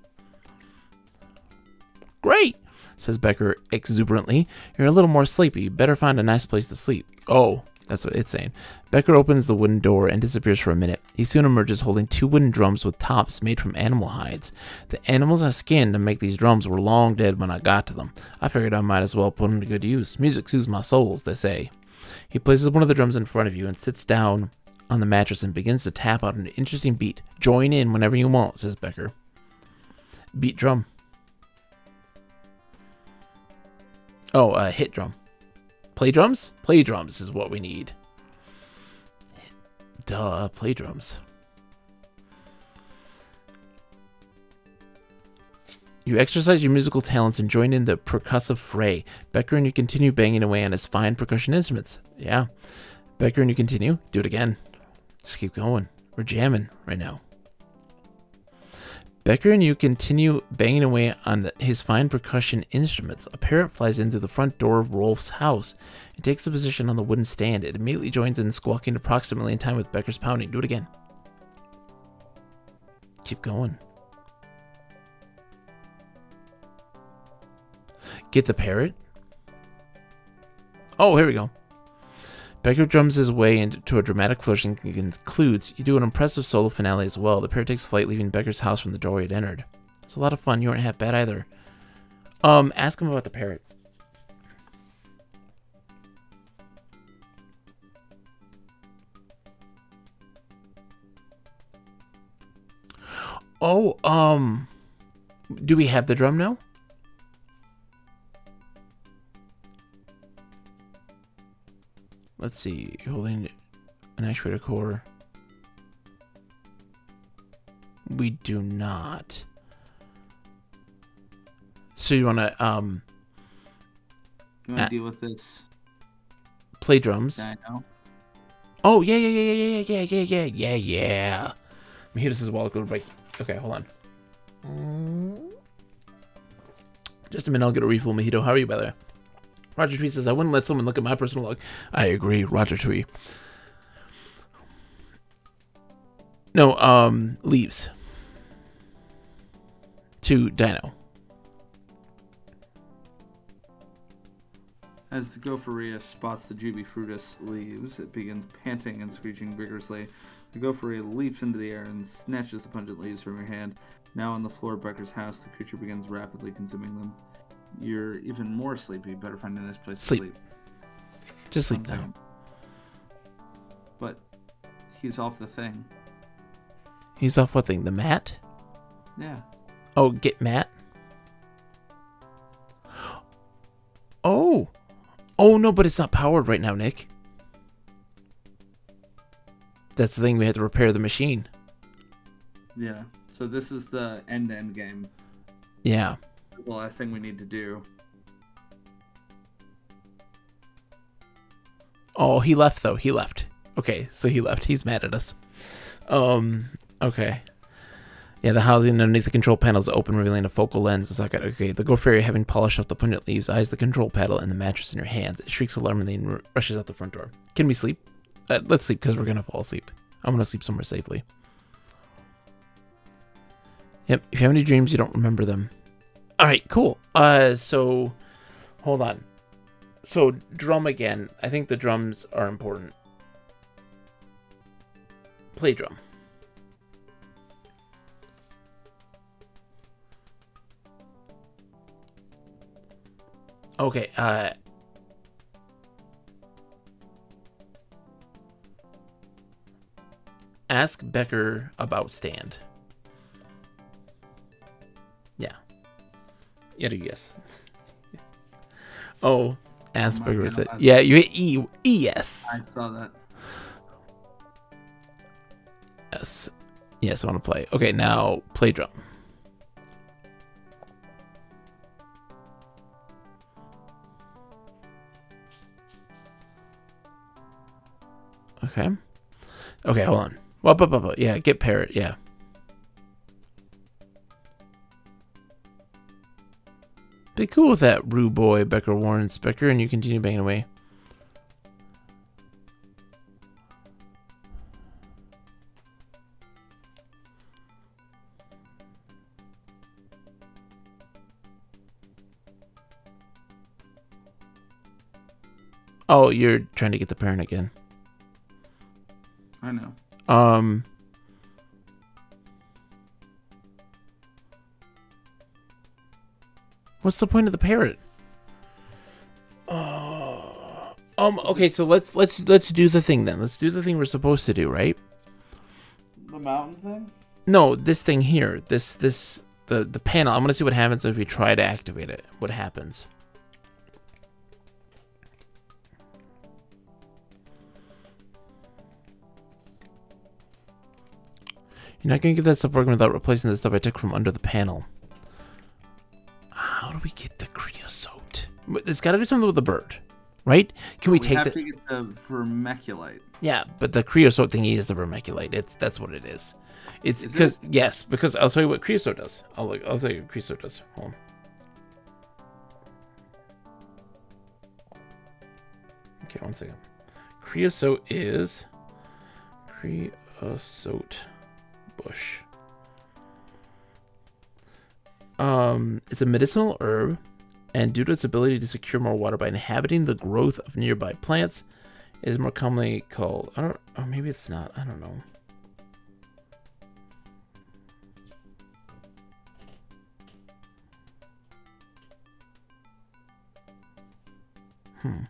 Great, says Becker exuberantly. You're a little more sleepy. Better find a nice place to sleep. Oh, that's what it's saying. Becker opens the wooden door and disappears for a minute. He soon emerges holding two wooden drums with tops made from animal hides. The animals I skinned to make these drums were long dead when I got to them. I figured I might as well put them to good use. Music soothes my soul, as they say. He places one of the drums in front of you and sits down on the mattress and begins to tap out an interesting beat. Join in whenever you want, says Becker. Beat drum. Oh, uh, hit drum. Play drums? Play drums is what we need. Duh, play drums. You exercise your musical talents and join in the percussive fray. Becker and you continue banging away on his fine percussion instruments. Yeah. Becker and you continue. Do it again. Just keep going. We're jamming right now. Becker and you continue banging away on his fine percussion instruments. A parrot flies in through the front door of Rolf's house. and takes a position on the wooden stand. It immediately joins in, squawking approximately in time with Becker's pounding. Do it again. Keep going. Get the parrot. Oh, here we go. Becker drums his way into a dramatic flourish and concludes. You do an impressive solo finale as well. The pair takes flight, leaving Becker's house from the door he had entered. It's a lot of fun. You aren't half bad either. Um, ask him about the parrot. Oh, um, do we have the drum now? Let's see. Holding an actuator core. We do not. So you want to um You want to deal with this? play drums? I know. Oh yeah yeah yeah yeah yeah yeah yeah yeah yeah yeah. Mojito says while go to break. Okay, hold on. Just a minute, I'll get a refill. Mojito, how are you by the way? Roger Tree says I wouldn't let someone look at my personal log. I agree, Roger Tree. No, um, leaves. To Dino. As the Gopheria spots the Juby frutus leaves, it begins panting and screeching vigorously. The Gopheria leaps into the air and snatches the pungent leaves from your hand. Now on the floor of Becker's house, the creature begins rapidly consuming them. You're even more sleepy. Better find a nice place Sleep. to sleep. Just sleep now. But he's off the thing. He's off what thing? The mat? Yeah. Oh, get mat. Oh. Oh no, but it's not powered right now, Nick. That's the thing. We have to repair the machine. Yeah. So this is the end end game. Yeah. The last thing we need to do. Oh, he left though. He left. Okay, so he left. He's mad at us. Um. Okay. Yeah, the housing underneath the control panel is open, revealing a focal lens. It's like, okay, the Gopheria, having polished off the pungent leaves, eyes the control paddle and the mattress in her hands. It shrieks alarmingly and rushes out the front door. Can we sleep? Uh, let's sleep because we're gonna fall asleep. I'm gonna sleep somewhere safely. Yep. If you have any dreams, you don't remember them. All right. Cool. Uh. So, hold on. So drum again. I think the drums are important. Play drum. Okay, uh Ask Becker about stand. Oh, yeah, do yes. oh, Asperger was it? Yeah, you hit E. E yes. I saw that. Yes. Yes, I want to play. Okay, now play drum. Okay. Okay, hold on. Up, up, up, up. Yeah, get parrot. Yeah. Be cool with that, Rue boy, Becker Warren Specker, and you continue banging away. Oh, you're trying to get the parent again. I know. Um. What's the point of the parrot? Uh, um. Okay, so let's let's let's do the thing then. Let's do the thing we're supposed to do, right? The mountain thing? No, this thing here. This this the the panel. I'm gonna see what happens if we try to activate it. What happens? You're not gonna get that stuff working without replacing the stuff I took from under the panel. We get the creosote? It's got to do something with the bird, right? Can we, we take have the? to get the vermiculite. Yeah, but the creosote thingy is the vermiculite. It's that's what it is. It's because yes, because I'll tell you what creosote does. I'll look, I'll tell you what creosote does. Hold on. Okay, one second. Creosote is creosote bush. Um, it's a medicinal herb, and due to its ability to secure more water by inhabiting the growth of nearby plants, it is more commonly called. I don't. Or maybe it's not. I don't know. Hmm.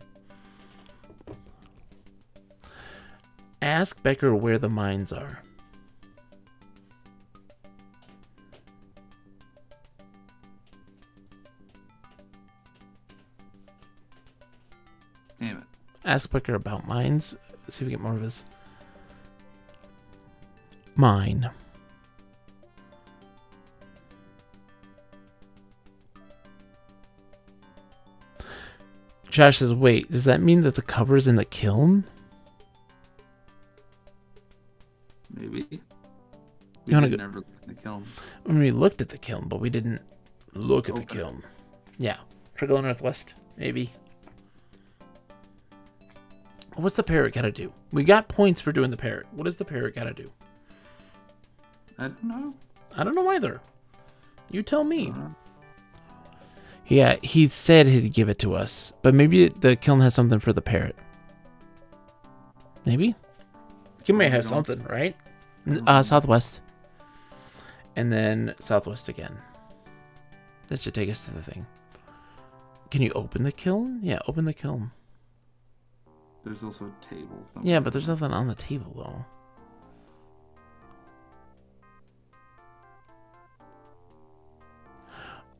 Ask Becker where the mines are. Damn it. Ask Becker about mines. See if we get more of his. Mine. Josh says, wait, does that mean that the cover's in the kiln? Maybe. We You wanna go- never the kiln. I mean, we looked at the kiln, but we didn't look at the kiln. Yeah. Trickle Northwest, maybe. What's the parrot gotta do? We got points for doing the parrot. What does the parrot gotta do? I don't know. I don't know either. You tell me. Yeah, he said he'd give it to us, but maybe the kiln has something for the parrot. Maybe. Kiln may have something, right? Uh, southwest, and then southwest again. That should take us to the thing. Can you open the kiln? Yeah, open the kiln. There's also a table. Somewhere. Yeah, but there's nothing on the table though.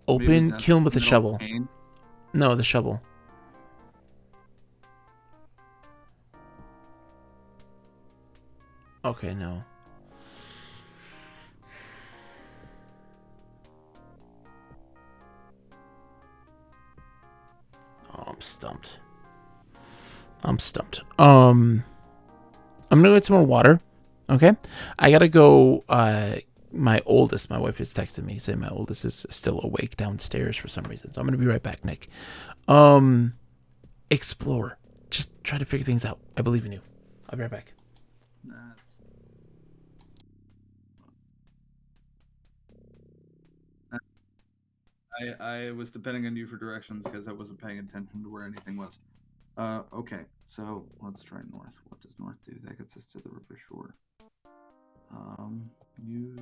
Open kiln with a shovel. Pain? No, the shovel. Okay, no. Oh, I'm stumped. I'm stumped. Um, I'm gonna go get some more water. Okay, I gotta go. Uh, my oldest, my wife has texted me saying my oldest is still awake downstairs for some reason. So I'm gonna be right back, Nick. Um, explore. Just try to figure things out. I believe in you. I'll be right back. I, I was depending on you for directions because I wasn't paying attention to where anything was. Uh, okay, so let's try north. What does north do? That gets us to the river shore. Um, use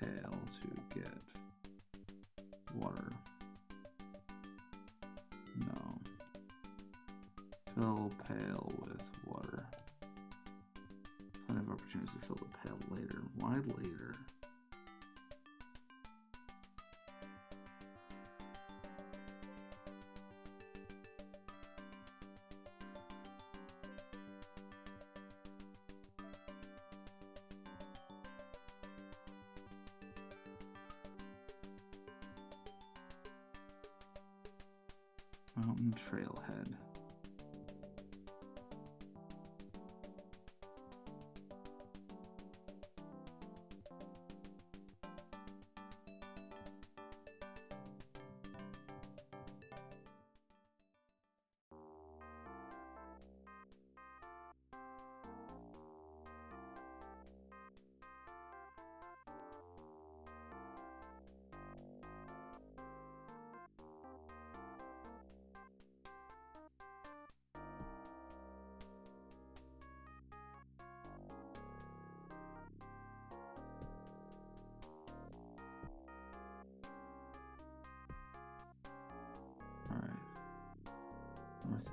pail to get water. No. Fill pail with water. Plenty of opportunities to fill the pail later. Why later?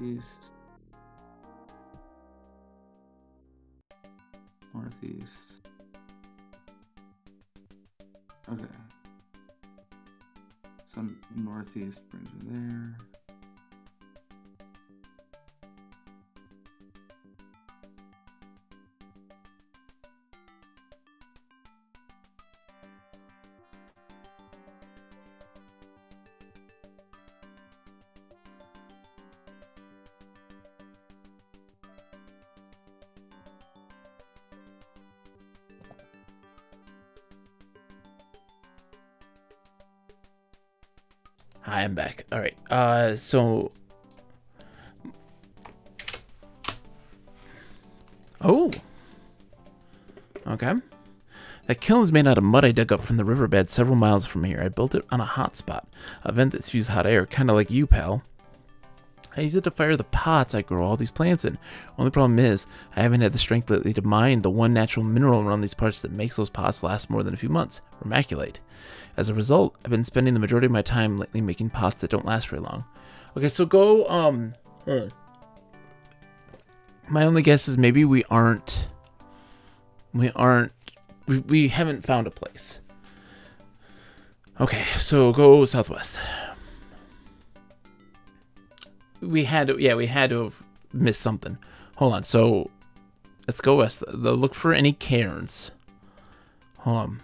Northeast. Northeast. Okay. So northeast brings me there. Uh, so. Oh. Okay. That kiln is made out of mud I dug up from the riverbed several miles from here. I built it on a hot spot, a vent that spews hot air, kind of like you, pal. I use it to fire the pots I grow all these plants in. Only problem is, I haven't had the strength lately to mine the one natural mineral around these parts that makes those pots last more than a few months, vermiculite. As a result, I've been spending the majority of my time lately making pots that don't last very long. Okay, so go, um, hmm. my only guess is maybe we aren't, we aren't, we, we haven't found a place. Okay, so go southwest. We had to, yeah, we had to have missed something. Hold on, so let's go west. Look for any cairns. Hold on.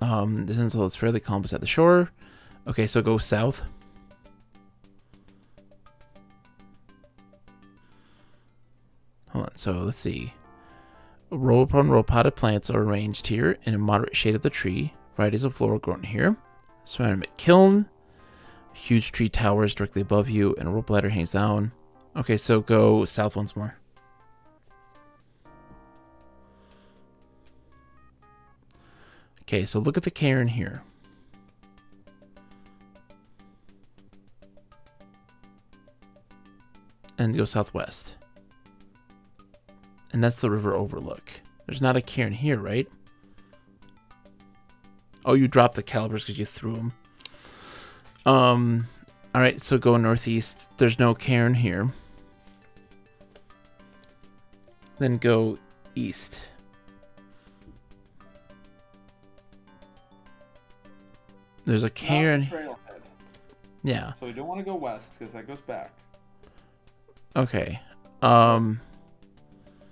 Um, this until it's fairly calm beside the shore. Okay, so go south. Hold on, so let's see. Row upon row potted plants are arranged here in a moderate shade of the tree. Varieties of flora grown here. Ceramic kiln. Huge tree towers directly above you, and a rope ladder hangs down. Okay, so go south once more. Okay, so look at the cairn here. And go southwest. And that's the river overlook. There's not a cairn here, right? Oh, you dropped the calibers because you threw them. Um, all right, so go northeast. There's no cairn here. Then go east. There's a cairn. Yeah. So we don't want to go west because that goes back. Okay. Um.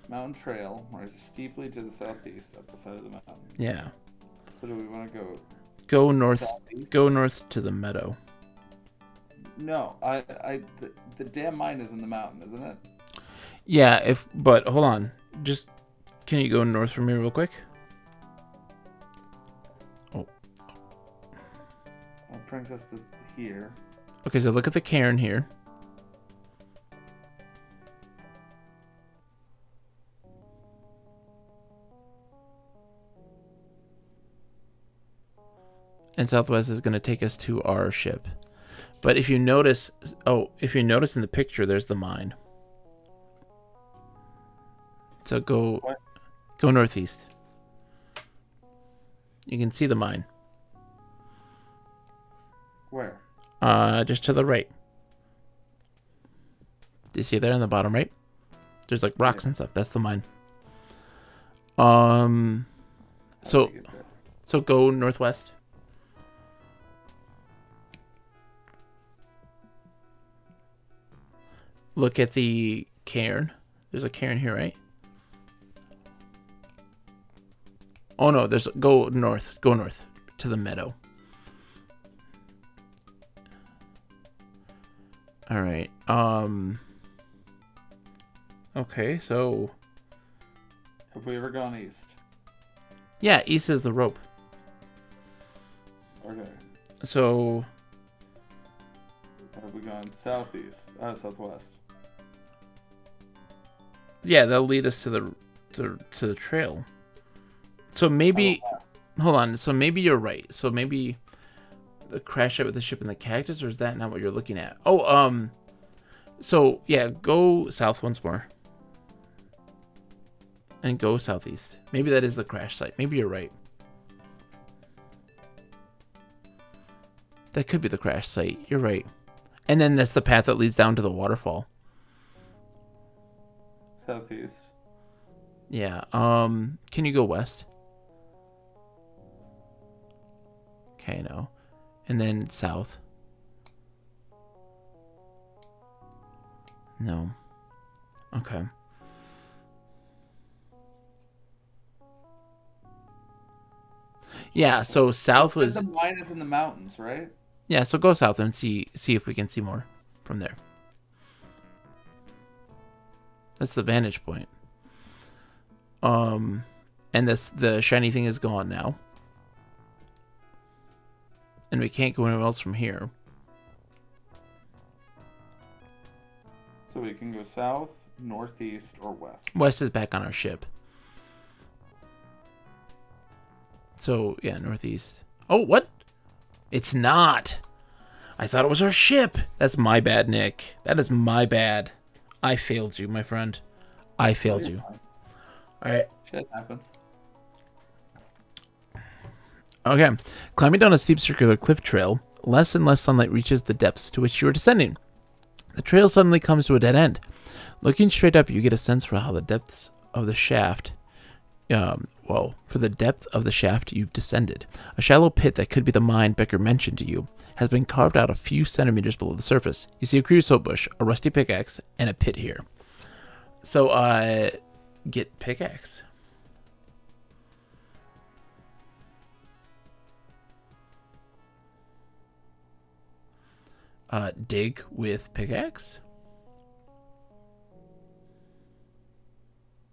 mountain trail rises steeply to the southeast up the side of the mountain. Yeah. So do we want to go Go north. Go north to the meadow. No, I, I, the, the damn mine is in the mountain, isn't it? Yeah. If but hold on. Just can you go north from here real quick? Oh. Brings us to here. Okay. So look at the cairn here. And southwest is going to take us to our ship. But if you notice, oh, if you notice in the picture, there's the mine. So go, What? go northeast. You can see the mine. Where? Uh, just to the right. Do you see there in the bottom right? There's like rocks and stuff. That's the mine. Um, So- do we get there? so go northwest. Look at the cairn. There's a cairn here, right? Oh no, there's go north. Go north to the meadow. All right. Um Okay, so have we ever gone east? yeah, east is the rope. Okay. So Have we gone southeast? Uh, southwest. Yeah, that'll lead us to the to, to the trail. So maybe hold on. So maybe you're right. So maybe the crash site with the ship and the cactus, or is that not what you're looking at? Oh, um. So yeah, go south once more, and go southeast. Maybe that is the crash site. Maybe you're right. That could be the crash site. You're right. And then that's the path that leads down to the waterfall. Southeast. Yeah. Um. Can you go west? Okay, no. And then south. No. Okay. Yeah, so south was The mine is in the mountains, right? yeah, so go south and see see if we can see more from there. That's the vantage point. Um and this the shiny thing is gone now. And we can't go anywhere else from here. So we can go south, northeast, or west. West is back on our ship. So yeah, northeast. Oh, what? It's not. I thought it was our ship. That's my bad, Nick. That is my bad. I failed you, my friend. I failed you. All right. Shit happens. Okay. Climbing down a steep circular cliff trail, less and less sunlight reaches the depths to which you are descending. The trail suddenly comes to a dead end. Looking straight up, you get a sense for how the depths of the shaft. Um, whoa, for the depth of the shaft you've descended. A shallow pit that could be the mine Becker mentioned to you has been carved out a few centimeters below the surface. You see a creosote bush, a rusty pickaxe, and a pit here. So, uh, get pickaxe. Uh, dig with pickaxe.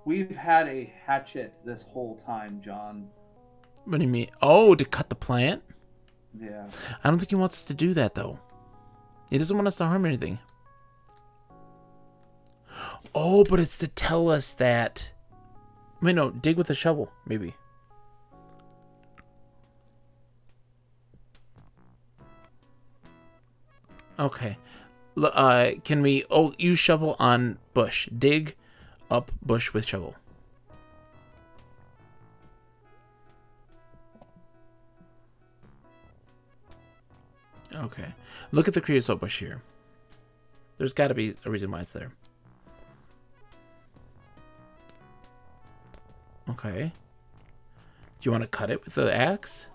We've had a hatchet this whole time, John. What do you mean? Oh, to cut the plant? Yeah. I don't think he wants us to do that though. He doesn't want us to harm anything. Oh, but it's to tell us that. Wait, no, dig with a shovel, maybe. Okay. Uh, can we? Oh, use shovel on bush. Dig up bush with shovel. Okay. Look at the creosote bush here. There's got to be a reason why it's there. Okay. Do you want to cut it with the axe?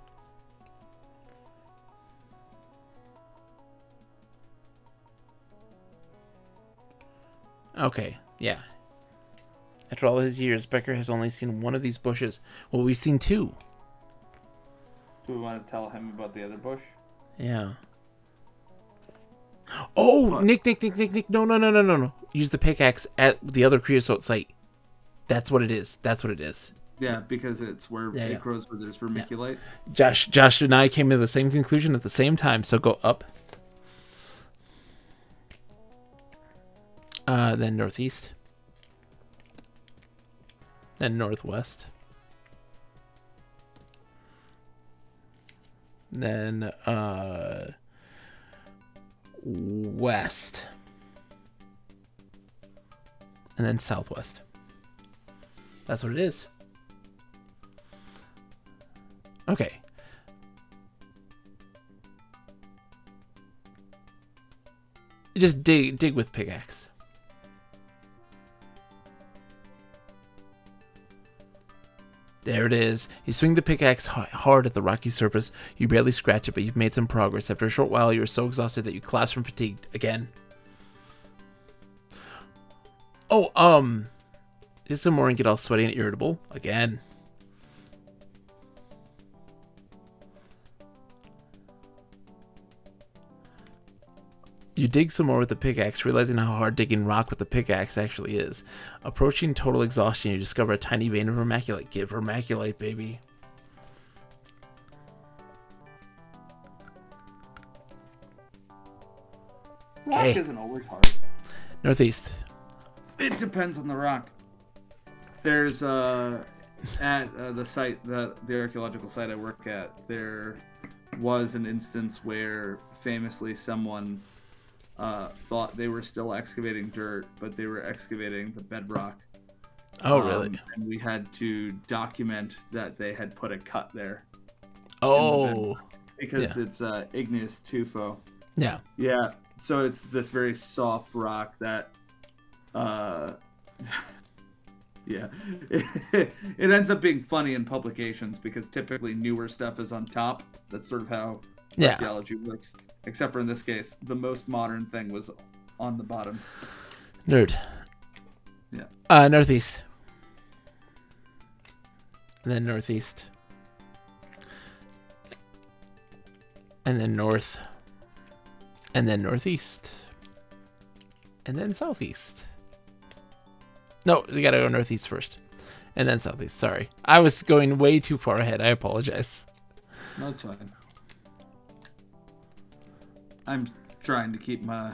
Okay, yeah. After all his years, Becker has only seen one of these bushes. Well, we've seen two. Do we want to tell him about the other bush? Yeah. Oh, What? Nick, Nick, Nick, Nick, Nick. No, no, no, no, no, no. Use the pickaxe at the other creosote site. That's what it is. That's what it is. Yeah, because it's where Yeah, it yeah. grows where there's vermiculite. Josh, Josh and I came to the same conclusion at the same time. So go up. Uh, then northeast. Then northwest. Then uh west. And then southwest. That's what it is. Okay. Just dig dig with pickaxe. There it is. You swing the pickaxe hard at the rocky surface. You barely scratch it, but you've made some progress. After a short while, you are so exhausted that you collapse from fatigue again. Oh, um, just some more and get all sweaty and irritable again. You dig some more with the pickaxe, realizing how hard digging rock with the pickaxe actually is. Approaching total exhaustion, you discover a tiny vein of vermiculite. Get vermiculite, baby. Rock Okay. isn't always hard. Northeast. It depends on the rock. There's uh at uh, the site that the archaeological site I work at, there was an instance where famously someone uh, thought they were still excavating dirt, but they were excavating the bedrock. Oh, Um, really? And we had to document that they had put a cut there Oh, because Yeah. it's uh, igneous tufo. yeah. Yeah, so it's this very soft rock that, uh, yeah, it, ends up being funny in publications because typically newer stuff is on top. That's sort of how Yeah. archaeology works. Except for in this case, the most modern thing was on the bottom. Nerd. Yeah. Uh, northeast. And then northeast. And then north. And then northeast. And then southeast. No, we gotta go northeast first. And then southeast. Sorry. I was going way too far ahead. I apologize. No, it's fine. I'm trying to keep my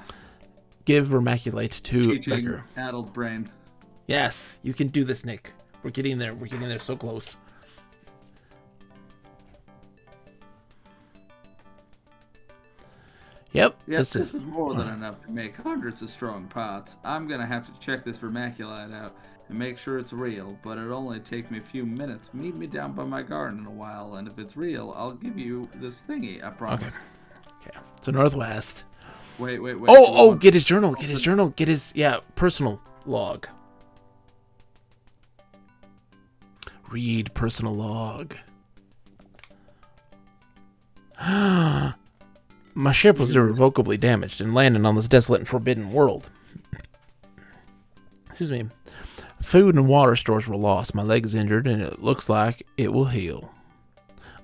Give vermiculite to Becker. addled brain. Yes, you can do this, Nick. We're getting there. We're getting there so close. Yep. Yes, this this is is more than enough to make hundreds of strong pots. I'm gonna have to check this vermiculite out and make sure it's real, but it'll only take me a few minutes. Meet me down by my garden in a while, and if it's real, I'll give you this thingy, I promise. okay. So northwest. Wait, wait, wait. Oh, oh, get his journal. Get oh, his journal. Get his yeah personal log. Read personal log. My ship was irrevocably damaged and landed on this desolate and forbidden world. Excuse me. Food and water stores were lost. My leg is injured and it looks like it will heal.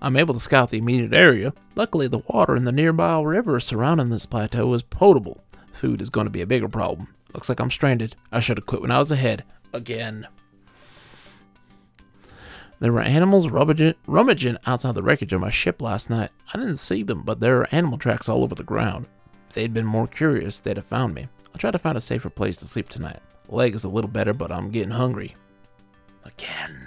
I'm able to scout the immediate area. Luckily, the water in the nearby river surrounding this plateau is potable. Food is going to be a bigger problem. Looks like I'm stranded. I should have quit when I was ahead. Again. There were animals rummaging, outside the wreckage of my ship last night. I didn't see them, but there are animal tracks all over the ground. If they'd been more curious, they'd have found me. I'll try to find a safer place to sleep tonight. Leg is a little better, but I'm getting hungry. Again.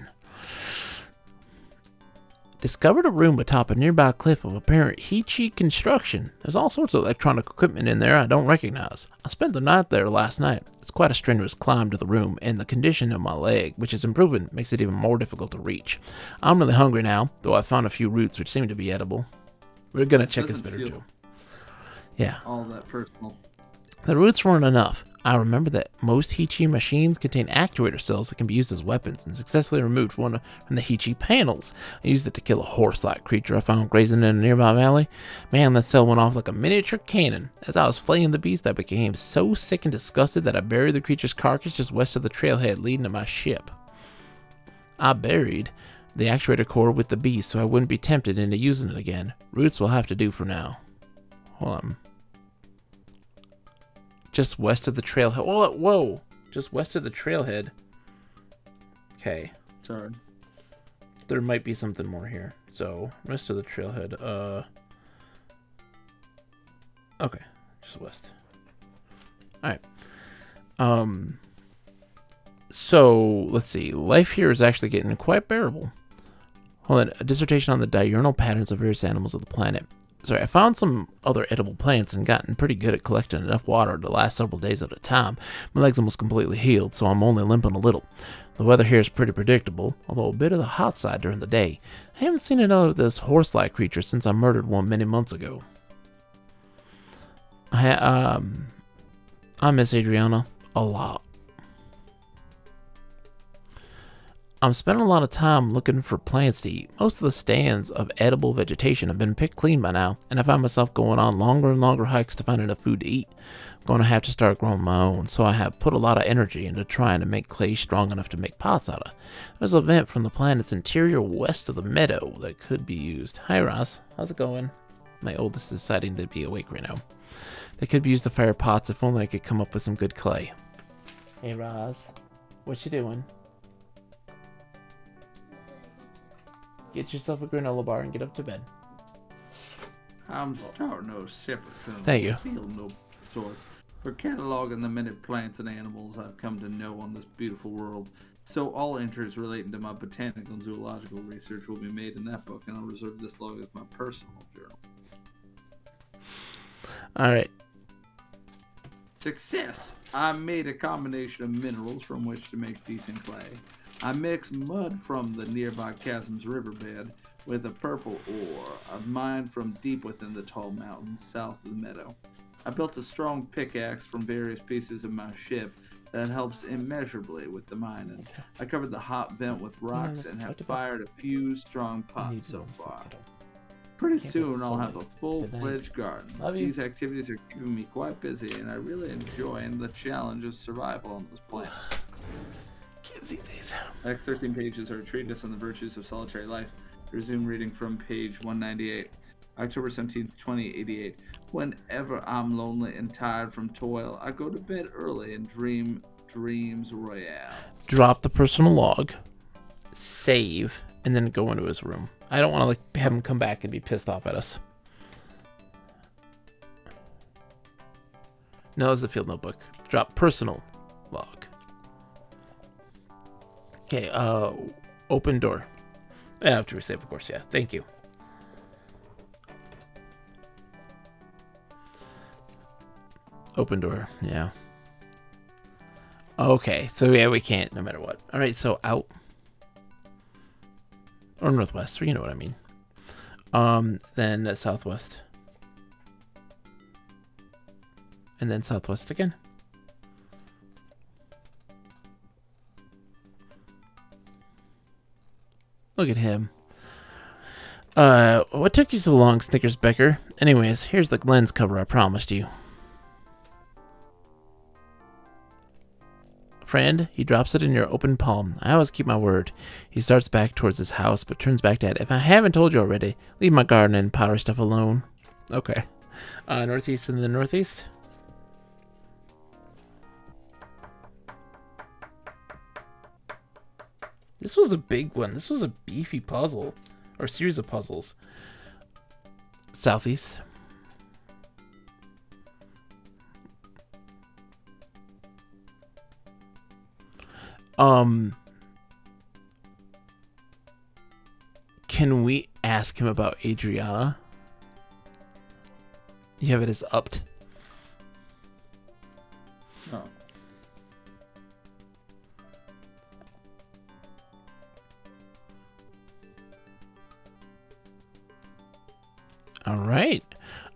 Discovered a room atop a nearby cliff of apparent Heechee construction. There's all sorts of electronic equipment in there I don't recognize. I spent the night there last night. It's quite a strenuous climb to the room, and the condition of my leg, which is improving, makes it even more difficult to reach. I'm really hungry now, though I found a few roots which seem to be edible. We're gonna This check his bitter too. Yeah. all that personal. The roots weren't enough. I remember that most Heechee machines contain actuator cells that can be used as weapons and successfully removed one from the Heechee panels. I used it to kill a horse-like creature I found grazing in a nearby valley. Man, that cell went off like a miniature cannon. As I was flaying the beast, I became so sick and disgusted that I buried the creature's carcass just west of the trailhead leading to my ship. I buried the actuator core with the beast so I wouldn't be tempted into using it again. Roots will have to do for now. Hold on. Just west of the trailhead. Whoa, whoa! Just west of the trailhead. Okay. Sorry. There might be something more here. So, west of the trailhead. Uh. Okay. Just west. Alright. Um. So, let's see. Life here is actually getting quite bearable. Hold on. A dissertation on the diurnal patterns of various animals of the planet. Sorry, I found some other edible plants and gotten pretty good at collecting enough water to last several days at a time. My legs almost completely healed, so I'm only limping a little. The weather here is pretty predictable, although a bit of the hot side during the day. I haven't seen another of this horse-like creature since I murdered one many months ago. I, um, I miss Adriana a lot. I'm spending a lot of time looking for plants to eat. Most of the stands of edible vegetation have been picked clean by now, and I find myself going on longer and longer hikes to find enough food to eat. I'm going to have to start growing my own, so I have put a lot of energy into trying to make clay strong enough to make pots out of. There's a vent from the planet's interior west of the meadow that could be used. Hi, Ross. How's it going? My oldest is deciding to be awake right now. They could be used to fire pots if only I could come up with some good clay. Hey, Roz. What you doing? Get yourself a granola bar and get up to bed. I'm starting no separate Thank you. Feel no sorts. For cataloging the many plants and animals I've come to know on this beautiful world, so all entries relating to my botanical and zoological research will be made in that book, and I'll reserve this log as my personal journal. All right. Success! I made a combination of minerals from which to make decent clay. I mixed mud from the nearby chasm's riverbed with a purple ore of mined from deep within the tall mountains south of the meadow. I built a strong pickaxe from various pieces of my ship that helps immeasurably with the mining. I covered the hot vent with rocks and have fired a few strong pots so far. Pretty soon I'll have a full-fledged garden. These activities are keeping me quite busy, and I really enjoy the challenge of survival on this planet. Can't see these. Next 13 pages are a treatise on the virtues of solitary life. Resume reading from page 198. October 17th, 2088. Whenever I'm lonely and tired from toil, I go to bed early and dream dreams royale. Drop the personal log, save, and then go into his room. I don't want to like have him come back and be pissed off at us. No, it's the field notebook. Drop personal Okay, uh, open door. Yeah, after we save, of course. Yeah, thank you. Open door. Yeah. Okay, so yeah, we can't no matter what. All right, so out or northwest, or you know what I mean. Um, then uh, southwest, and then southwest again. Look at him. Uh, what took you so long, Snickers Becker? Anyways, here's the lens cover I promised you. Friend, he drops it in your open palm. I always keep my word. He starts back towards his house, but turns back to add, If I haven't told you already, leave my garden and powder stuff alone. Okay. Uh, northeast and the northeast? This was a big one. This was a beefy puzzle. Or series of puzzles. Southeast. Um Can we ask him about Adriana? You have it as upped. All right.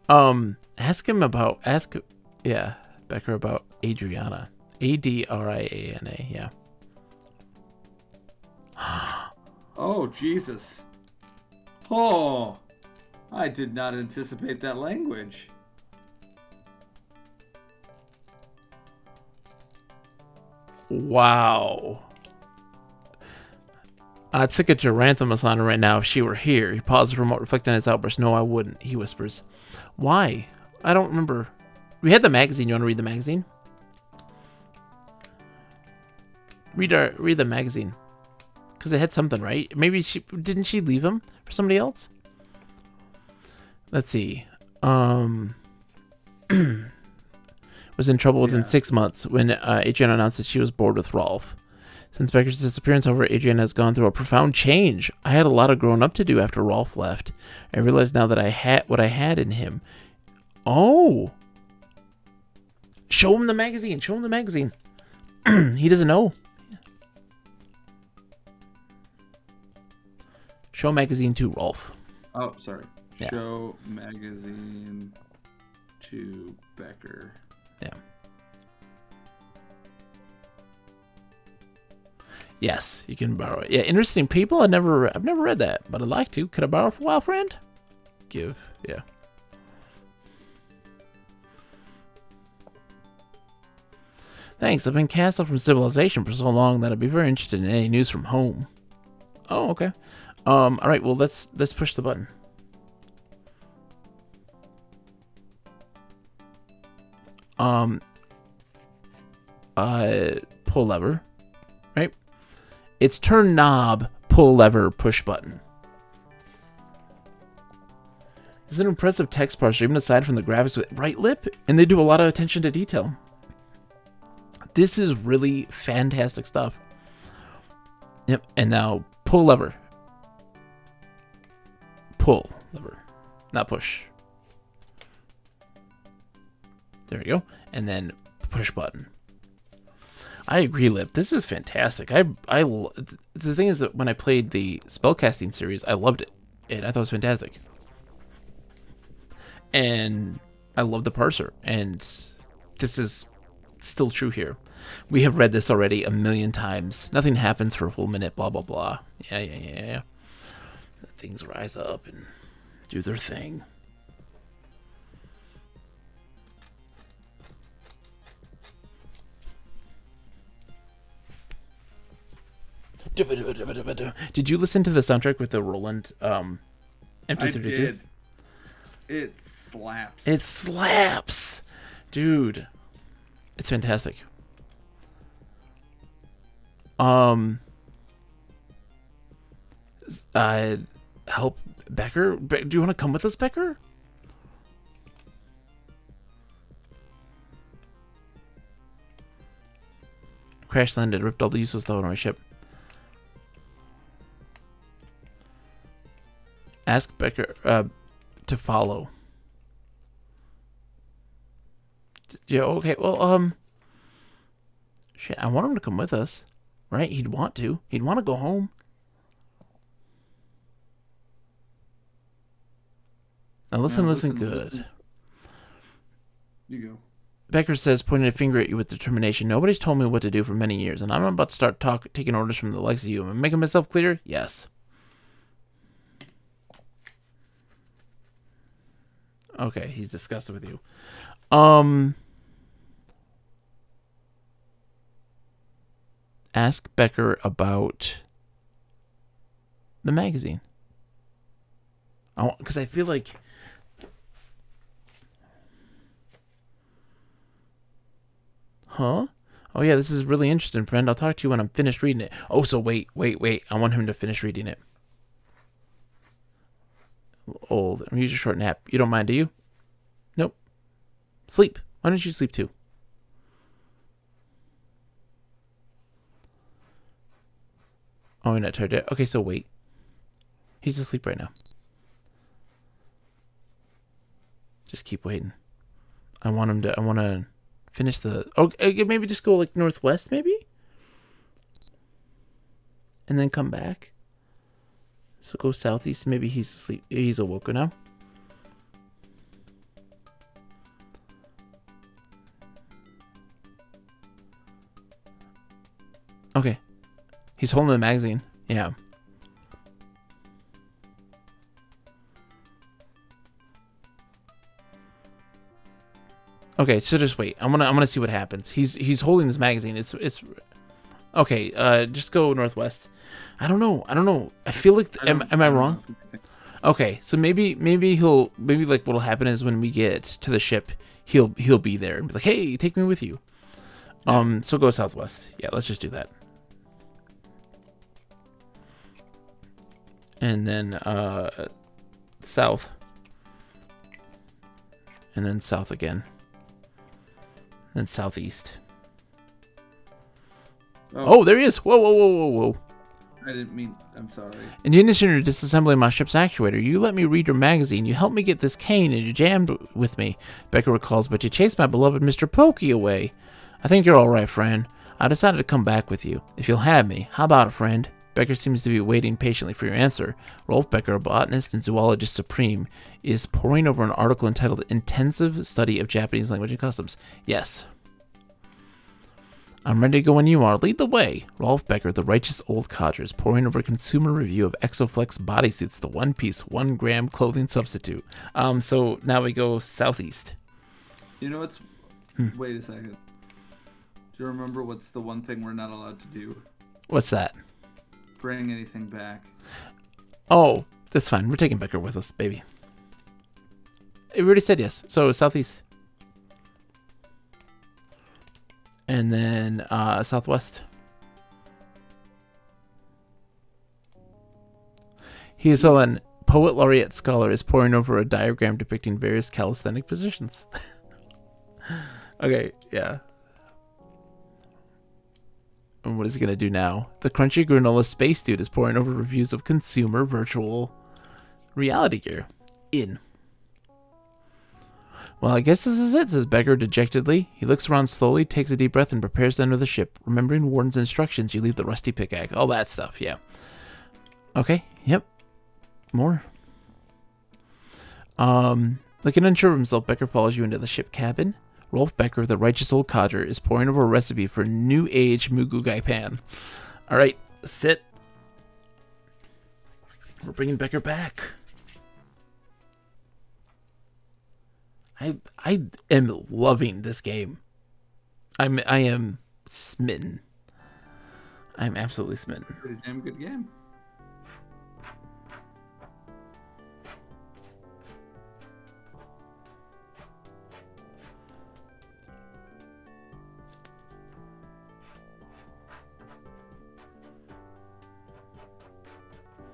Um ask him about ask yeah, Becker about Adriana. A D R I A N A. Yeah. Oh, Jesus. Oh, I did not anticipate that language. Wow. I'd stick a Geranthemus on her right now if she were here. He pauses for a moment, reflecting on his outburst. No, I wouldn't, he whispers. Why? I don't remember. We had the magazine. You want to read the magazine? Read our read the magazine. Because it had something, right? Maybe she didn't she leave him for somebody else? Let's see. Um was in trouble within Yeah. six months when uh, Adriana announced that she was bored with Rolf. Since Becker's disappearance, however, Adrian has gone through a profound change. I had a lot of growing up to do after Rolf left. I realize now that I had what I had in him. Oh. Show him the magazine. Show him the magazine. he doesn't know. Show magazine to Rolf. Oh, sorry. Yeah. Show magazine to Becker. Yeah. Yes, you can borrow it. Yeah, interesting people. I never, I've never read that, but I'd like to. Could I borrow for a while, friend? Give, yeah. Thanks. I've been cast off from civilization for so long that I'd be very interested in any news from home. Oh, okay. Um. All right. Well, let's let's push the button. Um. Uh. Pull lever. It's turn knob, pull lever, push button. It's an impressive text parser, even aside from the graphics with right lip, and they do a lot of attention to detail. This is really fantastic stuff. Yep, and now pull lever. Pull lever, not push. There we go. And then push button. I agree, Lip. This is fantastic. I, I, the thing is that when I played the spellcasting series, I loved it. And I thought it was fantastic. And I love the parser. And this is still true here. We have read this already a million times. Nothing happens for a full minute, blah blah blah. Yeah, yeah, yeah, yeah. Things rise up and do their thing. Did you listen to the soundtrack with the Roland um, I MT32? did. It slaps. It slaps, dude. It's fantastic. Um, uh, help Becker. Be- do you want to come with us, Becker? Crash landed, ripped all the useless stuff on my ship. Ask Becker uh, to follow. Yeah, okay. Well, um shit, I want him to come with us. Right? He'd want to. He'd want to go home. Now listen, Now listen, listen, good. listen. You go. Becker says, pointing a finger at you with determination, Nobody's told me what to do for many years, and I'm about to start talk taking orders from the likes of you. Am I making myself clear? Yes. Okay, he's disgusted with you. Um Ask Becker about the magazine. I because I feel like Huh? Oh yeah, this is really interesting, friend. I'll talk to you when I'm finished reading it. Oh, so wait, wait, wait. I want him to finish reading it. Old. I'm use a short nap. You don't mind, do you? Nope. Sleep. Why don't you sleep too? Oh, you're not tired yet? Okay, so wait. He's asleep right now. Just keep waiting. I want him to. I want to finish the. Oh, uh, okay, maybe just go like northwest, maybe, and then come back. So go southeast. Maybe he's asleep. He's awoken now. Okay. He's holding the magazine. Yeah. Okay, so just wait. I'm gonna I'm gonna see what happens. He's he's holding this magazine. It's it's okay. Uh, just go northwest. I don't know. I don't know. I feel like am, don't- am I wrong? if you think- Okay, so maybe maybe he'll maybe like what'll happen is when we get to the ship, he'll he'll be there and be like, "Hey, take me with you." Um, so go southwest. Yeah, let's just do that. And then uh south. And then south again. Then southeast. Oh, there he is. Whoa, whoa, whoa, whoa, whoa. I didn't mean. I'm sorry. In addition to disassembling my ship's actuator, you let me read your magazine, you helped me get this cane, and you jammed with me, Becker recalls, but you chased my beloved Mr. Pokey away. I think you're alright, friend. I decided to come back with you. If you'll have me, how about it, friend? Becker seems to be waiting patiently for your answer. Rolf Becker, a botanist and zoologist supreme, is poring over an article entitled Intensive Study of Japanese Language and Customs. Yes, I'm ready to go when you are. Lead the way. Rolf Becker, the righteous old codger, is poring over a consumer review of Exoflex bodysuits, the one piece, one gram clothing substitute. Um, so now we go southeast. You know what's? Hmm. Wait a second. Do you remember what's the one thing we're not allowed to do? What's that? Bring anything back. Oh, that's fine. We're taking Becker with us, baby. We already said yes. So southeast. And then uh, southwest. He is Helen, poet laureate scholar, is poring over a diagram depicting various calisthenic positions. okay, yeah. And what is he gonna do now? The crunchy granola space dude is poring over reviews of consumer virtual reality gear. In. Well, I guess this is it, says Becker dejectedly. He looks around slowly, takes a deep breath, and prepares to enter the ship. Remembering Warden's instructions, you leave the rusty pickaxe. All that stuff, yeah. Okay, yep. More. Um, looking unsure of himself, Becker follows you into the ship cabin. Rolf Becker, the righteous old codger, is pouring over a recipe for new age moo goo gai pan. All right, sit. We're bringing Becker back. I I am loving this game. I'm I am smitten. I'm absolutely smitten. Pretty damn good game.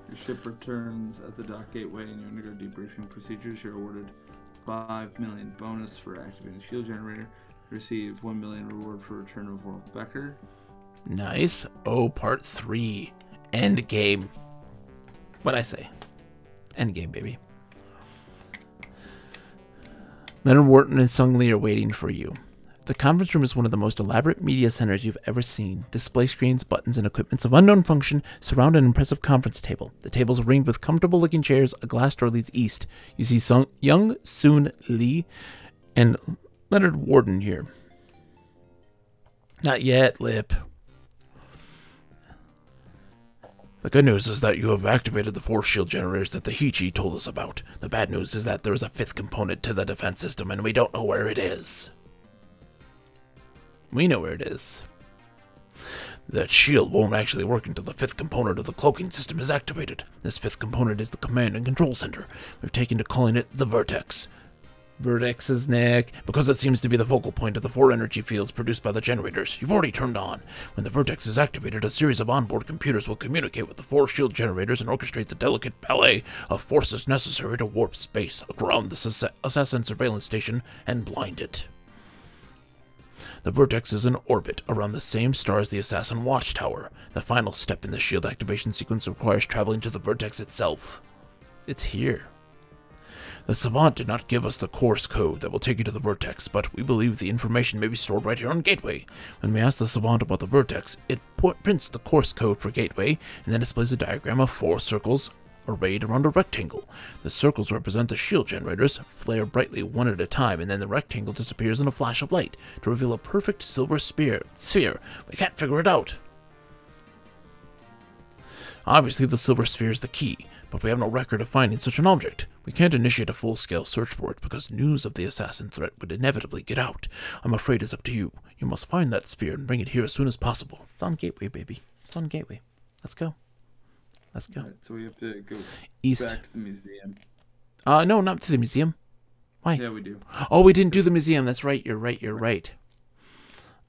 Your ship returns at the dock gateway and you undergo debriefing procedures. You're awarded 5 million bonus for activating shield generator. Receive 1 million reward for return of Rolf Becker. Nice. Oh, part three. End game. What I say? End game, baby. Leonard Warden and Sung Lee are waiting for you. The conference room is one of the most elaborate media centers you've ever seen. Display screens, buttons, and equipments of unknown function surround an impressive conference table. The table is ringed with comfortable looking chairs. A glass door leads east. You see Sung- Young Soon Lee and Leonard Warden here. Not yet, Lip. The good news is that you have activated the force shield generators that the Heechee told us about. The bad news is that there is a fifth component to the defense system and we don't know where it is. We know where it is. That shield won't actually work until the fifth component of the cloaking system is activated. This fifth component is the command and control center. We've taken to calling it the Vertex. Vertex's neck, because it seems to be the focal point of the four energy fields produced by the generators you've already turned on. When the Vertex is activated, a series of onboard computers will communicate with the four shield generators and orchestrate the delicate ballet of forces necessary to warp space around the assa- assassin surveillance station and blind it. The Vertex is in orbit around the same star as the Assassin Watchtower. The final step in the shield activation sequence requires traveling to the Vertex itself. It's here. The Savant did not give us the course code that will take you to the Vertex, but we believe the information may be stored right here on Gateway. When we ask the Savant about the Vertex, it prints the course code for Gateway and then displays a diagram of four circles arrayed around a rectangle. The circles represent the shield generators, flare brightly one at a time, and then the rectangle disappears in a flash of light to reveal a perfect silver spear sphere. We can't figure it out. Obviously, the silver sphere is the key, but we have no record of finding such an object. We can't initiate a full scale search for it because news of the assassin threat would inevitably get out. I'm afraid it's up to you. You must find that sphere and bring it here as soon as possible. It's on Gateway, baby. It's on Gateway. Let's go. Let's go. Alright, so we have to go East. back to the museum. Uh, no, not to the museum. Why? Yeah, we do. Oh, we didn't do the museum. That's right. You're right. You're right.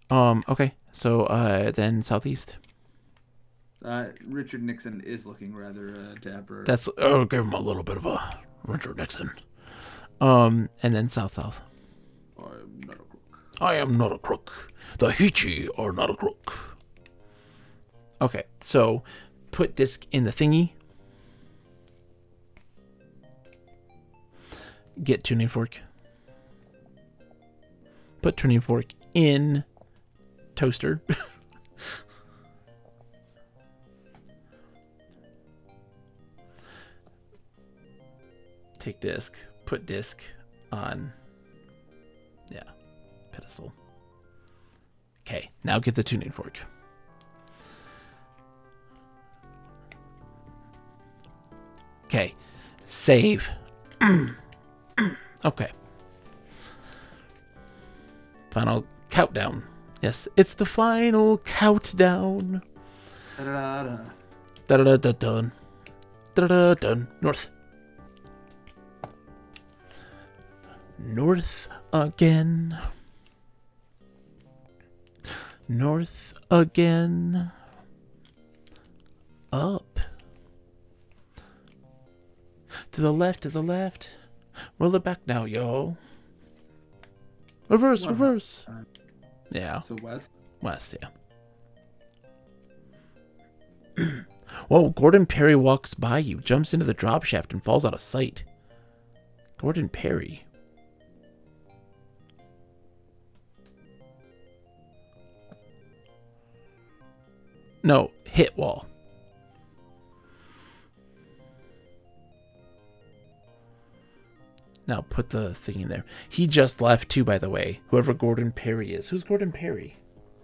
Um. Okay. So, uh, then southeast. Uh, Richard Nixon is looking rather uh, dapper. That's oh, give him a little bit of a Richard Nixon. Um, and then south south. I'm not a crook. I am not a crook. The Heechee are not a crook. Okay, so put disc in the thingy. Get tuning fork. Put tuning fork in toaster. Take disc. Put disc on. Yeah, pedestal. Okay, now get the tuning fork. Okay, save. okay. Final countdown. Yes, it's the final countdown. Da da da da dun. Da da dun. North. North again. North again. Up. To the left, to the left. Roll it back now, yo. Reverse, reverse. Yeah, So west. west, yeah. Whoa, Gordon Perry walks by you, jumps into the drop shaft, and falls out of sight. Gordon Perry. No, hit wall. Now put the thing in there. He just left too, by the way. Whoever Gordon Perry is. Who's Gordon Perry?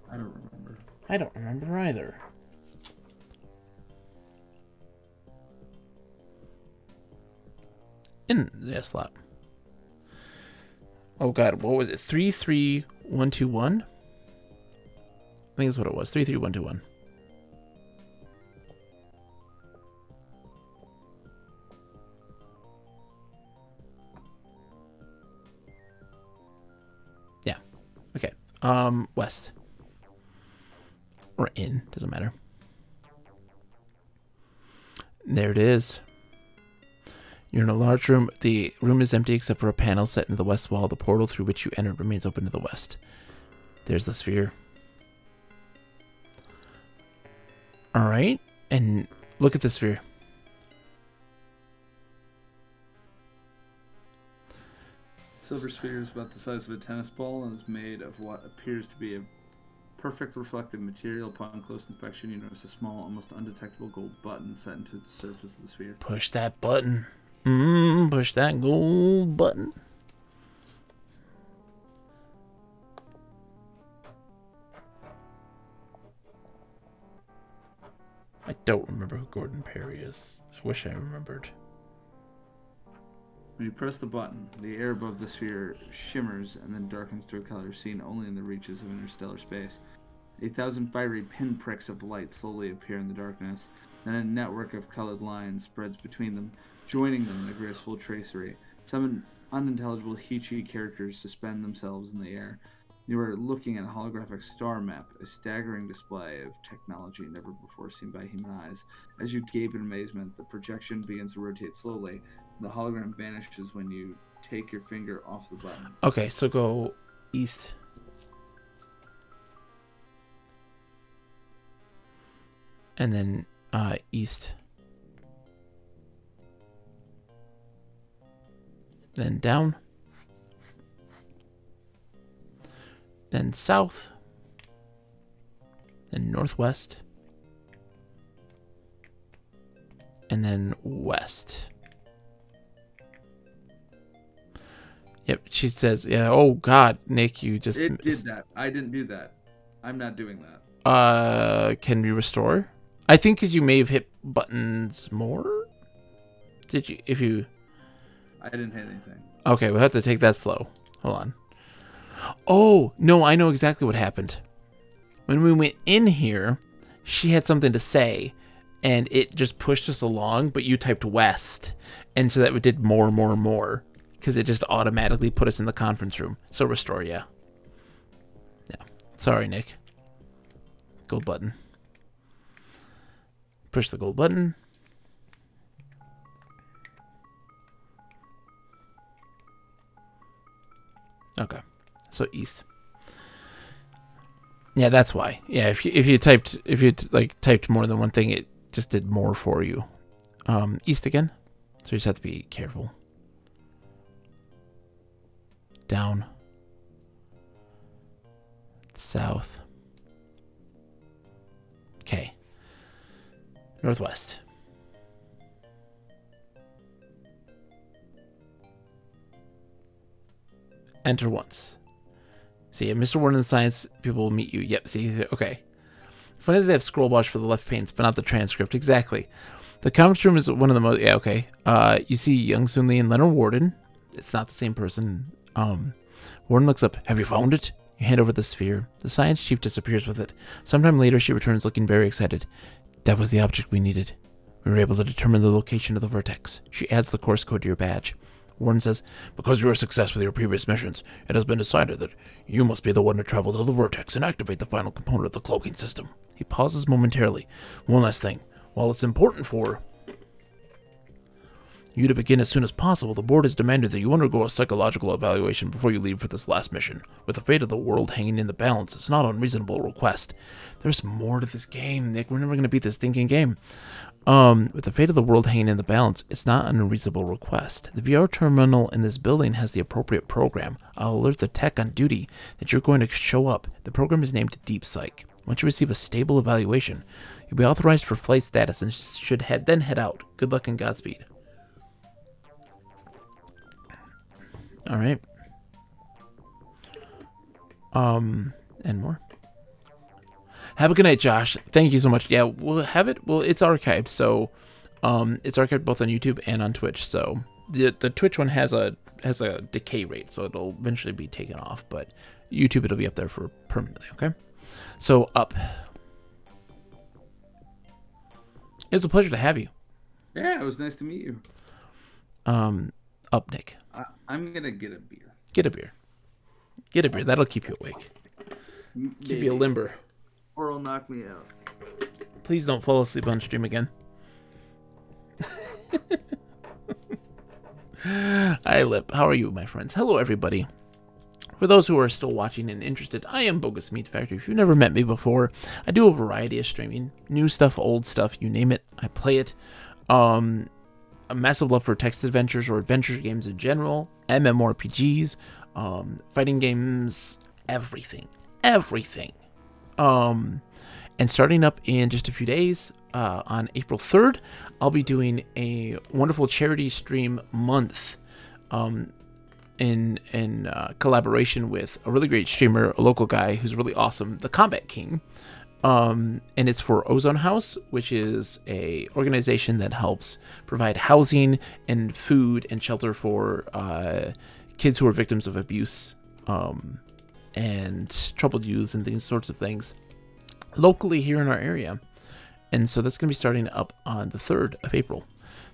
I don't remember. I don't remember either. In yeah, slap. Oh god, what was it? Three three one two one? I think that's what it was. Three three one two one. Um west. Or in, doesn't matter. There it is. You're in a large room. The room is empty except for a panel set into the west wall. The portal through which you entered remains open to the west. There's the sphere. All right. And look at the sphere. Silver sphere is about the size of a tennis ball and is made of what appears to be a perfect reflective material. Upon close inspection, you notice a small, almost undetectable gold button set into the surface of the sphere. Push that button. Mm, push that gold button. I don't remember who Gordon Perry is. I wish I remembered. When you press the button, the air above the sphere shimmers and then darkens to a color seen only in the reaches of interstellar space. A thousand fiery pinpricks of light slowly appear in the darkness. Then a network of colored lines spreads between them, joining them in a graceful tracery. Some unintelligible Heechee characters suspend themselves in the air. You are looking at a holographic star map, a staggering display of technology never before seen by human eyes. As you gape in amazement, the projection begins to rotate slowly. The hologram vanishes when you take your finger off the button. Okay, so go east. And then uh east. Then down. Then south. Then northwest. And then west. Yep, she says, "Yeah, oh god, Nick, you just It did that. I didn't do that. I'm not doing that. Uh, can we restore? I think because you may have hit buttons more. Did you? If you I didn't hit anything. okay, we'll have to take that slow. Hold on. Oh no, I know exactly what happened. When we went in here, she had something to say, and it just pushed us along. But you typed west, and so that we did more, more, more, because it just automatically put us in the conference room. So restore, yeah. Yeah. Sorry, Nick. Gold button. Push the gold button. Okay. So east. Yeah, that's why. Yeah, if you if you typed if you like typed more than one thing, it just did more for you. Um, east again. So you just have to be careful. Down. South. Okay. Northwest. Enter once. See, Mr. Warden and Science people will meet you. Yep, see, okay. Funny that they have scroll bars for the left panes, but not the transcript. Exactly. The conference room is one of the most. Yeah, okay. Uh, you see Young Soon Lee and Leonard Warden. It's not the same person. Um, Warden looks up. Have you found it? You hand over the sphere. The science chief disappears with it. Sometime later, she returns looking very excited. That was the object we needed. We were able to determine the location of the vertex. She adds the course code to your badge. Warden says, Because you were a success with your previous missions, it has been decided that you must be the one to travel to the vertex and activate the final component of the cloaking system. He pauses momentarily. One last thing. While it's important for you to begin as soon as possible, the board has demanded that you undergo a psychological evaluation before you leave for this last mission. With the fate of the world hanging in the balance, it's not an unreasonable request. There's more to this game, Nick. We're never going to beat this thinking game. Um, with the fate of the world hanging in the balance, it's not an unreasonable request. The VR terminal in this building has the appropriate program. I'll alert the tech on duty that you're going to show up. The program is named Deep Psych. Once you receive a stable evaluation, you'll be authorized for flight status and should head then head out. Good luck and Godspeed. All right. Um, and more. Have a good night, Josh. Thank you so much. Yeah, we'll have it. Well, it's archived, so um, it's archived both on YouTube and on Twitch. So the the Twitch one has a has a decay rate, so it'll eventually be taken off. But YouTube, it'll be up there for permanently. Okay. So up. It was a pleasure to have you. Yeah, it was nice to meet you. Um, up, Nick. I, I'm gonna get a beer. Get a beer. Get a beer. That'll keep you awake. Keep you Maybe. limber. Or it'll knock me out. Please don't fall asleep on stream again. Hi, Lip. How are you, my friends? Hello, everybody. For those who are still watching and interested, I am Bogus Meat Factory. If you've never met me before, I do a variety of streaming. New stuff, old stuff, you name it. I play it. Um, a massive love for text adventures or adventure games in general, MMORPGs, um, fighting games, everything. Everything. Um, and starting up in just a few days, uh, on April 3rd, I'll be doing a wonderful charity stream month. Um, in in uh, collaboration with a really great streamer, a local guy who's really awesome, the Combat King. Um, and it's for Ozone House, which is a organization that helps provide housing and food and shelter for uh, kids who are victims of abuse um, and troubled youths and these sorts of things locally here in our area. And so that's going to be starting up on the 3rd of April.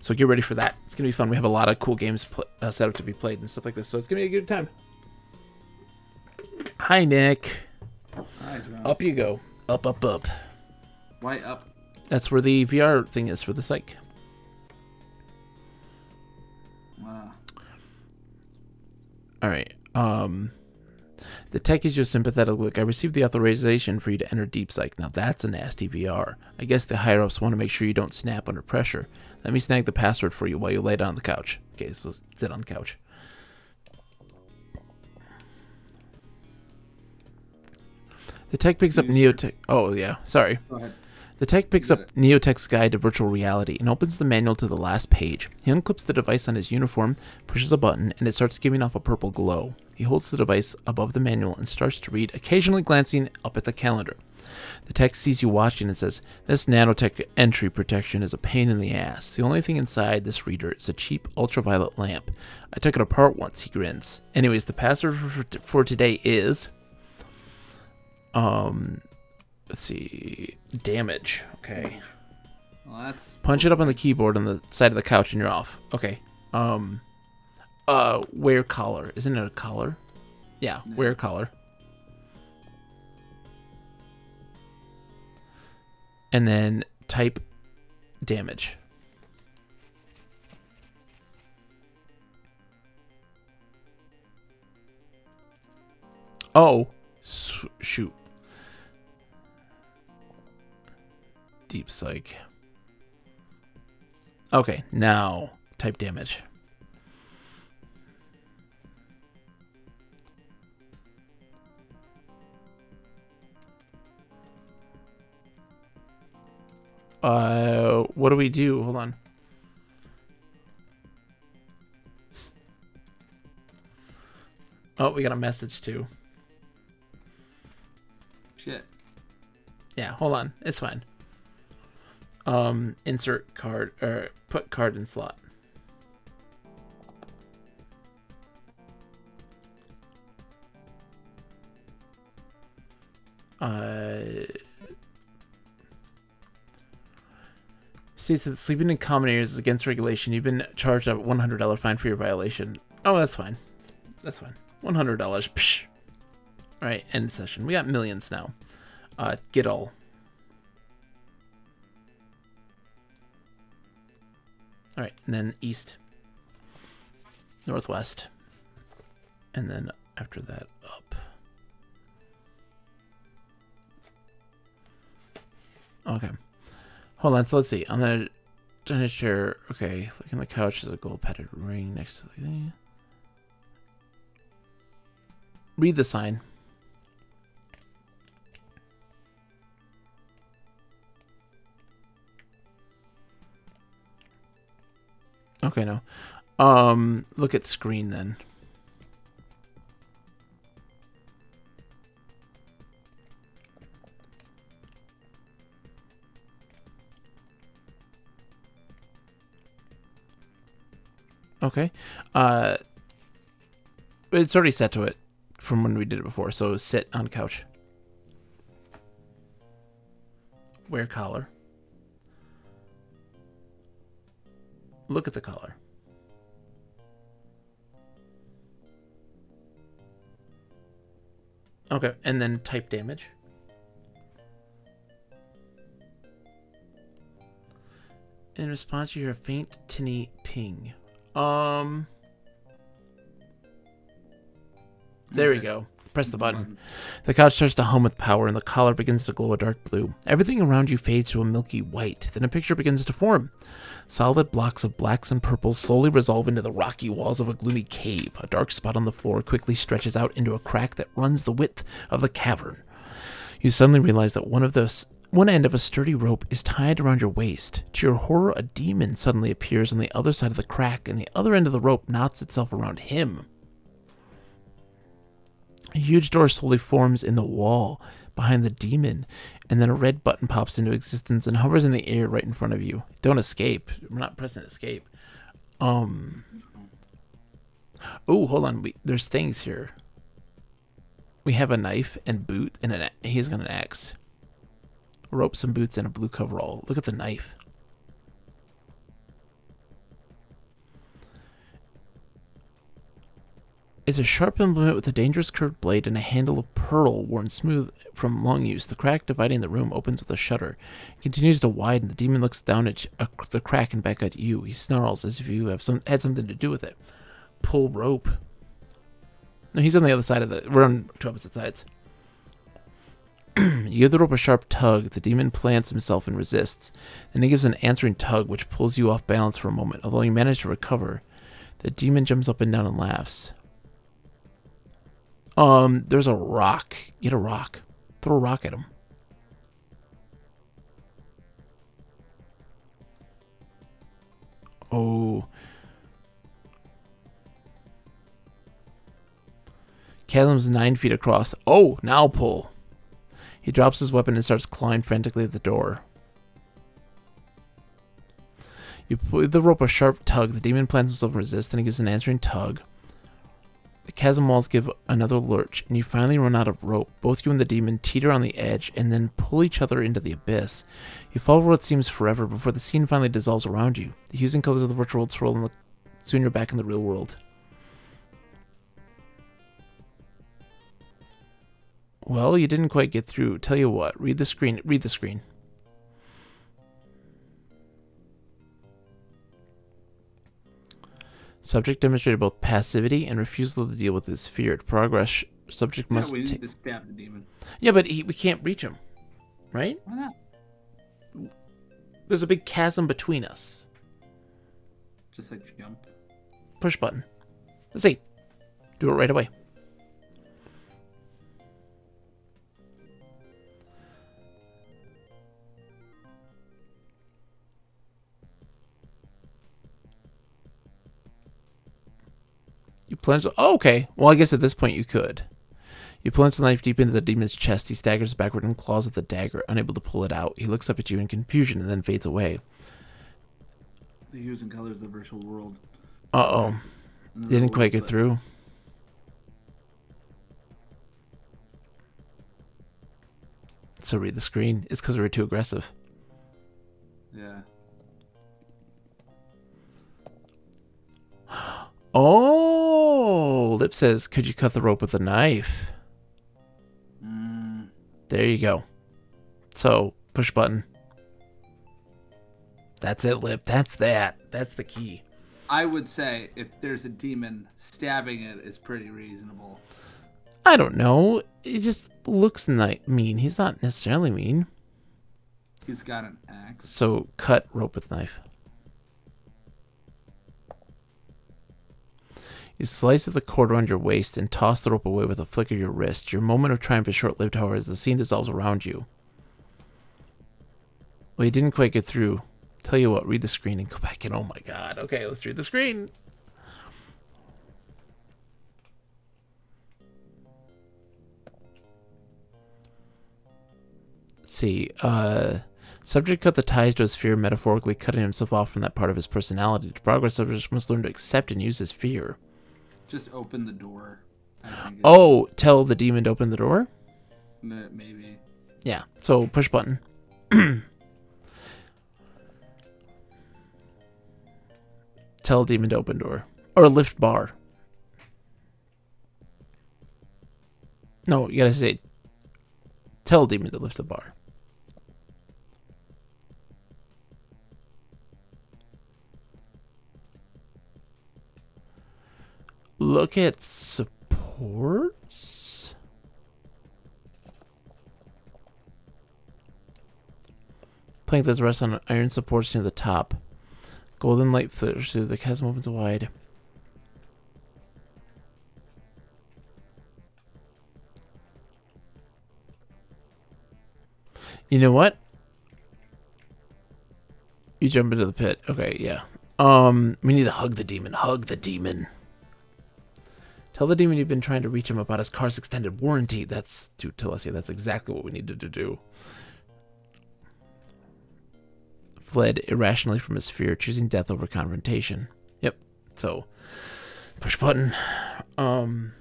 So get ready for that. It's going to be fun. We have a lot of cool games uh, set up to be played and stuff like this. So it's going to be a good time. Hi, Nick. Hi, John. Up you go. Up, up, up. Why up? That's where the VR thing is for the psych. Wow. All right. Um, the tech is your sympathetic look. I received the authorization for you to enter Deep Psych. Now that's a nasty VR. I guess the higher ups want to make sure you don't snap under pressure. Let me snag the password for you while you lay down on the couch. Okay, so sit on the couch. The tech picks up Neotech. Oh yeah, sorry. The tech picks up Neotech's guide to virtual reality and opens the manual to the last page. He unclips the device on his uniform, pushes a button, and it starts giving off a purple glow. He holds the device above the manual and starts to read, occasionally glancing up at the calendar. The tech sees you watching and says, This nanotech entry protection is a pain in the ass. The only thing inside this reader is a cheap ultraviolet lamp. I took it apart once, he grins. Anyways, the password for, for today is. Um, let's see. Damage. Okay. Well, that's Punch it up on the keyboard on the side of the couch and you're off. Okay. Um, uh, wear collar. Isn't it a collar? Yeah, wear collar. And then type damage. Oh, s- shoot. Deep psych. Okay, now type damage. Uh, what do we do? Hold on. Oh, we got a message too. shit. Yeah, hold on. It's fine. Um, insert card or put card in slot. Uh, states that sleeping in common areas is against regulation. You've been charged a one hundred dollar fine for your violation. Oh, that's fine. That's fine. One hundred dollars. Psh. All right, end session. We got millions now. Uh, get all. All right, and then east, northwest, and then after that up. Okay, hold on. So let's see. On the dining chair, okay, on the couch is a gold-padded ring next to the. thing. Read the sign. Okay, no. Um, look at screen then. Okay. Uh, it's already set to it from when we did it before. So sit on couch. Wear collar. Look at the collar. Okay, and then type damage. In response, you hear a faint tinny ping. Um. There we go. Press the button. The couch starts to hum with power, and the collar begins to glow a dark blue. Everything around you fades to a milky white. Then a picture begins to form. Solid blocks of blacks and purples slowly resolve into the rocky walls of a gloomy cave. A dark spot on the floor quickly stretches out into a crack that runs the width of the cavern. You suddenly realize that one of the one end of a sturdy rope is tied around your waist. To your horror, a demon suddenly appears on the other side of the crack, and the other end of the rope knots itself around him. A huge door slowly forms in the wall behind the demon, and then a red button pops into existence and hovers in the air right in front of you. Don't escape. We're not pressing escape. Um. Oh, hold on. We, there's things here. We have a knife and boot, and an, he's got an axe. Rope, some boots, and a blue coverall. Look at the knife. It's a sharp implement with a dangerous curved blade and a handle of pearl worn smooth from long use. The crack dividing the room opens with a shutter. It continues to widen. The demon looks down at the crack and back at you. He snarls as if you have some had something to do with it. Pull rope. No, he's on the other side of the. We're on two opposite sides. you give the rope a sharp tug. The demon plants himself and resists. Then he gives an answering tug, which pulls you off balance for a moment. Although you manage to recover, the demon jumps up and down and laughs. Um, there's a rock. Get a rock. Throw a rock at him. Oh. Chasm's nine feet across. Oh, now pull. He drops his weapon and starts clawing frantically at the door. You pull the rope a sharp tug. The demon plants himself resist, and he gives an answering tug. The chasm walls give another lurch, and you finally run out of rope. Both you and the demon teeter on the edge and then pull each other into the abyss. You fall for what seems forever before the scene finally dissolves around you. The hues and colors of the virtual world swirl, and look- soon you're back in the real world. Well, you didn't quite get through. Tell you what, read the screen. Read the screen. Subject demonstrated both passivity and refusal to deal with his fear. To progress, subject Yeah, must we need to stab the demon. Yeah, but he, we can't reach him, right? Why not? There's a big chasm between us. Just like jump. Push button. Let's see. Do it right away. You plunge. Oh, okay. Well, I guess at this point you could. You plunge the knife deep into the demon's chest. He staggers backward and claws at the dagger, unable to pull it out. He looks up at you in confusion and then fades away. The hues and colors of the virtual world. Uh oh. Didn't quite get through. So read the screen. It's because we were too aggressive. Yeah. Oh, Lip says, could you cut the rope with a knife? Mm, There you go. So push button. That's it, Lip. That's that. That's the key. I would say if there's a demon, stabbing it is pretty reasonable. I don't know. It just looks ni- mean. He's not necessarily mean. He's got an axe. So cut rope with knife. You slice at the cord around your waist and toss the rope away with a flick of your wrist. Your moment of triumph is short lived, however, as the scene dissolves around you. Well, you didn't quite get through. Tell you what, read the screen and go back in. Oh my god. Okay, let's read the screen. Let's see. Uh, subject cut the ties to his fear, metaphorically cutting himself off from that part of his personality. To progress, subject must learn to accept and use his fear. Just open the door. I think is- Oh, tell the demon to open the door? maybe. Yeah. So push button. Tell demon to open door. Or lift bar. No, you gotta say tell demon to lift the bar. Look at supports. Plank that rests on iron supports near the top. Golden light filters through. The chasm opens wide. You know what? You jump into the pit. Okay, yeah. Um, we need to hug the demon. Hug the demon. Tell the demon you've been trying to reach him about his car's extended warranty. That's to Telesia. That's exactly what we needed to do. Fled irrationally from his fear, choosing death over confrontation. Yep. So, push button. Um.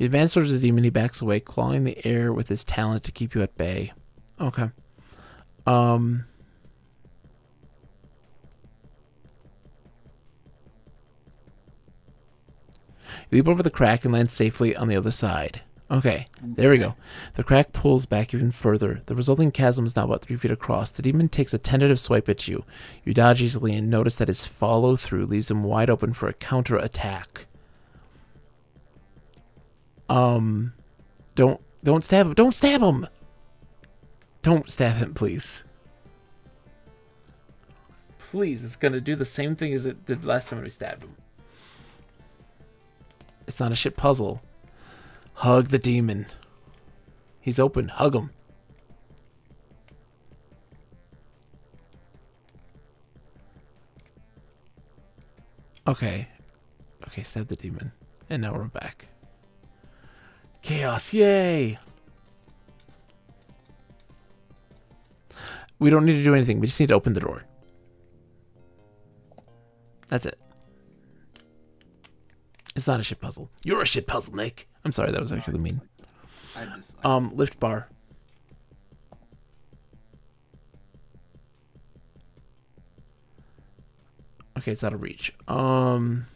You advance towards the demon. He backs away, clawing the air with his talent to keep you at bay. Okay. Um. Leap over the crack and land safely on the other side. Okay, there we go. The crack pulls back even further. The resulting chasm is now about three feet across. The demon takes a tentative swipe at you. You dodge easily and notice that his follow through leaves him wide open for a counter attack. Um, don't don't stab him. Don't stab him. Don't stab him, please. Please, it's gonna do the same thing as it did last time we stabbed him. It's not a shit puzzle. Hug the demon. He's open. Hug him. Okay. Okay, stab the demon. And now we're back. Chaos, yay! We don't need to do anything. We just need to open the door. That's it. It's not a shit puzzle. You're a shit puzzle, Nick. I'm sorry, that was actually mean. Um, lift bar. Okay, it's out of reach. Um.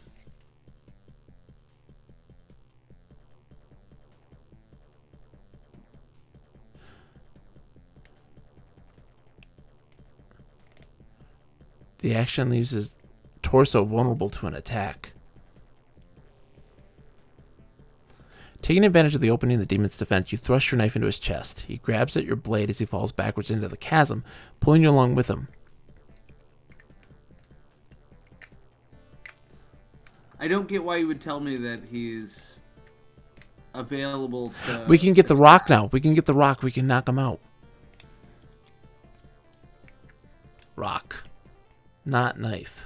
The action leaves his torso vulnerable to an attack. Taking advantage of the opening in the demon's defense, you thrust your knife into his chest. He grabs at your blade as he falls backwards into the chasm, pulling you along with him. I don't get why you would tell me that he's available to. We can get the rock now. We can get the rock. We can knock him out. Rock. Not knife.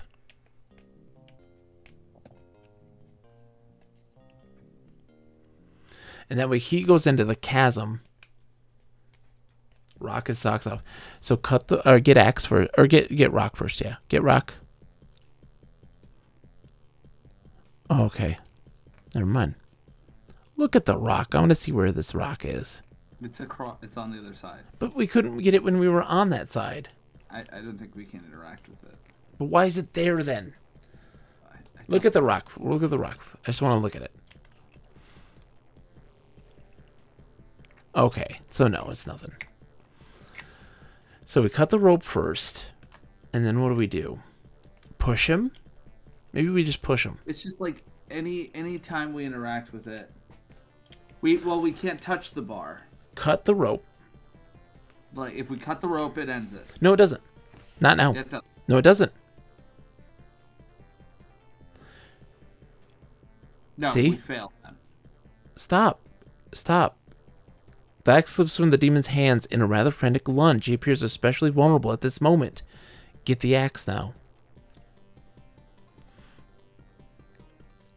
And that way he goes into the chasm. Rock his socks off. So cut the or get axe first or get get rock first, yeah. Get rock. Okay. Never mind. Look at the rock. I want to see where this rock is. It's across. It's on the other side. But we couldn't get it when we were on that side. I, I don't think we can interact with it. But why is it there then? Look at the rock. Look at the rock. I just want to look at it. Okay, so no, it's nothing. So we cut the rope first, and then what do we do? Push him? Maybe we just push him. It's just like any any time we interact with it, we well we can't touch the bar. Cut the rope. Like if we cut the rope, it ends it. No, it doesn't. Not now. It No, it doesn't. No, See? we fail. Stop. Stop. The axe slips from the demon's hands in a rather frantic lunge. He appears especially vulnerable at this moment. Get the axe now.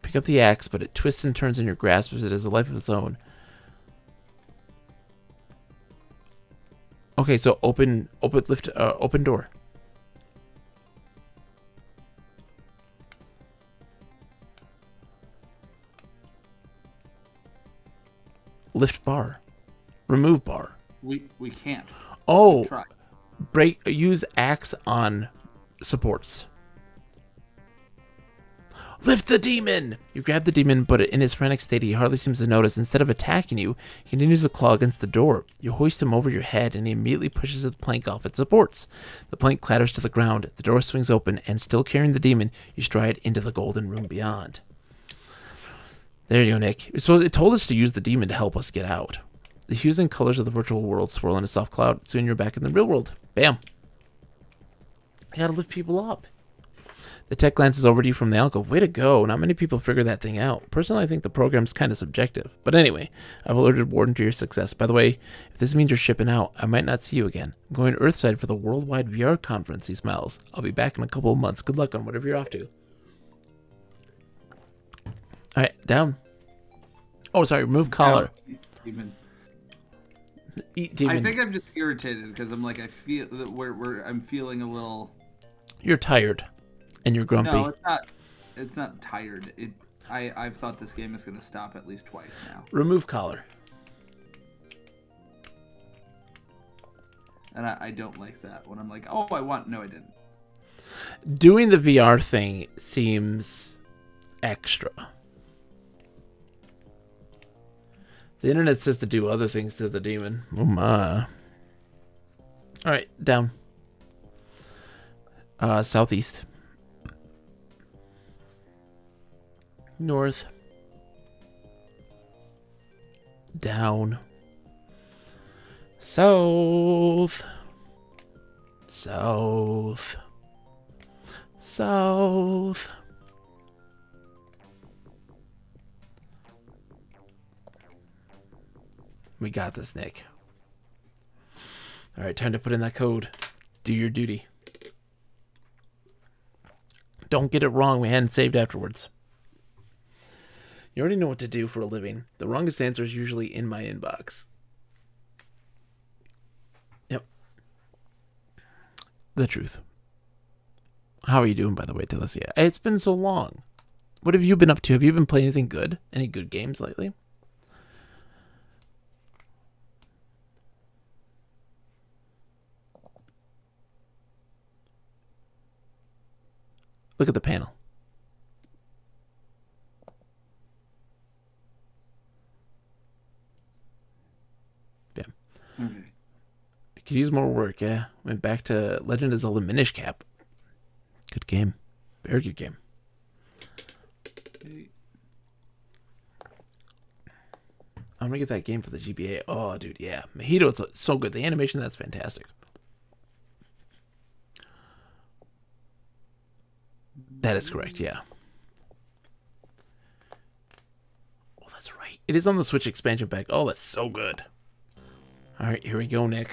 Pick up the axe, but it twists and turns in your grasp as it has a life of its own. Okay, so open, open, lift, uh, open door. Lift bar. Remove bar. We we can't. Oh, Try. break. Use axe on supports. Lift the demon! You grab the demon, but in his frantic state, he hardly seems to notice. Instead of attacking you, he continues to claw against the door. You hoist him over your head, and he immediately pushes the plank off its supports. The plank clatters to the ground. The door swings open, and still carrying the demon, you stride into the golden room beyond. There you go, Nick. It, supposed, it told us to use the demon to help us get out. The hues and colors of the virtual world swirl in a soft cloud. Soon you're back in the real world. Bam. I gotta lift people up. The tech glances over to you from the alcove. Way to go. Not many people figure that thing out. Personally, I think the program's kind of subjective. But anyway, I've alerted Warden to your success. By the way, if this means you're shipping out, I might not see you again. I'm going Earthside for the Worldwide VR Conference, he smiles. I'll be back in a couple of months. Good luck on whatever you're off to. Alright, down. Oh, sorry, remove collar. Even. Eat demon. I think I'm just irritated because I'm like I feel that we're, we're I'm feeling a little. You're tired. And you're grumpy. No, it's not. It's not tired. It. I I've thought this game is gonna stop at least twice now, Remove collar. and I, I don't like that when I'm like, oh, I want. No, I didn't. Doing the VR thing seems extra. The internet says to do other things to the demon. Oh my. Alright, down. Uh, southeast. North. Down. South. South. South. We got this, Nick. All right, time to put in that code. Do your duty. Don't get it wrong, We hadn't Saved afterwards. You already know what to do for a living. The wrongest answer is usually in my inbox. Yep. The truth. How are you doing, by the way, Telesia? It's been so long. What have you been up to? Have you been playing anything good? Any good games lately? Look at the panel. Yeah. Okay. Could use more work, yeah. Went back to Legend of Zelda Minish Cap. Good game. Very good game. I'm gonna get that game for the GBA. Oh, dude, yeah. Mojito, it's so good. The animation, that's fantastic. That is correct, yeah. Oh, that's right. It is on the Switch expansion pack. Oh, that's so good. All right, here we go, Nick.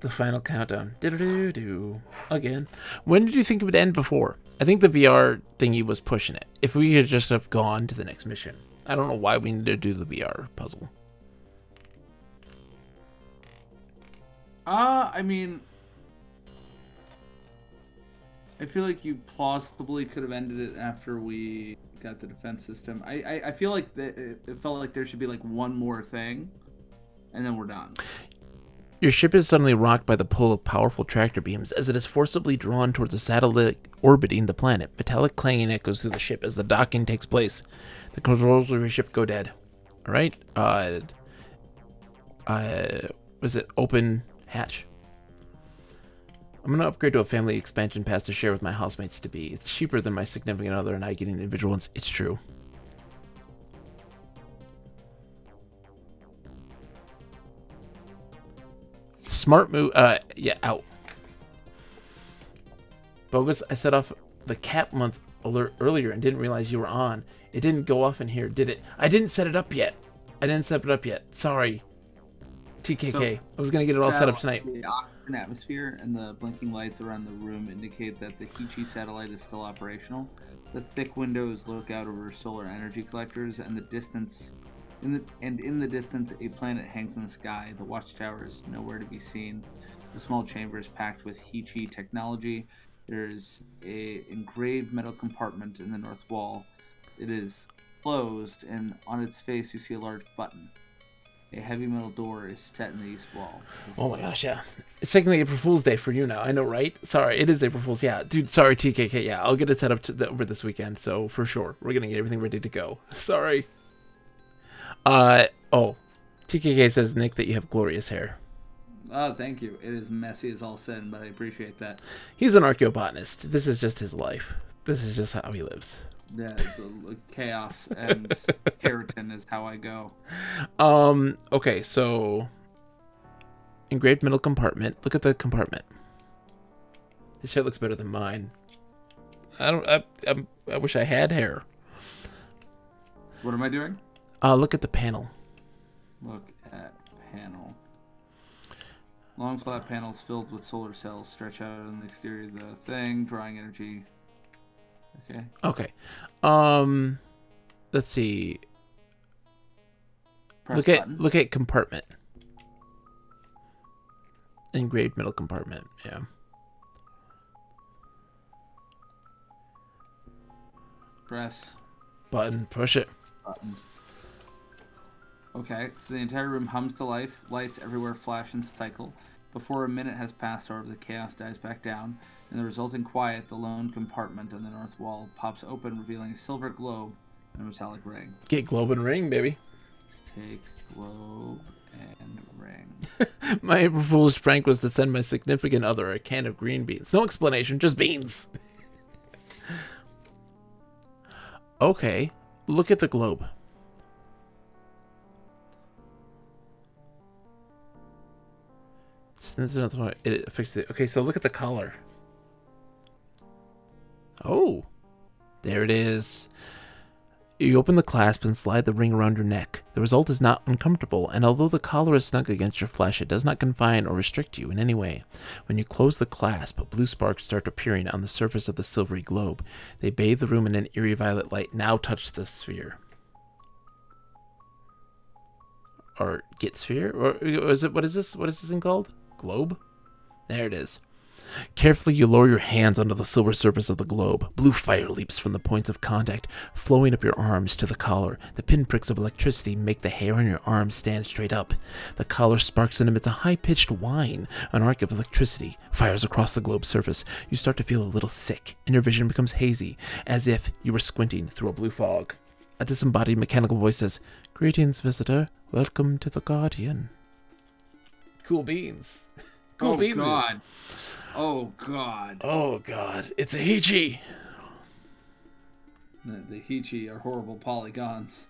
The final countdown. Do do do again. When did you think it would end before? I think the VR thingy was pushing it. If we could just have gone to the next mission. I don't know why we need to do the VR puzzle. Uh, I mean, I feel like you plausibly could have ended it after we got the defense system. I, I, I feel like it, it felt like there should be like one more thing, and then we're done. Your ship is suddenly rocked by the pull of powerful tractor beams as it is forcibly drawn towards a satellite orbiting the planet. Metallic clanging echoes through the ship as the docking takes place. The controls of your ship go dead. All right. Uh, uh, was it open hatch? I'm gonna upgrade to a family expansion pass to share with my housemates to be. It's cheaper than my significant other and I getting individual ones. It's true. Smart move. Uh, yeah, out. Bogus. I set off the cap month alert earlier and didn't realize you were on. It didn't go off in here, did it? I didn't set it up yet. I didn't set it up yet. Sorry. TKK. So- I was gonna get it all set up tonight. The oxygen atmosphere and the blinking lights around the room indicate that the Heechee satellite is still operational. The thick windows look out over solar energy collectors, and the distance, in the and in the distance, a planet hangs in the sky. The watchtower is nowhere to be seen. The small chamber is packed with Heechee technology. There's a engraved metal compartment in the north wall. It is closed, and on its face you see a large button. A heavy metal door is set in the east wall. Oh my gosh, yeah. It's technically April Fool's Day for you now. I know, right? Sorry, it is April Fool's. Yeah, dude. Sorry, TKK. Yeah, I'll get it set up to the, over this weekend. So for sure, we're gonna get everything ready to go. Sorry. Uh oh, TKK says Nick that you have glorious hair. Oh, thank you. It is messy as all sin, but I appreciate that. He's an archaeobotanist. This is just his life. This is just how he lives. Yeah, the chaos and keratin is how I go. Um. Okay. So engraved middle compartment. Look at the compartment. This hair looks better than mine. I don't. I. I'm, I wish I had hair. What am I doing? Uh, look at the panel. Look at panel. Long flat panels filled with solar cells stretch out on the exterior of the thing, drawing energy. Okay. Okay. Um. Let's see. Press look button. at look at compartment. Engraved middle compartment. Yeah. Press Button. Push it. button. Okay, so the entire room hums to life. Lights everywhere flash and cycle. Before a minute has passed, however, the chaos dies back down. In the resulting quiet, the lone compartment on the north wall pops open, revealing a silver globe and a metallic ring. Get globe and ring, baby. Take globe and ring. My April Fool's prank was to send my significant other a can of green beans. No explanation, just beans. okay, look at the globe. It's- it's another one- It affects the. Okay, so look at the color. Oh, there it is. You open the clasp and slide the ring around your neck. The result is not uncomfortable, and although the collar is snug against your flesh, it does not confine or restrict you in any way. When you close the clasp, blue sparks start appearing on the surface of the silvery globe. They bathe the room in an eerie violet light. Now touch the sphere. Or get sphere? Or is it what is this? What is this thing called? Globe? There it is. Carefully, you lower your hands onto the silver surface of the globe. Blue fire leaps from the points of contact, flowing up your arms to the collar. The pinpricks of electricity make the hair on your arms stand straight up. The collar sparks and emits a high pitched whine. An arc of electricity fires across the globe's surface. You start to feel a little sick, and your vision becomes hazy, as if you were squinting through a blue fog. A disembodied mechanical voice says, Greetings, visitor. Welcome to the Guardian. Cool beans. Cool oh beans. God. Oh God. Oh god, it's a Heechee! The, Heechee are horrible polygons.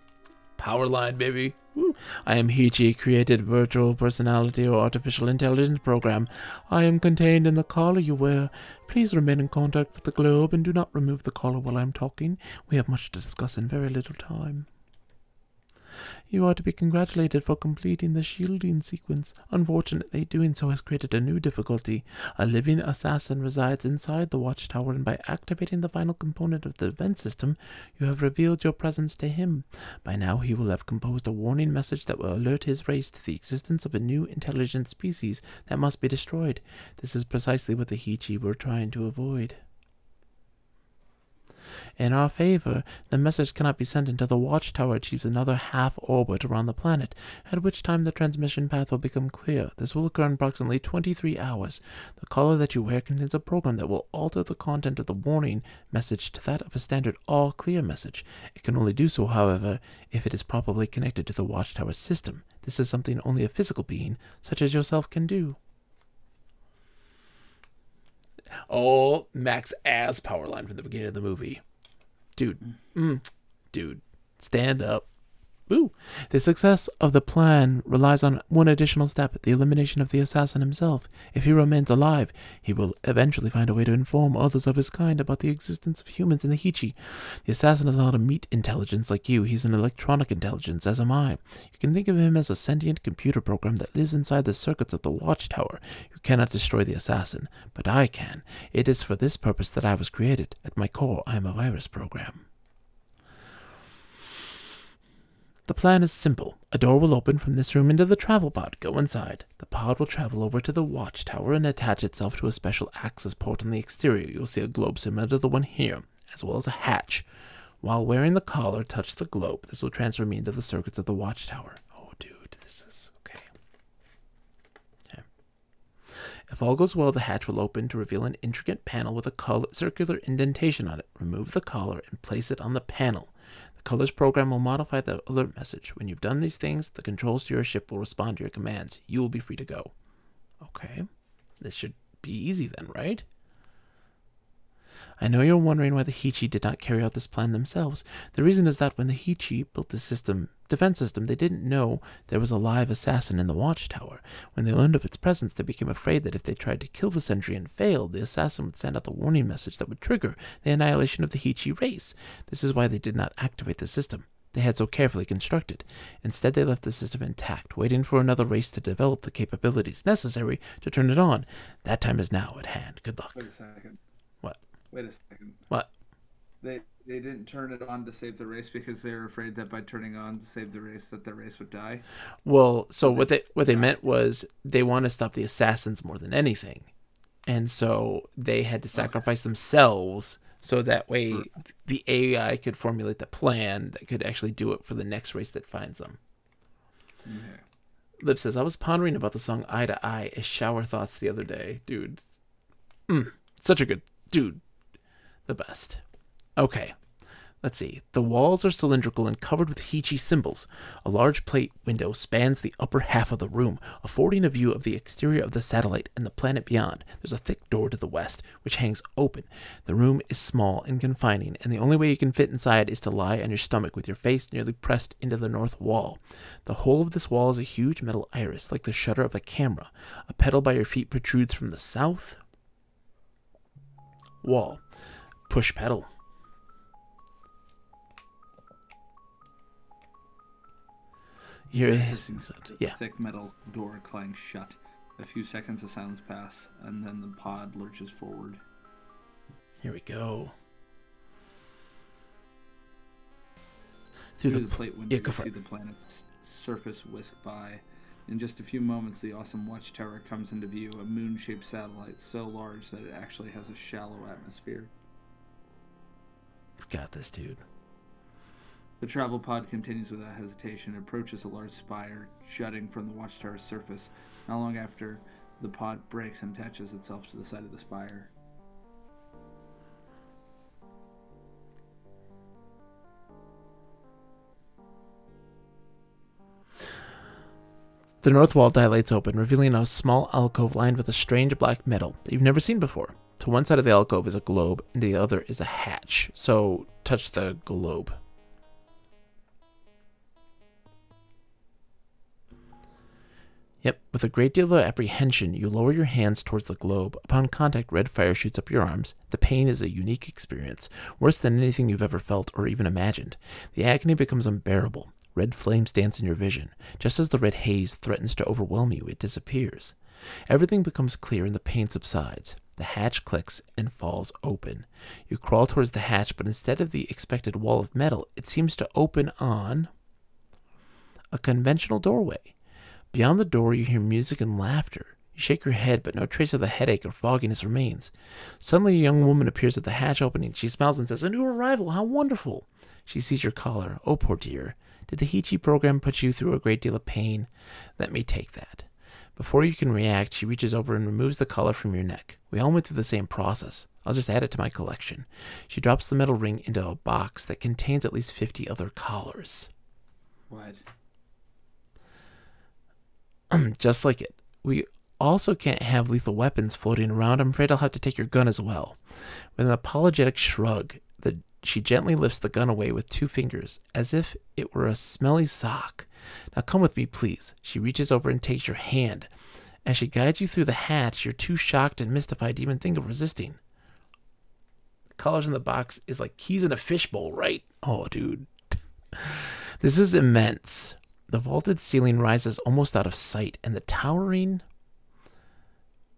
Powerline, baby. Woo. I am Heechee, created virtual personality or artificial intelligence program. I am contained in the collar you wear. Please remain in contact with the globe and do not remove the collar while I am talking. We have much to discuss in very little time. You are to be congratulated for completing the shielding sequence. Unfortunately, doing so has created a new difficulty. A living assassin resides inside the watchtower, and by activating the final component of the vent system, you have revealed your presence to him. By now, he will have composed a warning message that will alert his race to the existence of a new intelligent species that must be destroyed. This is precisely what the Heechee were trying to avoid. In our favor, the message cannot be sent until the watchtower achieves another half orbit around the planet, at which time the transmission path will become clear. This will occur in approximately 23 hours. The collar that you wear contains a program that will alter the content of the warning message to that of a standard all clear message. It can only do so, however, if it is properly connected to the watchtower system. This is something only a physical being, such as yourself, can do. Oh, Max as Powerline from the beginning of the movie. Dude, mm, dude, stand up. The success of the plan relies on one additional step the elimination of the assassin himself. If he remains alive, he will eventually find a way to inform others of his kind about the existence of humans in the Heechee. The assassin is not a meat intelligence like you, he's an electronic intelligence, as am I. You can think of him as a sentient computer program that lives inside the circuits of the watchtower. You cannot destroy the assassin, but I can. It is for this purpose that I was created. At my core, I am a virus program. The plan is simple. A door will open from this room into the travel pod. Go inside. The pod will travel over to the watchtower and attach itself to a special access port on the exterior. You'll see a globe similar to the one here, as well as a hatch. While wearing the collar, touch the globe. This will transfer me into the circuits of the watchtower. Oh, dude, this is okay. Okay. If all goes well, the hatch will open to reveal an intricate panel with a circular indentation on it. Remove the collar and place it on the panel. Colors program will modify the alert message. When you've done these things, the controls to your ship will respond to your commands. You will be free to go. Okay. This should be easy then, right? I know you're wondering why the Heechee did not carry out this plan themselves. The reason is that when the Heechee built the system, defense system, they didn't know there was a live assassin in the watchtower. When they learned of its presence, they became afraid that if they tried to kill the sentry and failed, the assassin would send out the warning message that would trigger the annihilation of the Heechee race. This is why they did not activate the system they had so carefully constructed. Instead, they left the system intact, waiting for another race to develop the capabilities necessary to turn it on. That time is now at hand. Good luck. Wait a second. Wait a second. What? They they didn't turn it on to save the race because they were afraid that by turning on to save the race that the race would die. Well, so what they what they meant was they want to stop the assassins more than anything, and so they had to sacrifice themselves so that way the AI could formulate the plan that could actually do it for the next race that finds them. Okay. Lip says, I was pondering about the song Eye to Eye as shower thoughts the other day. Dude. Mm, such a good dude. The best. Okay. Let's see. The walls are cylindrical and covered with Heechee symbols. A large plate window spans the upper half of the room, affording a view of the exterior of the satellite and the planet beyond. There's a thick door to the west, which hangs open. The room is small and confining, and the only way you can fit inside is to lie on your stomach with your face nearly pressed into the north wall. The whole of this wall is a huge metal iris, like the shutter of a camera. A pedal by your feet protrudes from the south wall. Push pedal. You hear a hissing sound. Yeah. thick metal door clangs shut. A few seconds of silence pass, and then the pod lurches forward. Here we go. Through Through the the plate window, yeah, go see the planet's surface whisk by. In just a few moments, the awesome watchtower comes into view, a moon-shaped satellite so large that it actually has a shallow atmosphere. You've got this, dude. The travel pod continues without hesitation and approaches a large spire jutting from the watchtower's surface. Not long after, the pod brakes and attaches itself to the side of the spire. The north wall dilates open, revealing a small alcove lined with a strange black metal that you've never seen before. To one side of the alcove is a globe, and the other is a hatch. So touch the globe. Yep, with a great deal of apprehension, you lower your hands towards the globe. Upon contact, red fire shoots up your arms. The pain is a unique experience, worse than anything you've ever felt or even imagined. The agony becomes unbearable. Red flames dance in your vision. Just as the red haze threatens to overwhelm you, it disappears. Everything becomes clear and the pain subsides. The hatch clicks and falls open. You crawl towards the hatch, but instead of the expected wall of metal, it seems to open on a conventional doorway. Beyond the door, you hear music and laughter. You shake your head, but no trace of the headache or fogginess remains. Suddenly, a young woman appears at the hatch opening. She smiles and says, A new arrival, how wonderful! She sees your collar. Oh, poor dear. Did the Heechee program put you through a great deal of pain? Let me take that. Before you can react, she reaches over and removes the collar from your neck. We all went through the same process. I'll just add it to my collection. She drops the metal ring into a box that contains at least 50 other collars. What? just like it. We also can't have lethal weapons floating around. I'm afraid I'll have to take your gun as well. With an apologetic shrug, the, she gently lifts the gun away with two fingers, as if it were a smelly sock. Now come with me, please. She reaches over and takes your hand. As she guides you through the hatch, you're too shocked and mystified to even think of resisting. Colors in the box is like keys in a fishbowl, right? Oh, dude. This is immense. The vaulted ceiling rises almost out of sight, and the towering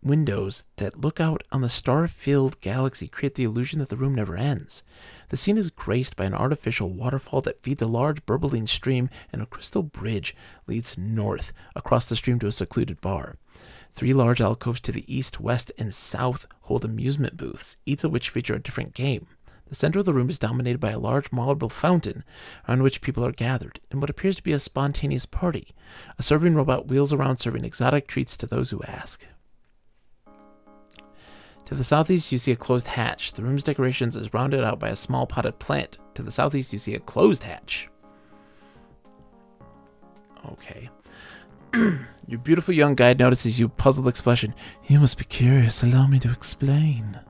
windows that look out on the star filled galaxy create the illusion that the room never ends. The scene is graced by an artificial waterfall that feeds a large burbling stream, and a crystal bridge leads north across the stream to a secluded bar. Three large alcoves to the east, west, and south hold amusement booths, each of which feature a different game. The center of the room is dominated by a large marble fountain around which people are gathered in what appears to be a spontaneous party. A serving robot wheels around serving exotic treats to those who ask. To the southeast, you see a closed hatch. The room's decorations is rounded out by a small potted plant. To the southeast, you see a closed hatch. Okay. Your beautiful young guide notices your puzzled expression. You must be curious. Allow me to explain.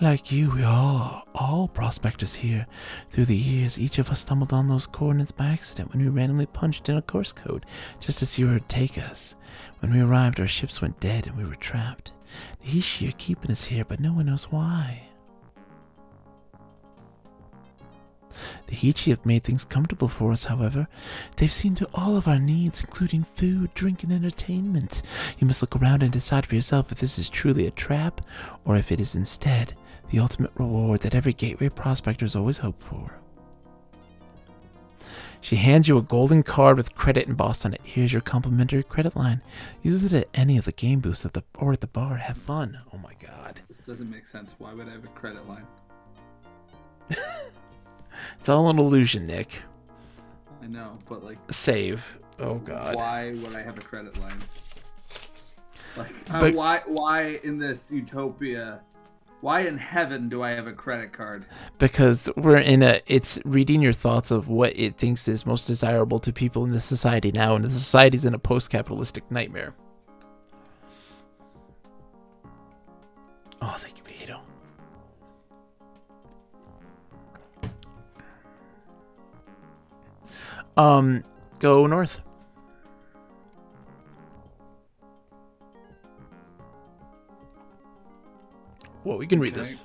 Like you, we are all prospectors here. Through the years, each of us stumbled on those coordinates by accident when we randomly punched in a course code just to see where it would take us. When we arrived, our ships went dead and we were trapped. The Heechee are keeping us here, but no one knows why. The Heechee have made things comfortable for us, however. They've seen to all of our needs, including food, drink, and entertainment. You must look around and decide for yourself if this is truly a trap, or if it is instead the ultimate reward that every gateway prospector has always hoped for. She hands you a golden card with credit embossed on it. Here's your complimentary credit line. Use it at any of the game booths at the or at the bar. Have fun. Oh my god. This doesn't make sense. Why would I have a credit line? It's all an illusion, Nick. I know, but like, Save. Oh god. why would I have a credit line? Like, uh, why? Why in this utopia? Why in heaven do I have a credit card? because we're in a it's reading your thoughts of what it thinks is most desirable to people in this society now and the society's in a post-capitalistic nightmare oh thank you Vito. um go north well we can read this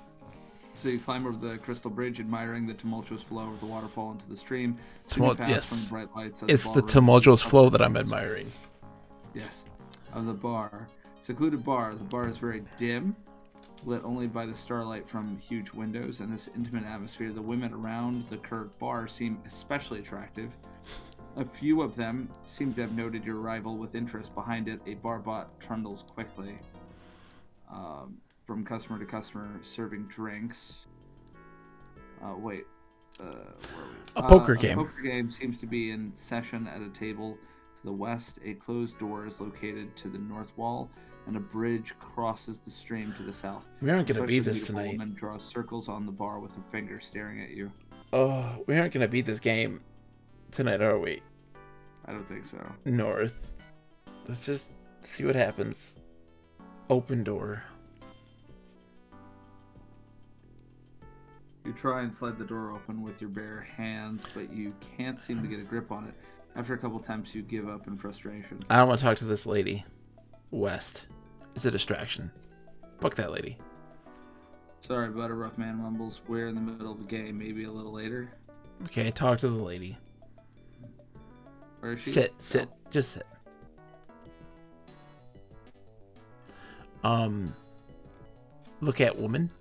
So you climb over the crystal bridge, admiring the tumultuous flow of the waterfall into the stream. Tumult- yes. from the bright lights It's the ballroom tumultuous flow that I'm admiring. Yes, of the bar. Secluded bar. The bar is very dim, lit only by the starlight from huge windows and this intimate atmosphere. The women around the curved bar seem especially attractive. A few of them seem to have noted your arrival with interest. Behind it, a bar bot trundles quickly um, from customer to customer, serving drinks. Uh, wait. Uh, where are we? A poker Uh, game. A poker game seems to be in session at a table to the west. A closed door is located to the north wall, and a bridge crosses the stream to the south. We aren't gonna beat this tonight. Woman draws circles on the bar with her finger staring at you. Oh, we aren't gonna beat this game tonight, are we? I don't think so. North. Let's just see what happens. Open door. You try and slide the door open with your bare hands, but you can't seem to get a grip on it. After a couple times, you give up in frustration. I don't want to talk to this lady. West. It's a distraction. Fuck that lady. Sorry, but a rough man mumbles. We're in the middle of the game. Maybe a little later. Okay, talk to the lady. Where is she? Sit, sit, just sit. Um, look at woman.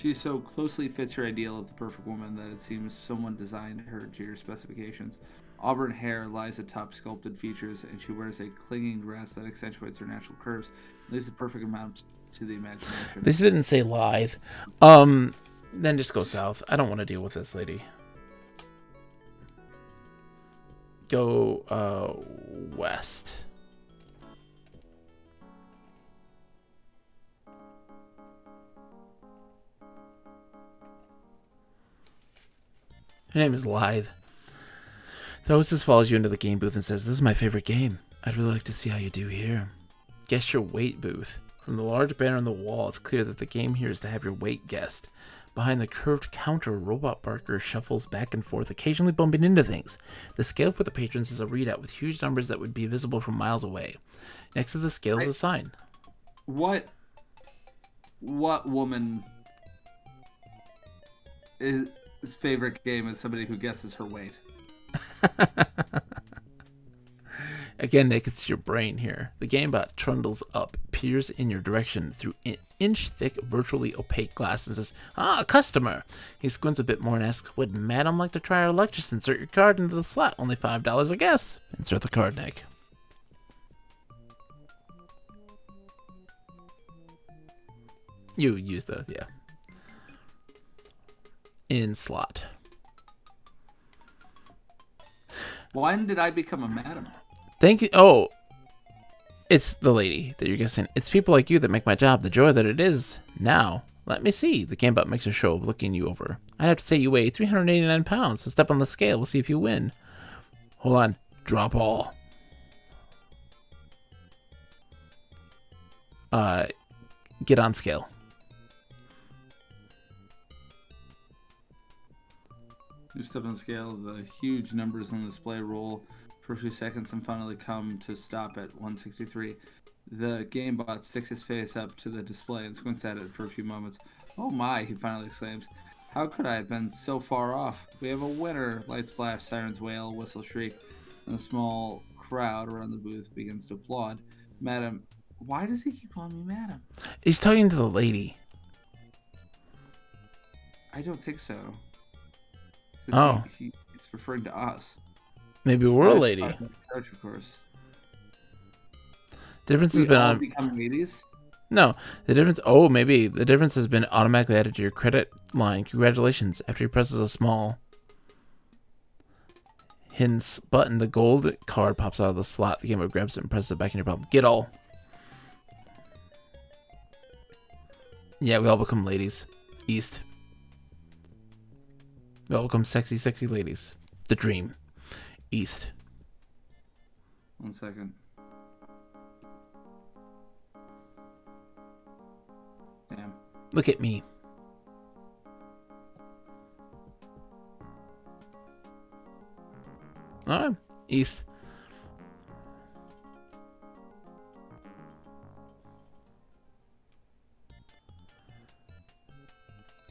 She so closely fits her ideal of the perfect woman that it seems someone designed her to your specifications. Auburn hair lies atop sculpted features, and she wears a clinging dress that accentuates her natural curves, leaves the perfect amount to the imagination. This didn't say lithe. Um, then just go south. I don't want to deal with this lady. Go uh west. Her name is Lithe. The hostess follows you into the game booth and says, This is my favorite game. I'd really like to see how you do here. Guess your weight booth. From the large banner on the wall, it's clear that the game here is to have your weight guessed. Behind the curved counter, Robot Barker shuffles back and forth, occasionally bumping into things. The scale for the patrons is a readout with huge numbers that would be visible from miles away. Next to the scale is a sign. what? What woman is his favorite game is somebody who guesses her weight? Again, Nick, it's your brain here. The gamebot trundles up, peers in your direction through in- inch thick, virtually opaque glass and says, Ah, a customer! He squints a bit more and asks, Would Madam like to try our luck? Just insert your card into the slot. Only $5 a guess. Insert the card, Nick. You use the, yeah. In slot. When did I become a madam? Thank you. Oh, it's the lady that you're guessing. It's people like you that make my job the joy that it is now. Let me see. The gamebot makes a show of looking you over. I'd have to say you weigh 389 pounds. So step on the scale. We'll see if you win. Hold on. Drop all. Uh, get on scale. You step on the scale, the huge numbers on the display roll for a few seconds and finally come to stop at 163. The gamebot sticks his face up to the display and squints at it for a few moments. Oh my, he finally exclaims. How could I have been so far off? We have a winner! Lights flash, sirens wail, whistle shriek, and a small crowd around the booth begins to applaud. Madam, why does he keep calling me madam? He's talking to the lady. I don't think so. Oh. He, he's referring to us. Maybe we're a lady. of course. Difference has been on. become ladies. No, the difference. Oh, maybe the difference has been automatically added to your credit line. Congratulations! After he presses a small hints button, the gold card pops out of the slot. The gamer grabs it and presses it back in your palm. Get all. Yeah, we all become ladies. East. We all become sexy, sexy ladies. The dream. East. One second. Damn. Look at me. Alright. East.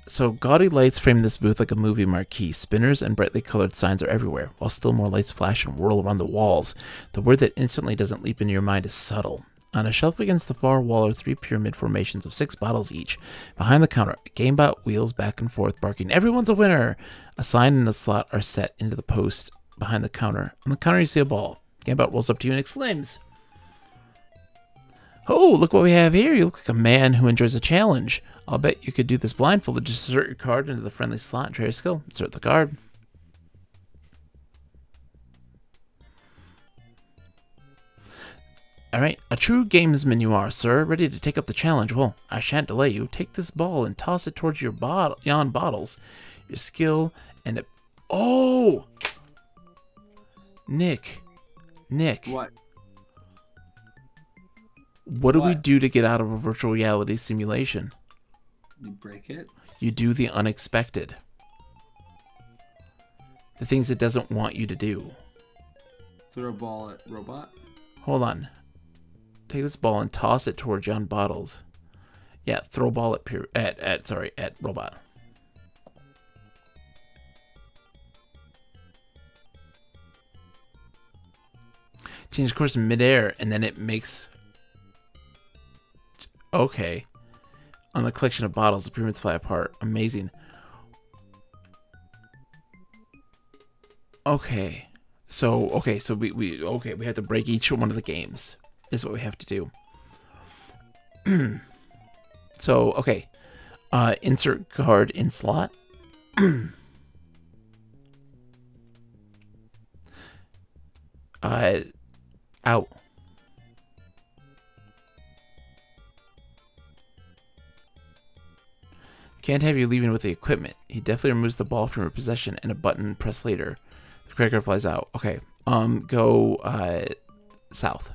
So gaudy lights frame this booth like a movie marquee. Spinners and brightly colored signs are everywhere, while still more lights flash and whirl around the walls. The word that instantly doesn't leap into your mind is subtle. On a shelf against the far wall are three pyramid formations of six bottles each. Behind the counter, a GameBot wheels back and forth, barking, Everyone's a winner! A sign and a slot are set into the post behind the counter. On the counter, you see a ball. GameBot rolls up to you and exclaims, Oh, look what we have here. You look like a man who enjoys a challenge. I'll bet you could do this blindfolded. Just insert your card into the friendly slot and try your skill. Insert the card. Alright, a true gamesman you are, sir. Ready to take up the challenge. Well, I shan't delay you. Take this ball and toss it towards your bottle, yon bottles. Your skill and it. Oh! Nick. Nick. What? What do we do to get out of a virtual reality simulation? You break it? You do the unexpected. The things it doesn't want you to do. Throw a ball at robot? Hold on. Take this ball and toss it towards John Bottles. Yeah, throw ball at pure, at at sorry at robot. Change course in midair, and then it makes. Okay. On the collection of bottles, the pyramids fly apart. Amazing. Okay. So okay, so we, we okay, we have to break each one of the games. Is what we have to do. so okay. Uh insert card in slot. uh out. Can't have you leaving with the equipment. He definitely removes the ball from your possession and a button press later. The card flies out. Okay. Um go uh south.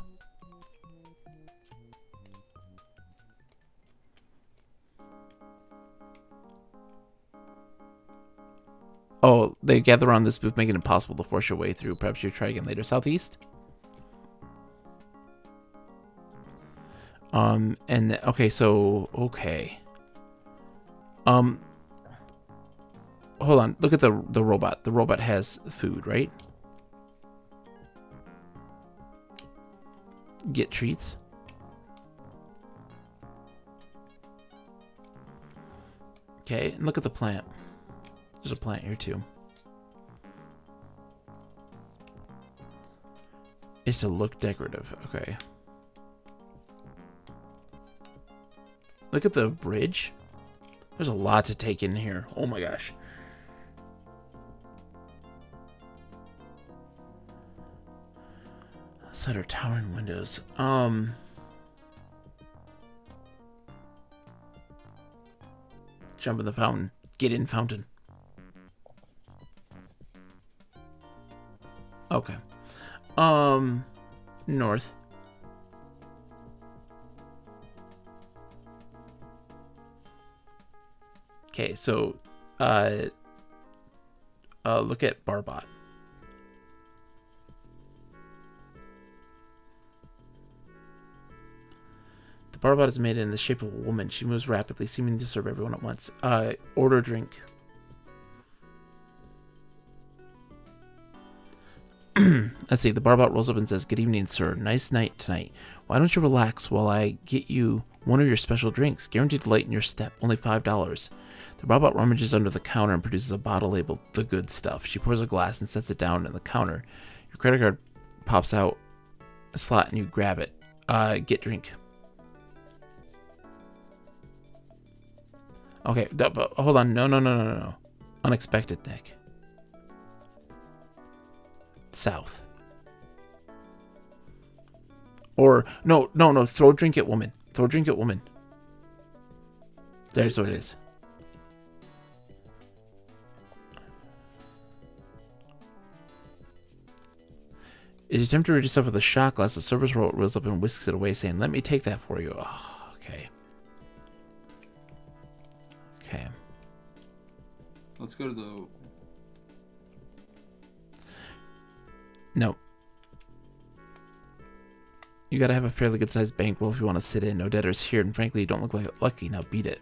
Oh, they gather around this booth, making it impossible to force your way through. Perhaps you'll try again later. Southeast? Um, and okay, so okay. Um, hold on. Look at the the robot. The robot has food, right? Get treats. Okay, and look at the plant. There's a plant here too. It's to look decorative. Okay. Look at the bridge. There's a lot to take in here. Oh my gosh. Outside are towering windows. Um. Jump in the fountain. Get in fountain. Okay. Um. North. Okay, so uh, uh look at Barbot. The Barbot is made in the shape of a woman. She moves rapidly, seeming to serve everyone at once. Uh, order drink. Let's see. The Barbot rolls up and says, "Good evening, sir. Nice night tonight. Why don't you relax while I get you one of your special drinks? Guaranteed to lighten your step. Only five dollars." The robot rummages under the counter and produces a bottle labeled "The Good Stuff." She pours a glass and sets it down on the counter. Your credit card pops out a slot and you grab it. Uh, get drink. Okay, hold on. No, no, no, no, no. Unexpected, Nick. South. Or no, no, no. Throw drink at woman. Throw drink at woman. There's what it is. As you attempt to rid yourself of the shot glass, the service robot rolls up and whisks it away, saying, Let me take that for you. Oh, okay. Okay. Let's go to the. No. You gotta have a fairly good sized bankroll if you want to sit in. No debtors here, and frankly, you don't look like lucky. Now beat it.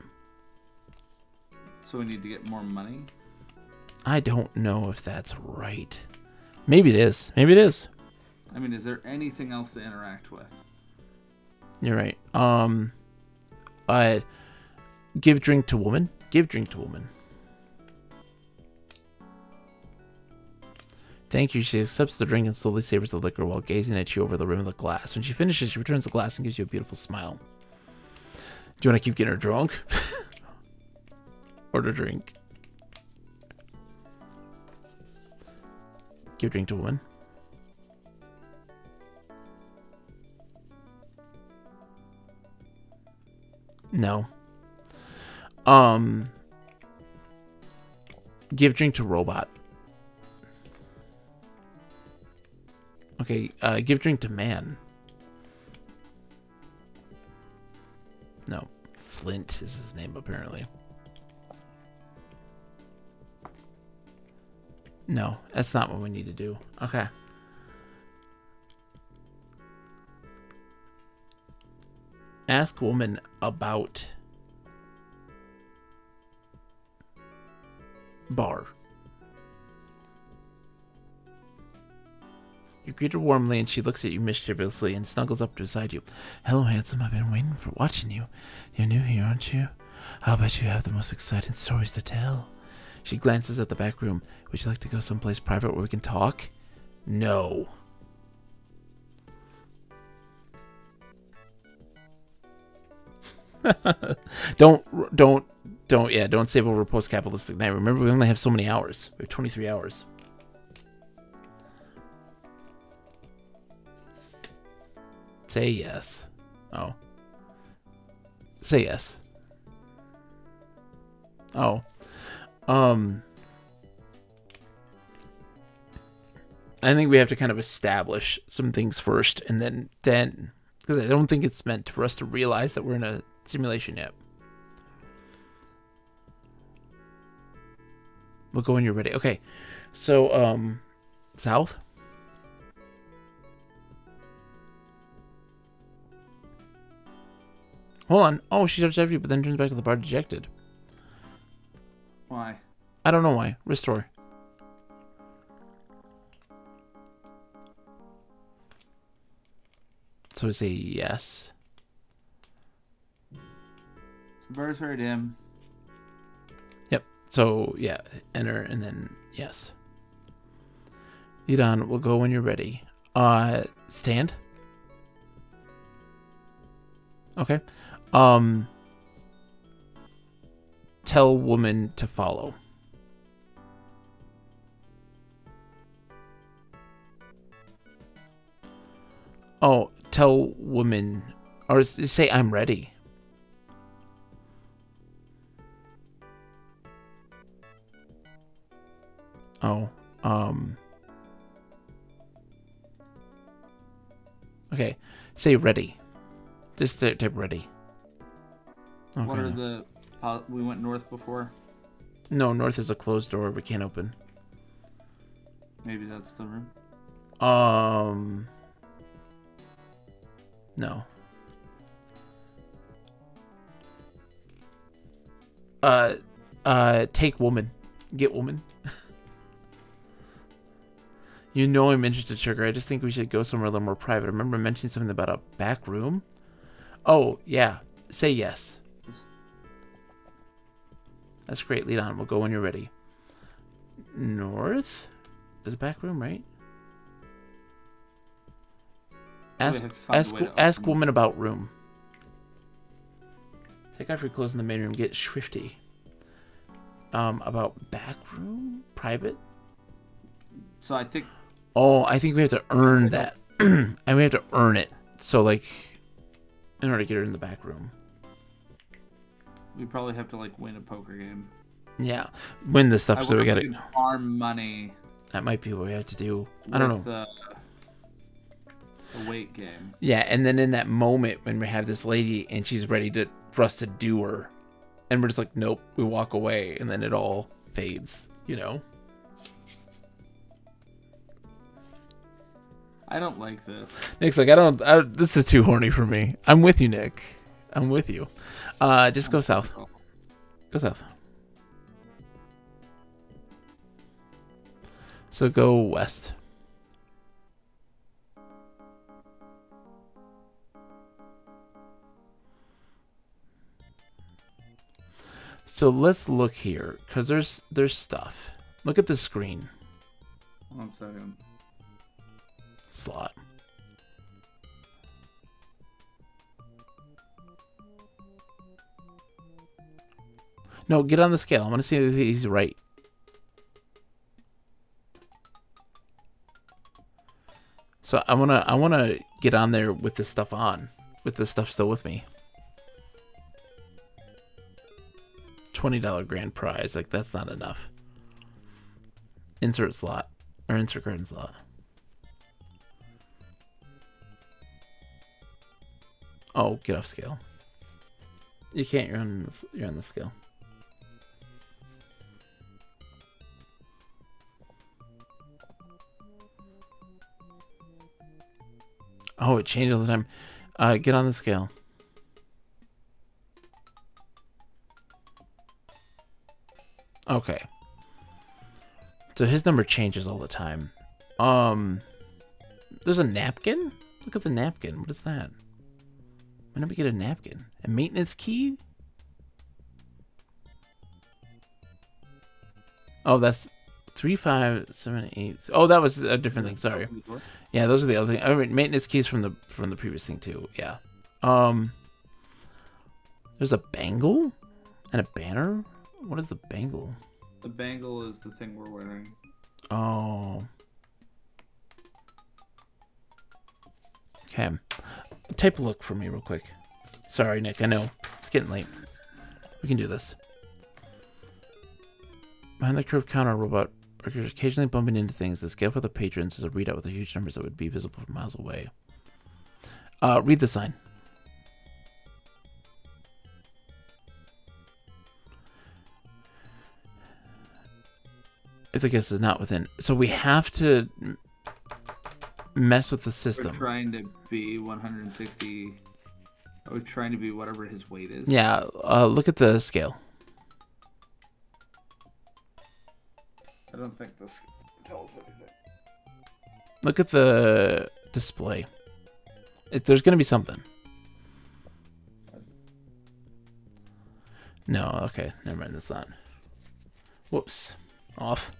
So we need to get more money. I don't know if that's right. Maybe it is. Maybe it is. I mean, is there anything else to interact with? You're right. Um, uh, give drink to woman. Give drink to woman. Thank you. She accepts the drink and slowly savors the liquor while gazing at you over the rim of the glass. When she finishes, she returns the glass and gives you a beautiful smile. Do you want to keep getting her drunk? Order drink. Give drink to woman. No. Um. Give drink to robot. Okay, uh, give drink to man. No, Flint is his name apparently. No, that's not what we need to do. Okay. Ask woman about bar. You greet her warmly and she looks at you mischievously and snuggles up beside you. Hello, handsome. I've been waiting for watching you. You're new here, aren't you? I'll bet you have the most exciting stories to tell. She glances at the back room. Would you like to go someplace private where we can talk? No. don't don't don't yeah don't save over post-capitalistic night. Remember we only have so many hours. We have 23 hours. Say yes. Oh. Say yes. Oh. Um. I think we have to kind of establish some things first and then then because i don't think it's meant for us to realize that we're in a simulation yet. We'll go when you're ready. Okay. So, um, south. Hold on. Oh, she touched every, but then turns back to the bar dejected. Why? I don't know why. Restore. So we say yes. Bar's very him. Yep. So yeah, enter and then yes. Lead we'll go when you're ready. Uh stand. Okay. Um tell woman to follow. Oh, tell woman or say I'm ready. Oh, um. Okay, say ready. Just type ready. Okay. What are the? Uh, we went north before. No, north is a closed door we can't open. Maybe that's the room. Um. No. Uh, uh, take woman, get woman. You know I'm interested, Sugar. I just think we should go somewhere a little more private. I remember mentioning something about a back room. Oh, yeah. Say yes. That's great. Lead on. We'll go when you're ready. North? Is a back room, right? Ask ask ask woman about room. Take off your clothes in the main room. Get swifty. Um, about back room, private. So I think Oh, I think we have to earn that. and we have to earn it. So, like, in order to get her in the back room. We probably have to, like, win a poker game. Yeah. Win this stuff I so we got to. Farm money. That might be what we have to do. I don't know. Uh, the, the weight game. Yeah, and then in that moment when we have this lady and she's ready to for us to do her, and we're just like, nope, we walk away, and then it all fades, you know? I don't like this. Nick's like, I don't. I, this is too horny for me. I'm with you, Nick. I'm with you. Uh, just go south. Go south. So go west. So let's look here, cause there's there's stuff. Look at the screen. One second slot. No, get on the scale. I want to see if he's right. So I wanna I wanna get on there with this stuff on, with this stuff still with me. Twenty dollar grand prize, like that's not enough. Insert slot or insert card in slot. Oh, get off scale. You can't. You're on. This, you're on the scale. Oh, it changes all the time. Uh, get on the scale. Okay. So his number changes all the time. Um, there's a napkin. Look at the napkin. What is that? When did we get a napkin? A maintenance key? Oh, that's three, five, seven, eight. Oh, that was a different thing. Sorry. Yeah, those are the other thing. I mean, maintenance keys from the from the previous thing too. Yeah. Um. There's a bangle and a banner. What is the bangle? The bangle is the thing we're wearing. Oh. Okay. Type look for me real quick. Sorry, Nick. I know it's getting late. We can do this. Behind the curved counter, robot occasionally bumping into things. The scale for the patrons is a readout with the huge numbers that would be visible from miles away. Uh, read the sign. If the guest is not within, so we have to mess with the system. We're trying to be 160. We're trying to be whatever his weight is. Yeah, uh, look at the scale. I don't think this tells anything. Look at the display. It, there's gonna be something. No, okay, never mind. That's not. Whoops, off.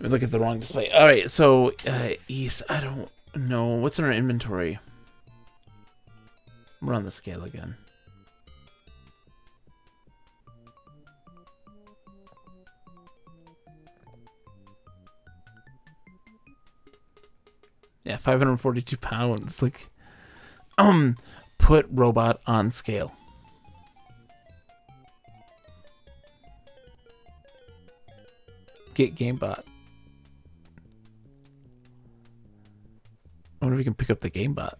Look at the wrong display. All right, so uh, east. I don't know what's in our inventory. We're on the scale again. Yeah, 542 pounds. Like, um, put robot on scale. Get GameBot. We can pick up the GameBot.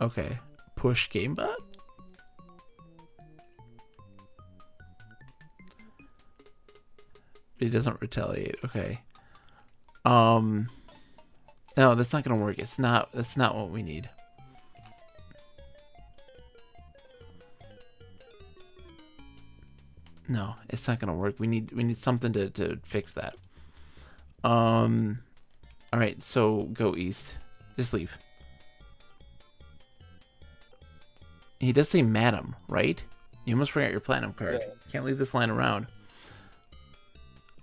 Okay. Push GameBot? It doesn't retaliate. Okay. Um No, that's not gonna work. It's not that's not what we need. No, it's not gonna work. We need we need something to, to fix that. Um Alright, so go east. Just leave. He does say madam, right? You almost forgot your platinum card. Yeah. Can't leave this line around.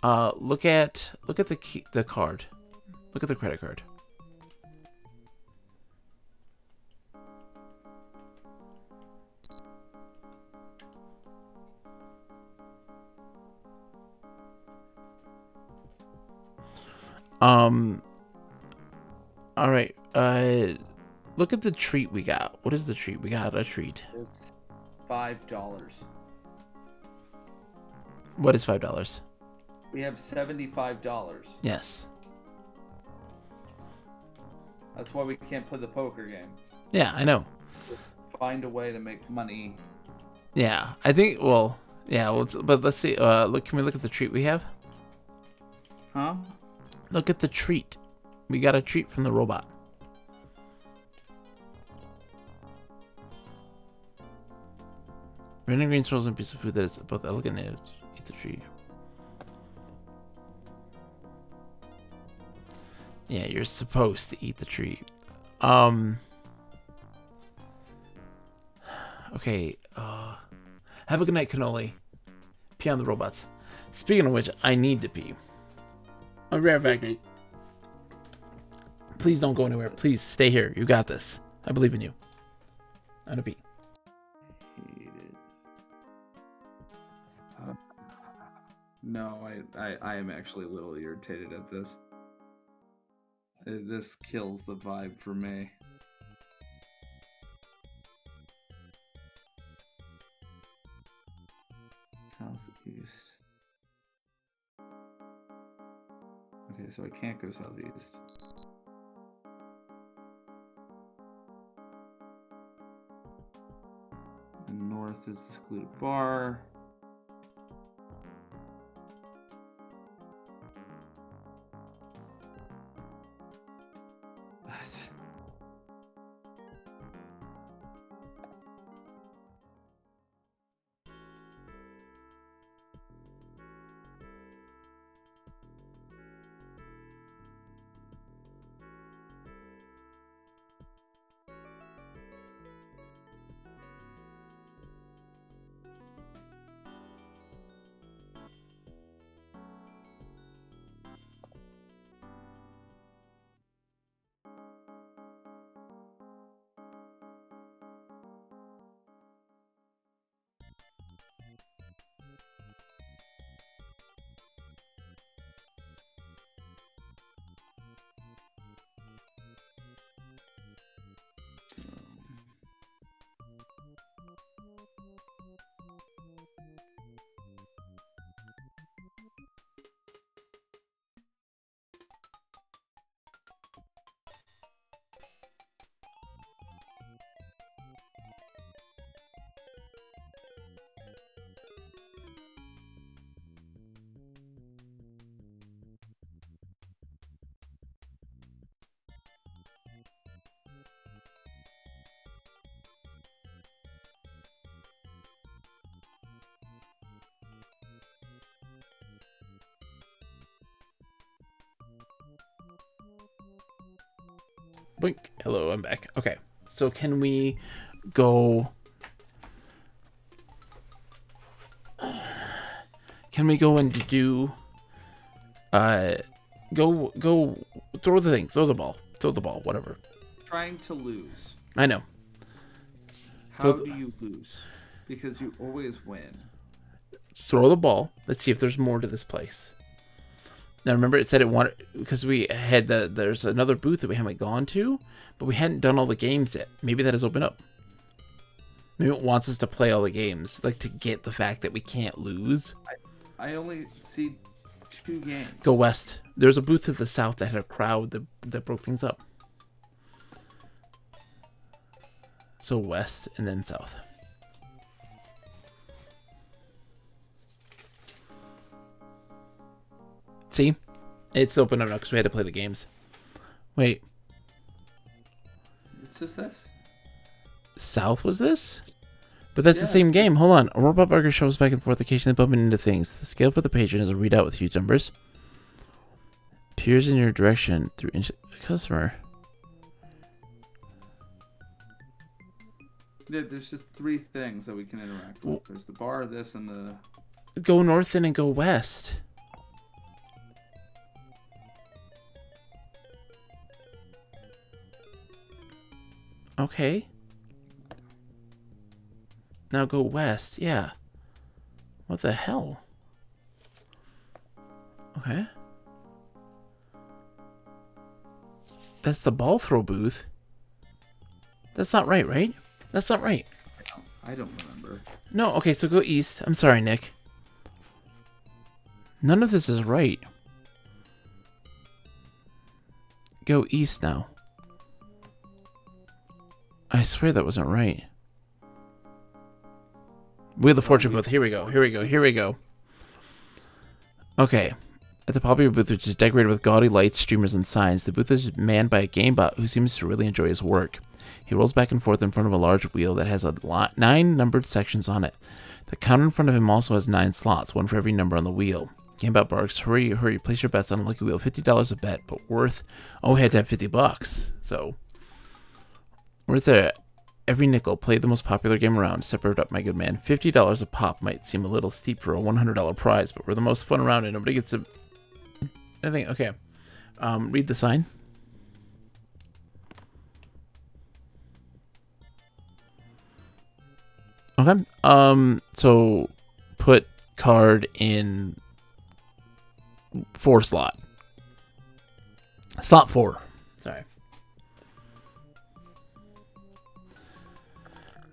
Uh, look at look at the key, the card. Look at the credit card. Um. All right. Uh, look at the treat we got. What is the treat? We got a treat. It's five dollars. What is five dollars? We have seventy-five dollars. Yes. That's why we can't play the poker game. Yeah, I know. Find a way to make money. Yeah, I think. Well, yeah. Well, but let's see. Uh, look. Can we look at the treat we have? Huh? Look at the treat. We got a treat from the robot. Red and green swirls and piece of food that is both elegant and eat the tree. Yeah, you're supposed to eat the tree. Um. Okay. Uh, have a good night, cannoli. Pee on the robots. Speaking of which, I need to pee. I'll be right back, Nate. Please don't go anywhere. Please stay here. You got this. I believe in you. Gonna pee. Uh, no, I, I, I am actually a little irritated at this. This kills the vibe for me. Okay, so I can't go southeast. And north is the secluded bar. Blink. Hello, I'm back. Okay. So can we go Can we go and do uh go go throw the thing, throw the ball. Throw the ball, whatever. Trying to lose. I know. How do you lose? Because you always win. Throw the ball. Let's see if there's more to this place. Now remember it said it wanted because we had the there's another booth that we haven't gone to, but we hadn't done all the games yet. Maybe that has opened up. Maybe it wants us to play all the games, like to get the fact that we can't lose. I only see two games. Go west. There's a booth to the south that had a crowd that that broke things up. So west and then south. See? It's open up now because we had to play the games. Wait, It's just this. south was this? But that's the same game. Hold on. A robot burger shows back and forth, occasionally bumping into things. The scale for the patron is a readout with huge numbers. Peers in your direction through inch- customer. Yeah, there's just three things that we can interact with. There's the bar, this, and the. Go north then and go west. Okay. Now go west. Yeah. What the hell? Okay. That's the ball throw booth. That's not right, right? That's not right. I don't remember. No, okay, so go east. I'm sorry, Nick. None of this is right. Go east now. I swear that wasn't right. Have the fortune booth. Here we go. Here we go. Here we go. Okay. At the popular booth, which is decorated with gaudy lights, streamers, and signs, the booth is manned by a gamebot who seems to really enjoy his work. He rolls back and forth in front of a large wheel that has a li- nine numbered sections on it. The counter in front of him also has nine slots, one for every number on the wheel. Gamebot barks, "Hurry, hurry! Place your bets on lucky wheel. Fifty dollars a bet, but worth. Oh, we had to have fifty bucks, so worth it. Every nickel. Play the most popular game around. Separate up, my good man. Fifty dollars a pop might seem a little steep for a one hundred dollar prize, but we're the most fun around, and nobody gets a. I think okay. Um, read the sign. Okay. Um. So, put card in four slot. Slot four.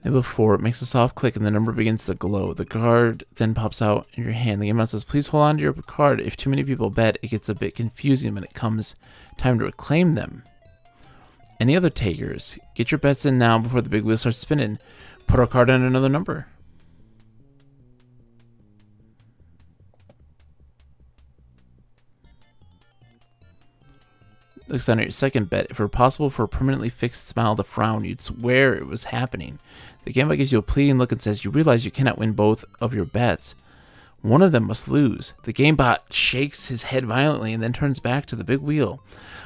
Label four. It makes a soft click and the number begins to glow. The card then pops out in your hand. The game says, "Please hold on to your card. If too many people bet, it gets a bit confusing when it comes time to reclaim them." Any other takers? Get your bets in now before the big wheel starts spinning. Put our card on another number. Looks down at your second bet. If it were possible for a permanently fixed smile to frown, you'd swear it was happening. The gamebot gives you a pleading look and says you realize you cannot win both of your bets. One of them must lose. The gamebot shakes his head violently and then turns back to the big wheel.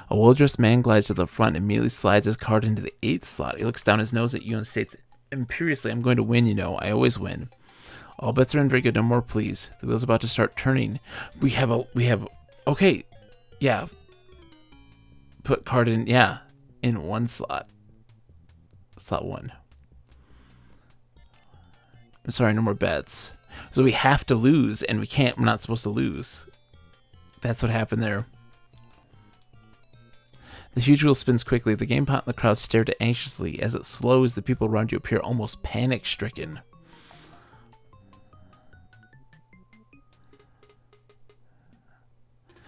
A well-dressed man glides to the front and immediately slides his card into the eighth slot. He looks down his nose at you and states imperiously, I'm going to win, you know. I always win. All bets are in very good. No more, please. The wheel's about to start turning. We have a we have okay. Yeah, put card in yeah in one slot. Slot one. I'm sorry no more bets. So we have to lose and we can't we're not supposed to lose. That's what happened there. The huge wheel spins quickly. The gamebot and the crowd stare at it anxiously. As it slows the people around you appear almost panic stricken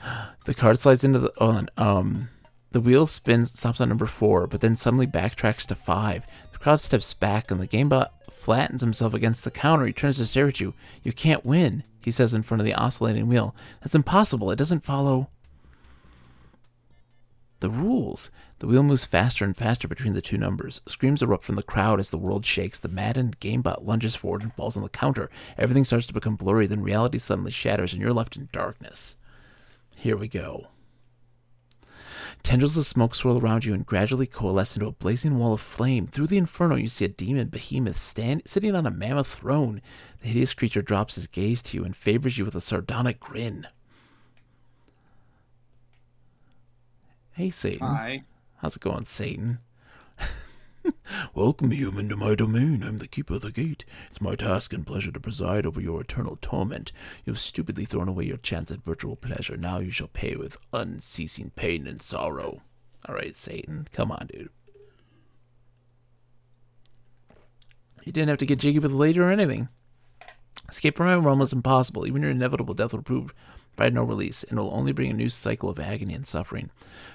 the card slides into the oh, um the wheel spins, stops on number four, but then suddenly backtracks to five. The crowd steps back, and the gamebot flattens himself against the counter. He turns to stare at you. You can't win, he says in front of the oscillating wheel. That's impossible. It doesn't follow the rules. The wheel moves faster and faster between the two numbers. Screams erupt from the crowd as the world shakes. The maddened gamebot lunges forward and falls on the counter. Everything starts to become blurry, then reality suddenly shatters, and you're left in darkness. Here we go. Tendrils of smoke swirl around you and gradually coalesce into a blazing wall of flame. Through the inferno, you see a demon behemoth stand, sitting on a mammoth throne. The hideous creature drops his gaze to you and favors you with a sardonic grin. Hey, Satan. Hi. How's it going, Satan? Welcome, human, to my domain. I'm the keeper of the gate. It's my task and pleasure to preside over your eternal torment. You have stupidly thrown away your chance at virtual pleasure. Now you shall pay with unceasing pain and sorrow. All right, Satan. Come on, dude. You didn't have to get jiggy with the lady or anything. Escape from my realm is impossible. Even your inevitable death will prove by no release, and will only bring a new cycle of agony and suffering.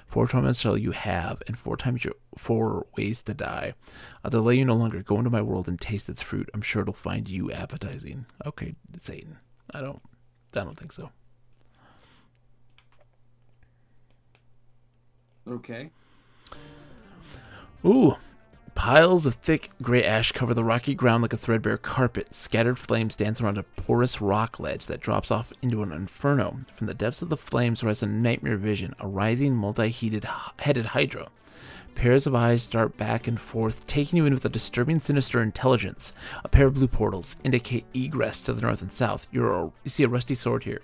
Four torments shall you have, and four times your four ways to die. Uh, I'll delay you no longer. Go into my world and taste its fruit. I'm sure it'll find you appetizing. Okay, Satan. I don't. I don't think so. Okay. Ooh. Piles of thick gray ash cover the rocky ground like a threadbare carpet. Scattered flames dance around a porous rock ledge that drops off into an inferno. From the depths of the flames rises a nightmare vision, a writhing, multi-headed headed hydra. Pairs of eyes dart back and forth, taking you in with a disturbing, sinister intelligence. A pair of blue portals indicate egress to the north and south. You're you see a rusty sword here.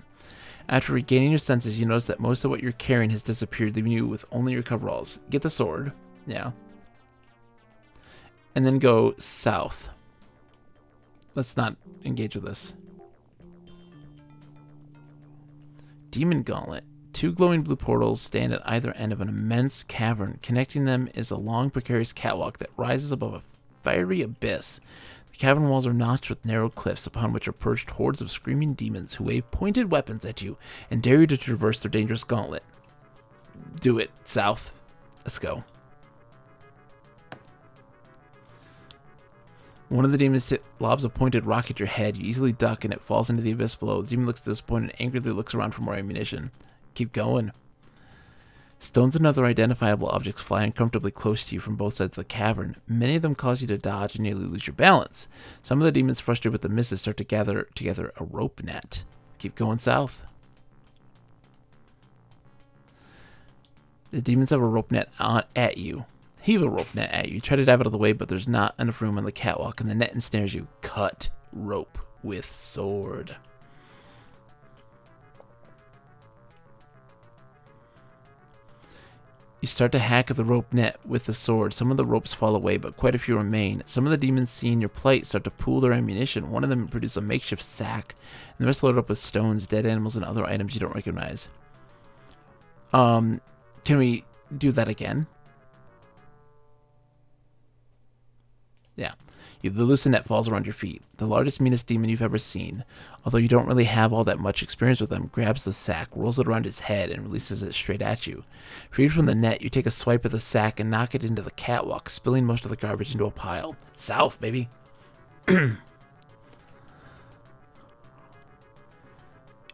After regaining your senses, you notice that most of what you're carrying has disappeared, leaving you with only your coveralls. Get the sword. Yeah. And then go south. Let's not engage with this. Demon Gauntlet. Two glowing blue portals stand at either end of an immense cavern. Connecting them is a long, precarious catwalk that rises above a fiery abyss. The cavern walls are notched with narrow cliffs upon which are perched hordes of screaming demons who wave pointed weapons at you and dare you to traverse their dangerous gauntlet. Do it, south. Let's go. One of the demons lobs a pointed rock at your head. You easily duck and it falls into the abyss below. The demon looks disappointed and angrily looks around for more ammunition. Keep going. Stones and other identifiable objects fly uncomfortably close to you from both sides of the cavern. Many of them cause you to dodge and nearly lose your balance. Some of the demons, frustrated with the misses, start to gather together a rope net. Keep going south. The demons have a rope net on, at you. Heave a rope net at you. Try to dive out of the way, but there's not enough room on the catwalk, and the net ensnares you. Cut rope with sword. You start to hack at the rope net with the sword. Some of the ropes fall away, but quite a few remain. Some of the demons, seeing your plight, start to pool their ammunition. One of them produces a makeshift sack, and the rest load up with stones, dead animals, and other items you don't recognize. Um, can we do that again? Yeah. You, the loosened net falls around your feet. The largest, meanest demon you've ever seen, although you don't really have all that much experience with them, grabs the sack, rolls it around his head, and releases it straight at you. Freed from the net, you take a swipe at the sack and knock it into the catwalk, spilling most of the garbage into a pile. South, baby. you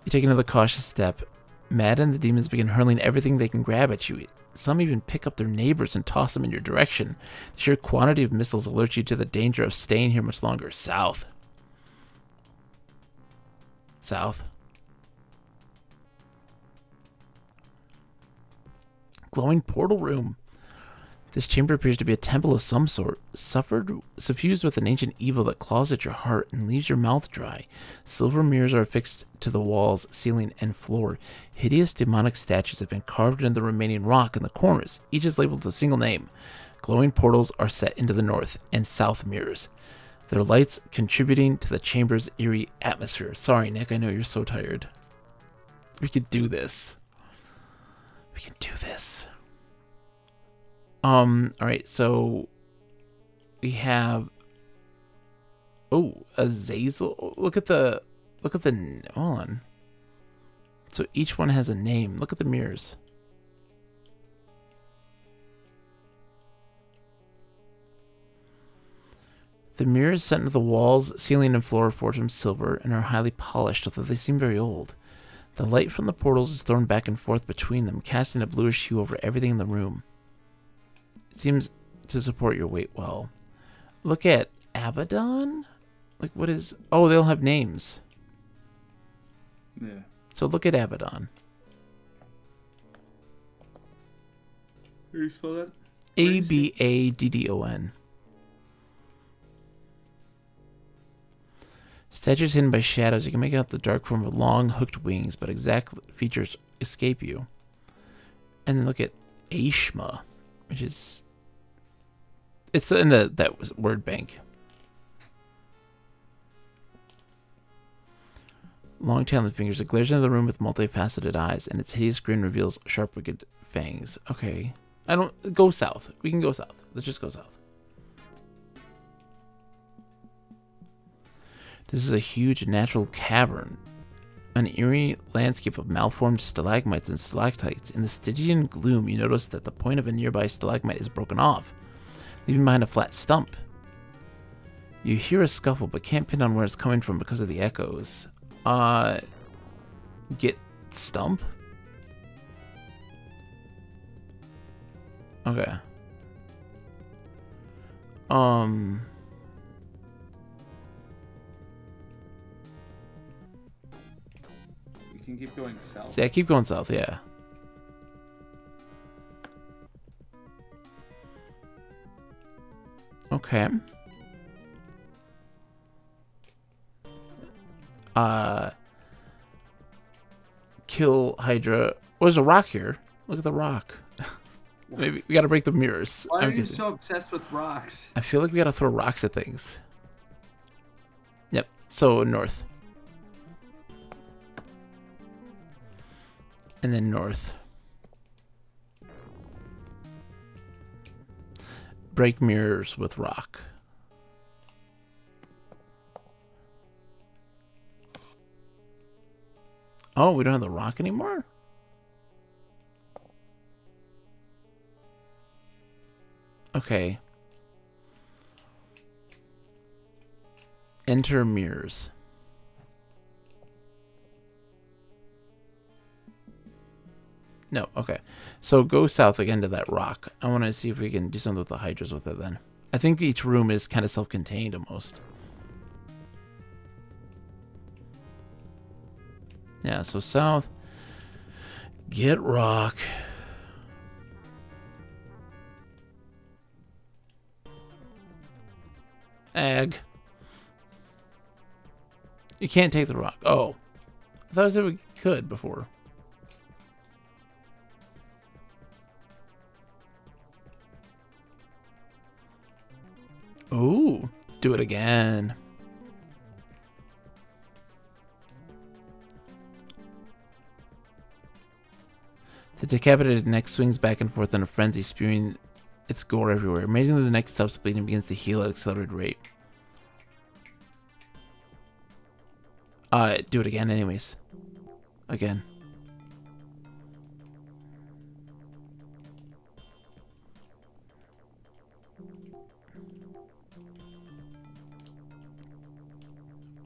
take another cautious step. Mad and the demons begin hurling everything they can grab at you. Some even pick up their neighbors and toss them in your direction. The sheer quantity of missiles alerts you to the danger of staying here much longer. South. South. Glowing portal room. This chamber appears to be a temple of some sort, suffered, suffused with an ancient evil that claws at your heart and leaves your mouth dry. Silver mirrors are affixed to the walls, ceiling, and floor. Hideous demonic statues have been carved into the remaining rock in the corners. Each is labeled with a single name. Glowing portals are set into the north and south mirrors, their lights contributing to the chamber's eerie atmosphere. Sorry, Nick, I know you're so tired. We could do this. We can do this. Um, all right, so we have Oh, Azazel. Look at the look at the hold on. So each one has a name. Look at the mirrors. The mirrors set into the walls, ceiling, and floor are forged from silver and are highly polished, although they seem very old. The light from the portals is thrown back and forth between them, casting a bluish hue over everything in the room. It seems to support your weight well. Look at Abaddon? Like, what is. Oh, they'll have names. Yeah. So look at Abaddon. How do you spell that? A B A D D O N. Statues hidden by shadows. You can make out the dark form of long hooked wings, but exact features escape you. And then look at Aeshma, which is it's in the that word bank. Long tail and fingers. It glares into the room with multifaceted eyes, and its hideous grin reveals sharp, wicked fangs. Okay. I don't go south. We can go south. Let's just go south. This is a huge natural cavern, an eerie landscape of malformed stalagmites and stalactites. In the Stygian gloom, you notice that the point of a nearby stalagmite is broken off, leaving behind a flat stump. You hear a scuffle, but can't pin on where it's coming from because of the echoes. Uh, get stump? Okay. Um. You can keep going south. See, I keep going south, yeah. Okay. Uh kill Hydra. Oh, there's a rock here. Look at the rock. Maybe we gotta break the mirrors. Why I'm are you guessing. so obsessed with rocks? I feel like we gotta throw rocks at things. Yep. So north. And then north. Break mirrors with rock. Oh, we don't have the rock anymore? Okay. Enter mirrors. No, okay. So go south again to that rock. I want to see if we can do something with the hydras with it then. I think each room is kind of self-contained almost. Yeah, so south. Get rock. Egg. You can't take the rock. Oh. I thought I said we could before. Ooh. Do it again. The decapitated neck swings back and forth in a frenzy, spewing its gore everywhere. Amazingly, the neck stops bleeding and begins to heal at accelerated rate. Uh, do it again anyways. Again.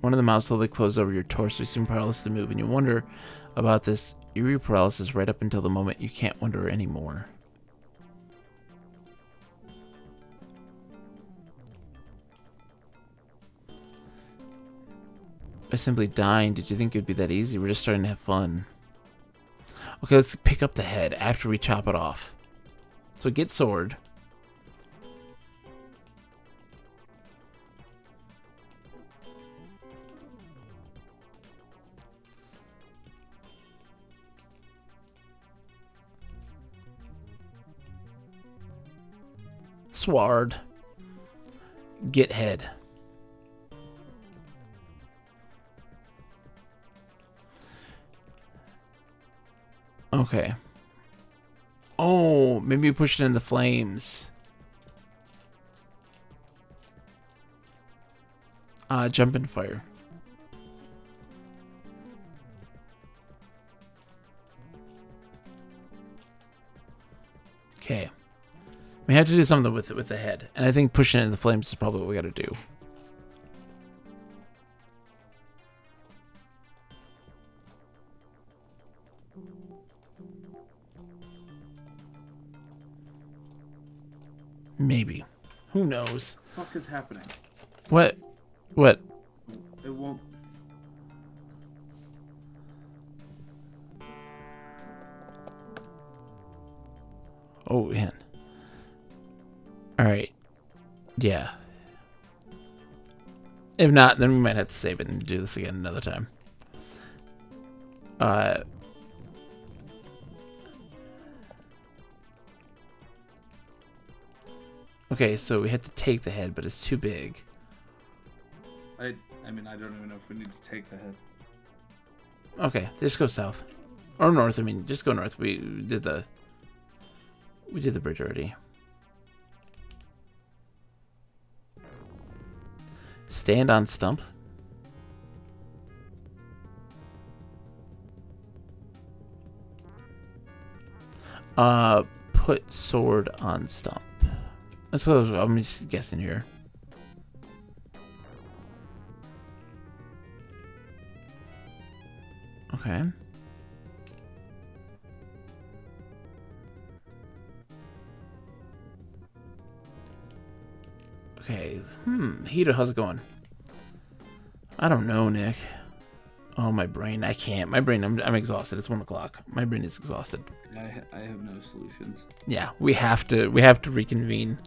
One of the mouths slowly closed over your torso. You seem powerless to move, and you wonder about this eerie paralysis right up until the moment you can't wonder anymore. By simply dying, did you think it would be that easy? We're just starting to have fun. Okay, let's pick up the head after we chop it off. So get sword. Sword. Get head. Okay. Oh, maybe push it in the flames. Uh, jump in fire. Okay. We have to do something with it with the head. And I think pushing it in the flames is probably what we gotta do. Maybe. Who knows? fuck is happening? What? What? It won't. Oh, man. Alright. Yeah. If not, then we might have to save it and do this again another time. Uh. Okay, so we had to take the head, but it's too big. I. I mean, I don't even know if we need to take the head. Okay, just go south. Or north, I mean, just go north. We did the... We did the bridge already. Stand on stump. Uh, put sword on stump. That's what I'm just guessing here. Okay. Okay. Hmm. Heater, how's it going? I don't know, Nick. Oh, my brain. I can't. My brain, I'm, I'm exhausted. It's one o'clock. My brain is exhausted. I, I have no solutions. Yeah, we have to. We have to reconvene.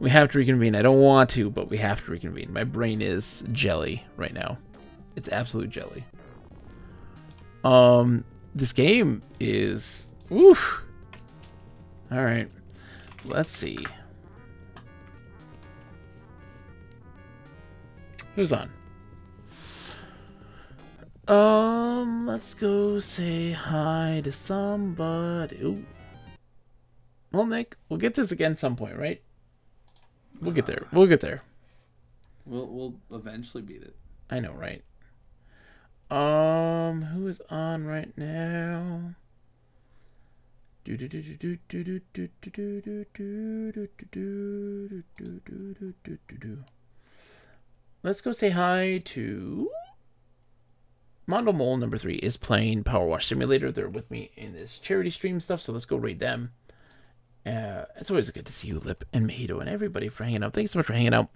We have to reconvene. I don't want to, but we have to reconvene. My brain is jelly right now. It's absolute jelly. Um, this game is. Woof. All right. Let's see. Who's on? Um, let's go say hi to somebody. Ooh. Well, Nick, we'll get this again some point, right? We'll get there. We'll get there. We'll we'll eventually beat it. I know, right? Um, who is on right now? Let's go say hi to Mondo Mole number three is playing Power Wash Simulator. They're with me in this charity stream stuff, so let's go raid them. Uh, it's always good to see you, Lip and Mojito, and everybody for hanging out. Thanks so much for hanging out.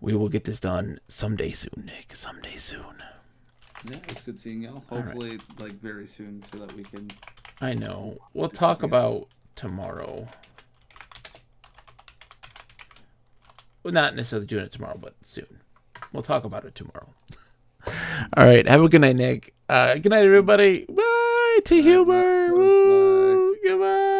We will get this done someday soon, Nick. Someday soon. Yeah, it's good seeing y'all. right. Hopefully, like very soon, so that we can. I know. We'll talk about tomorrow. Well, not necessarily doing it tomorrow, but soon. We'll talk about it tomorrow. All right. Have a good night, Nick. Uh, good night, everybody. Bye to Humor. Bye. Goodbye.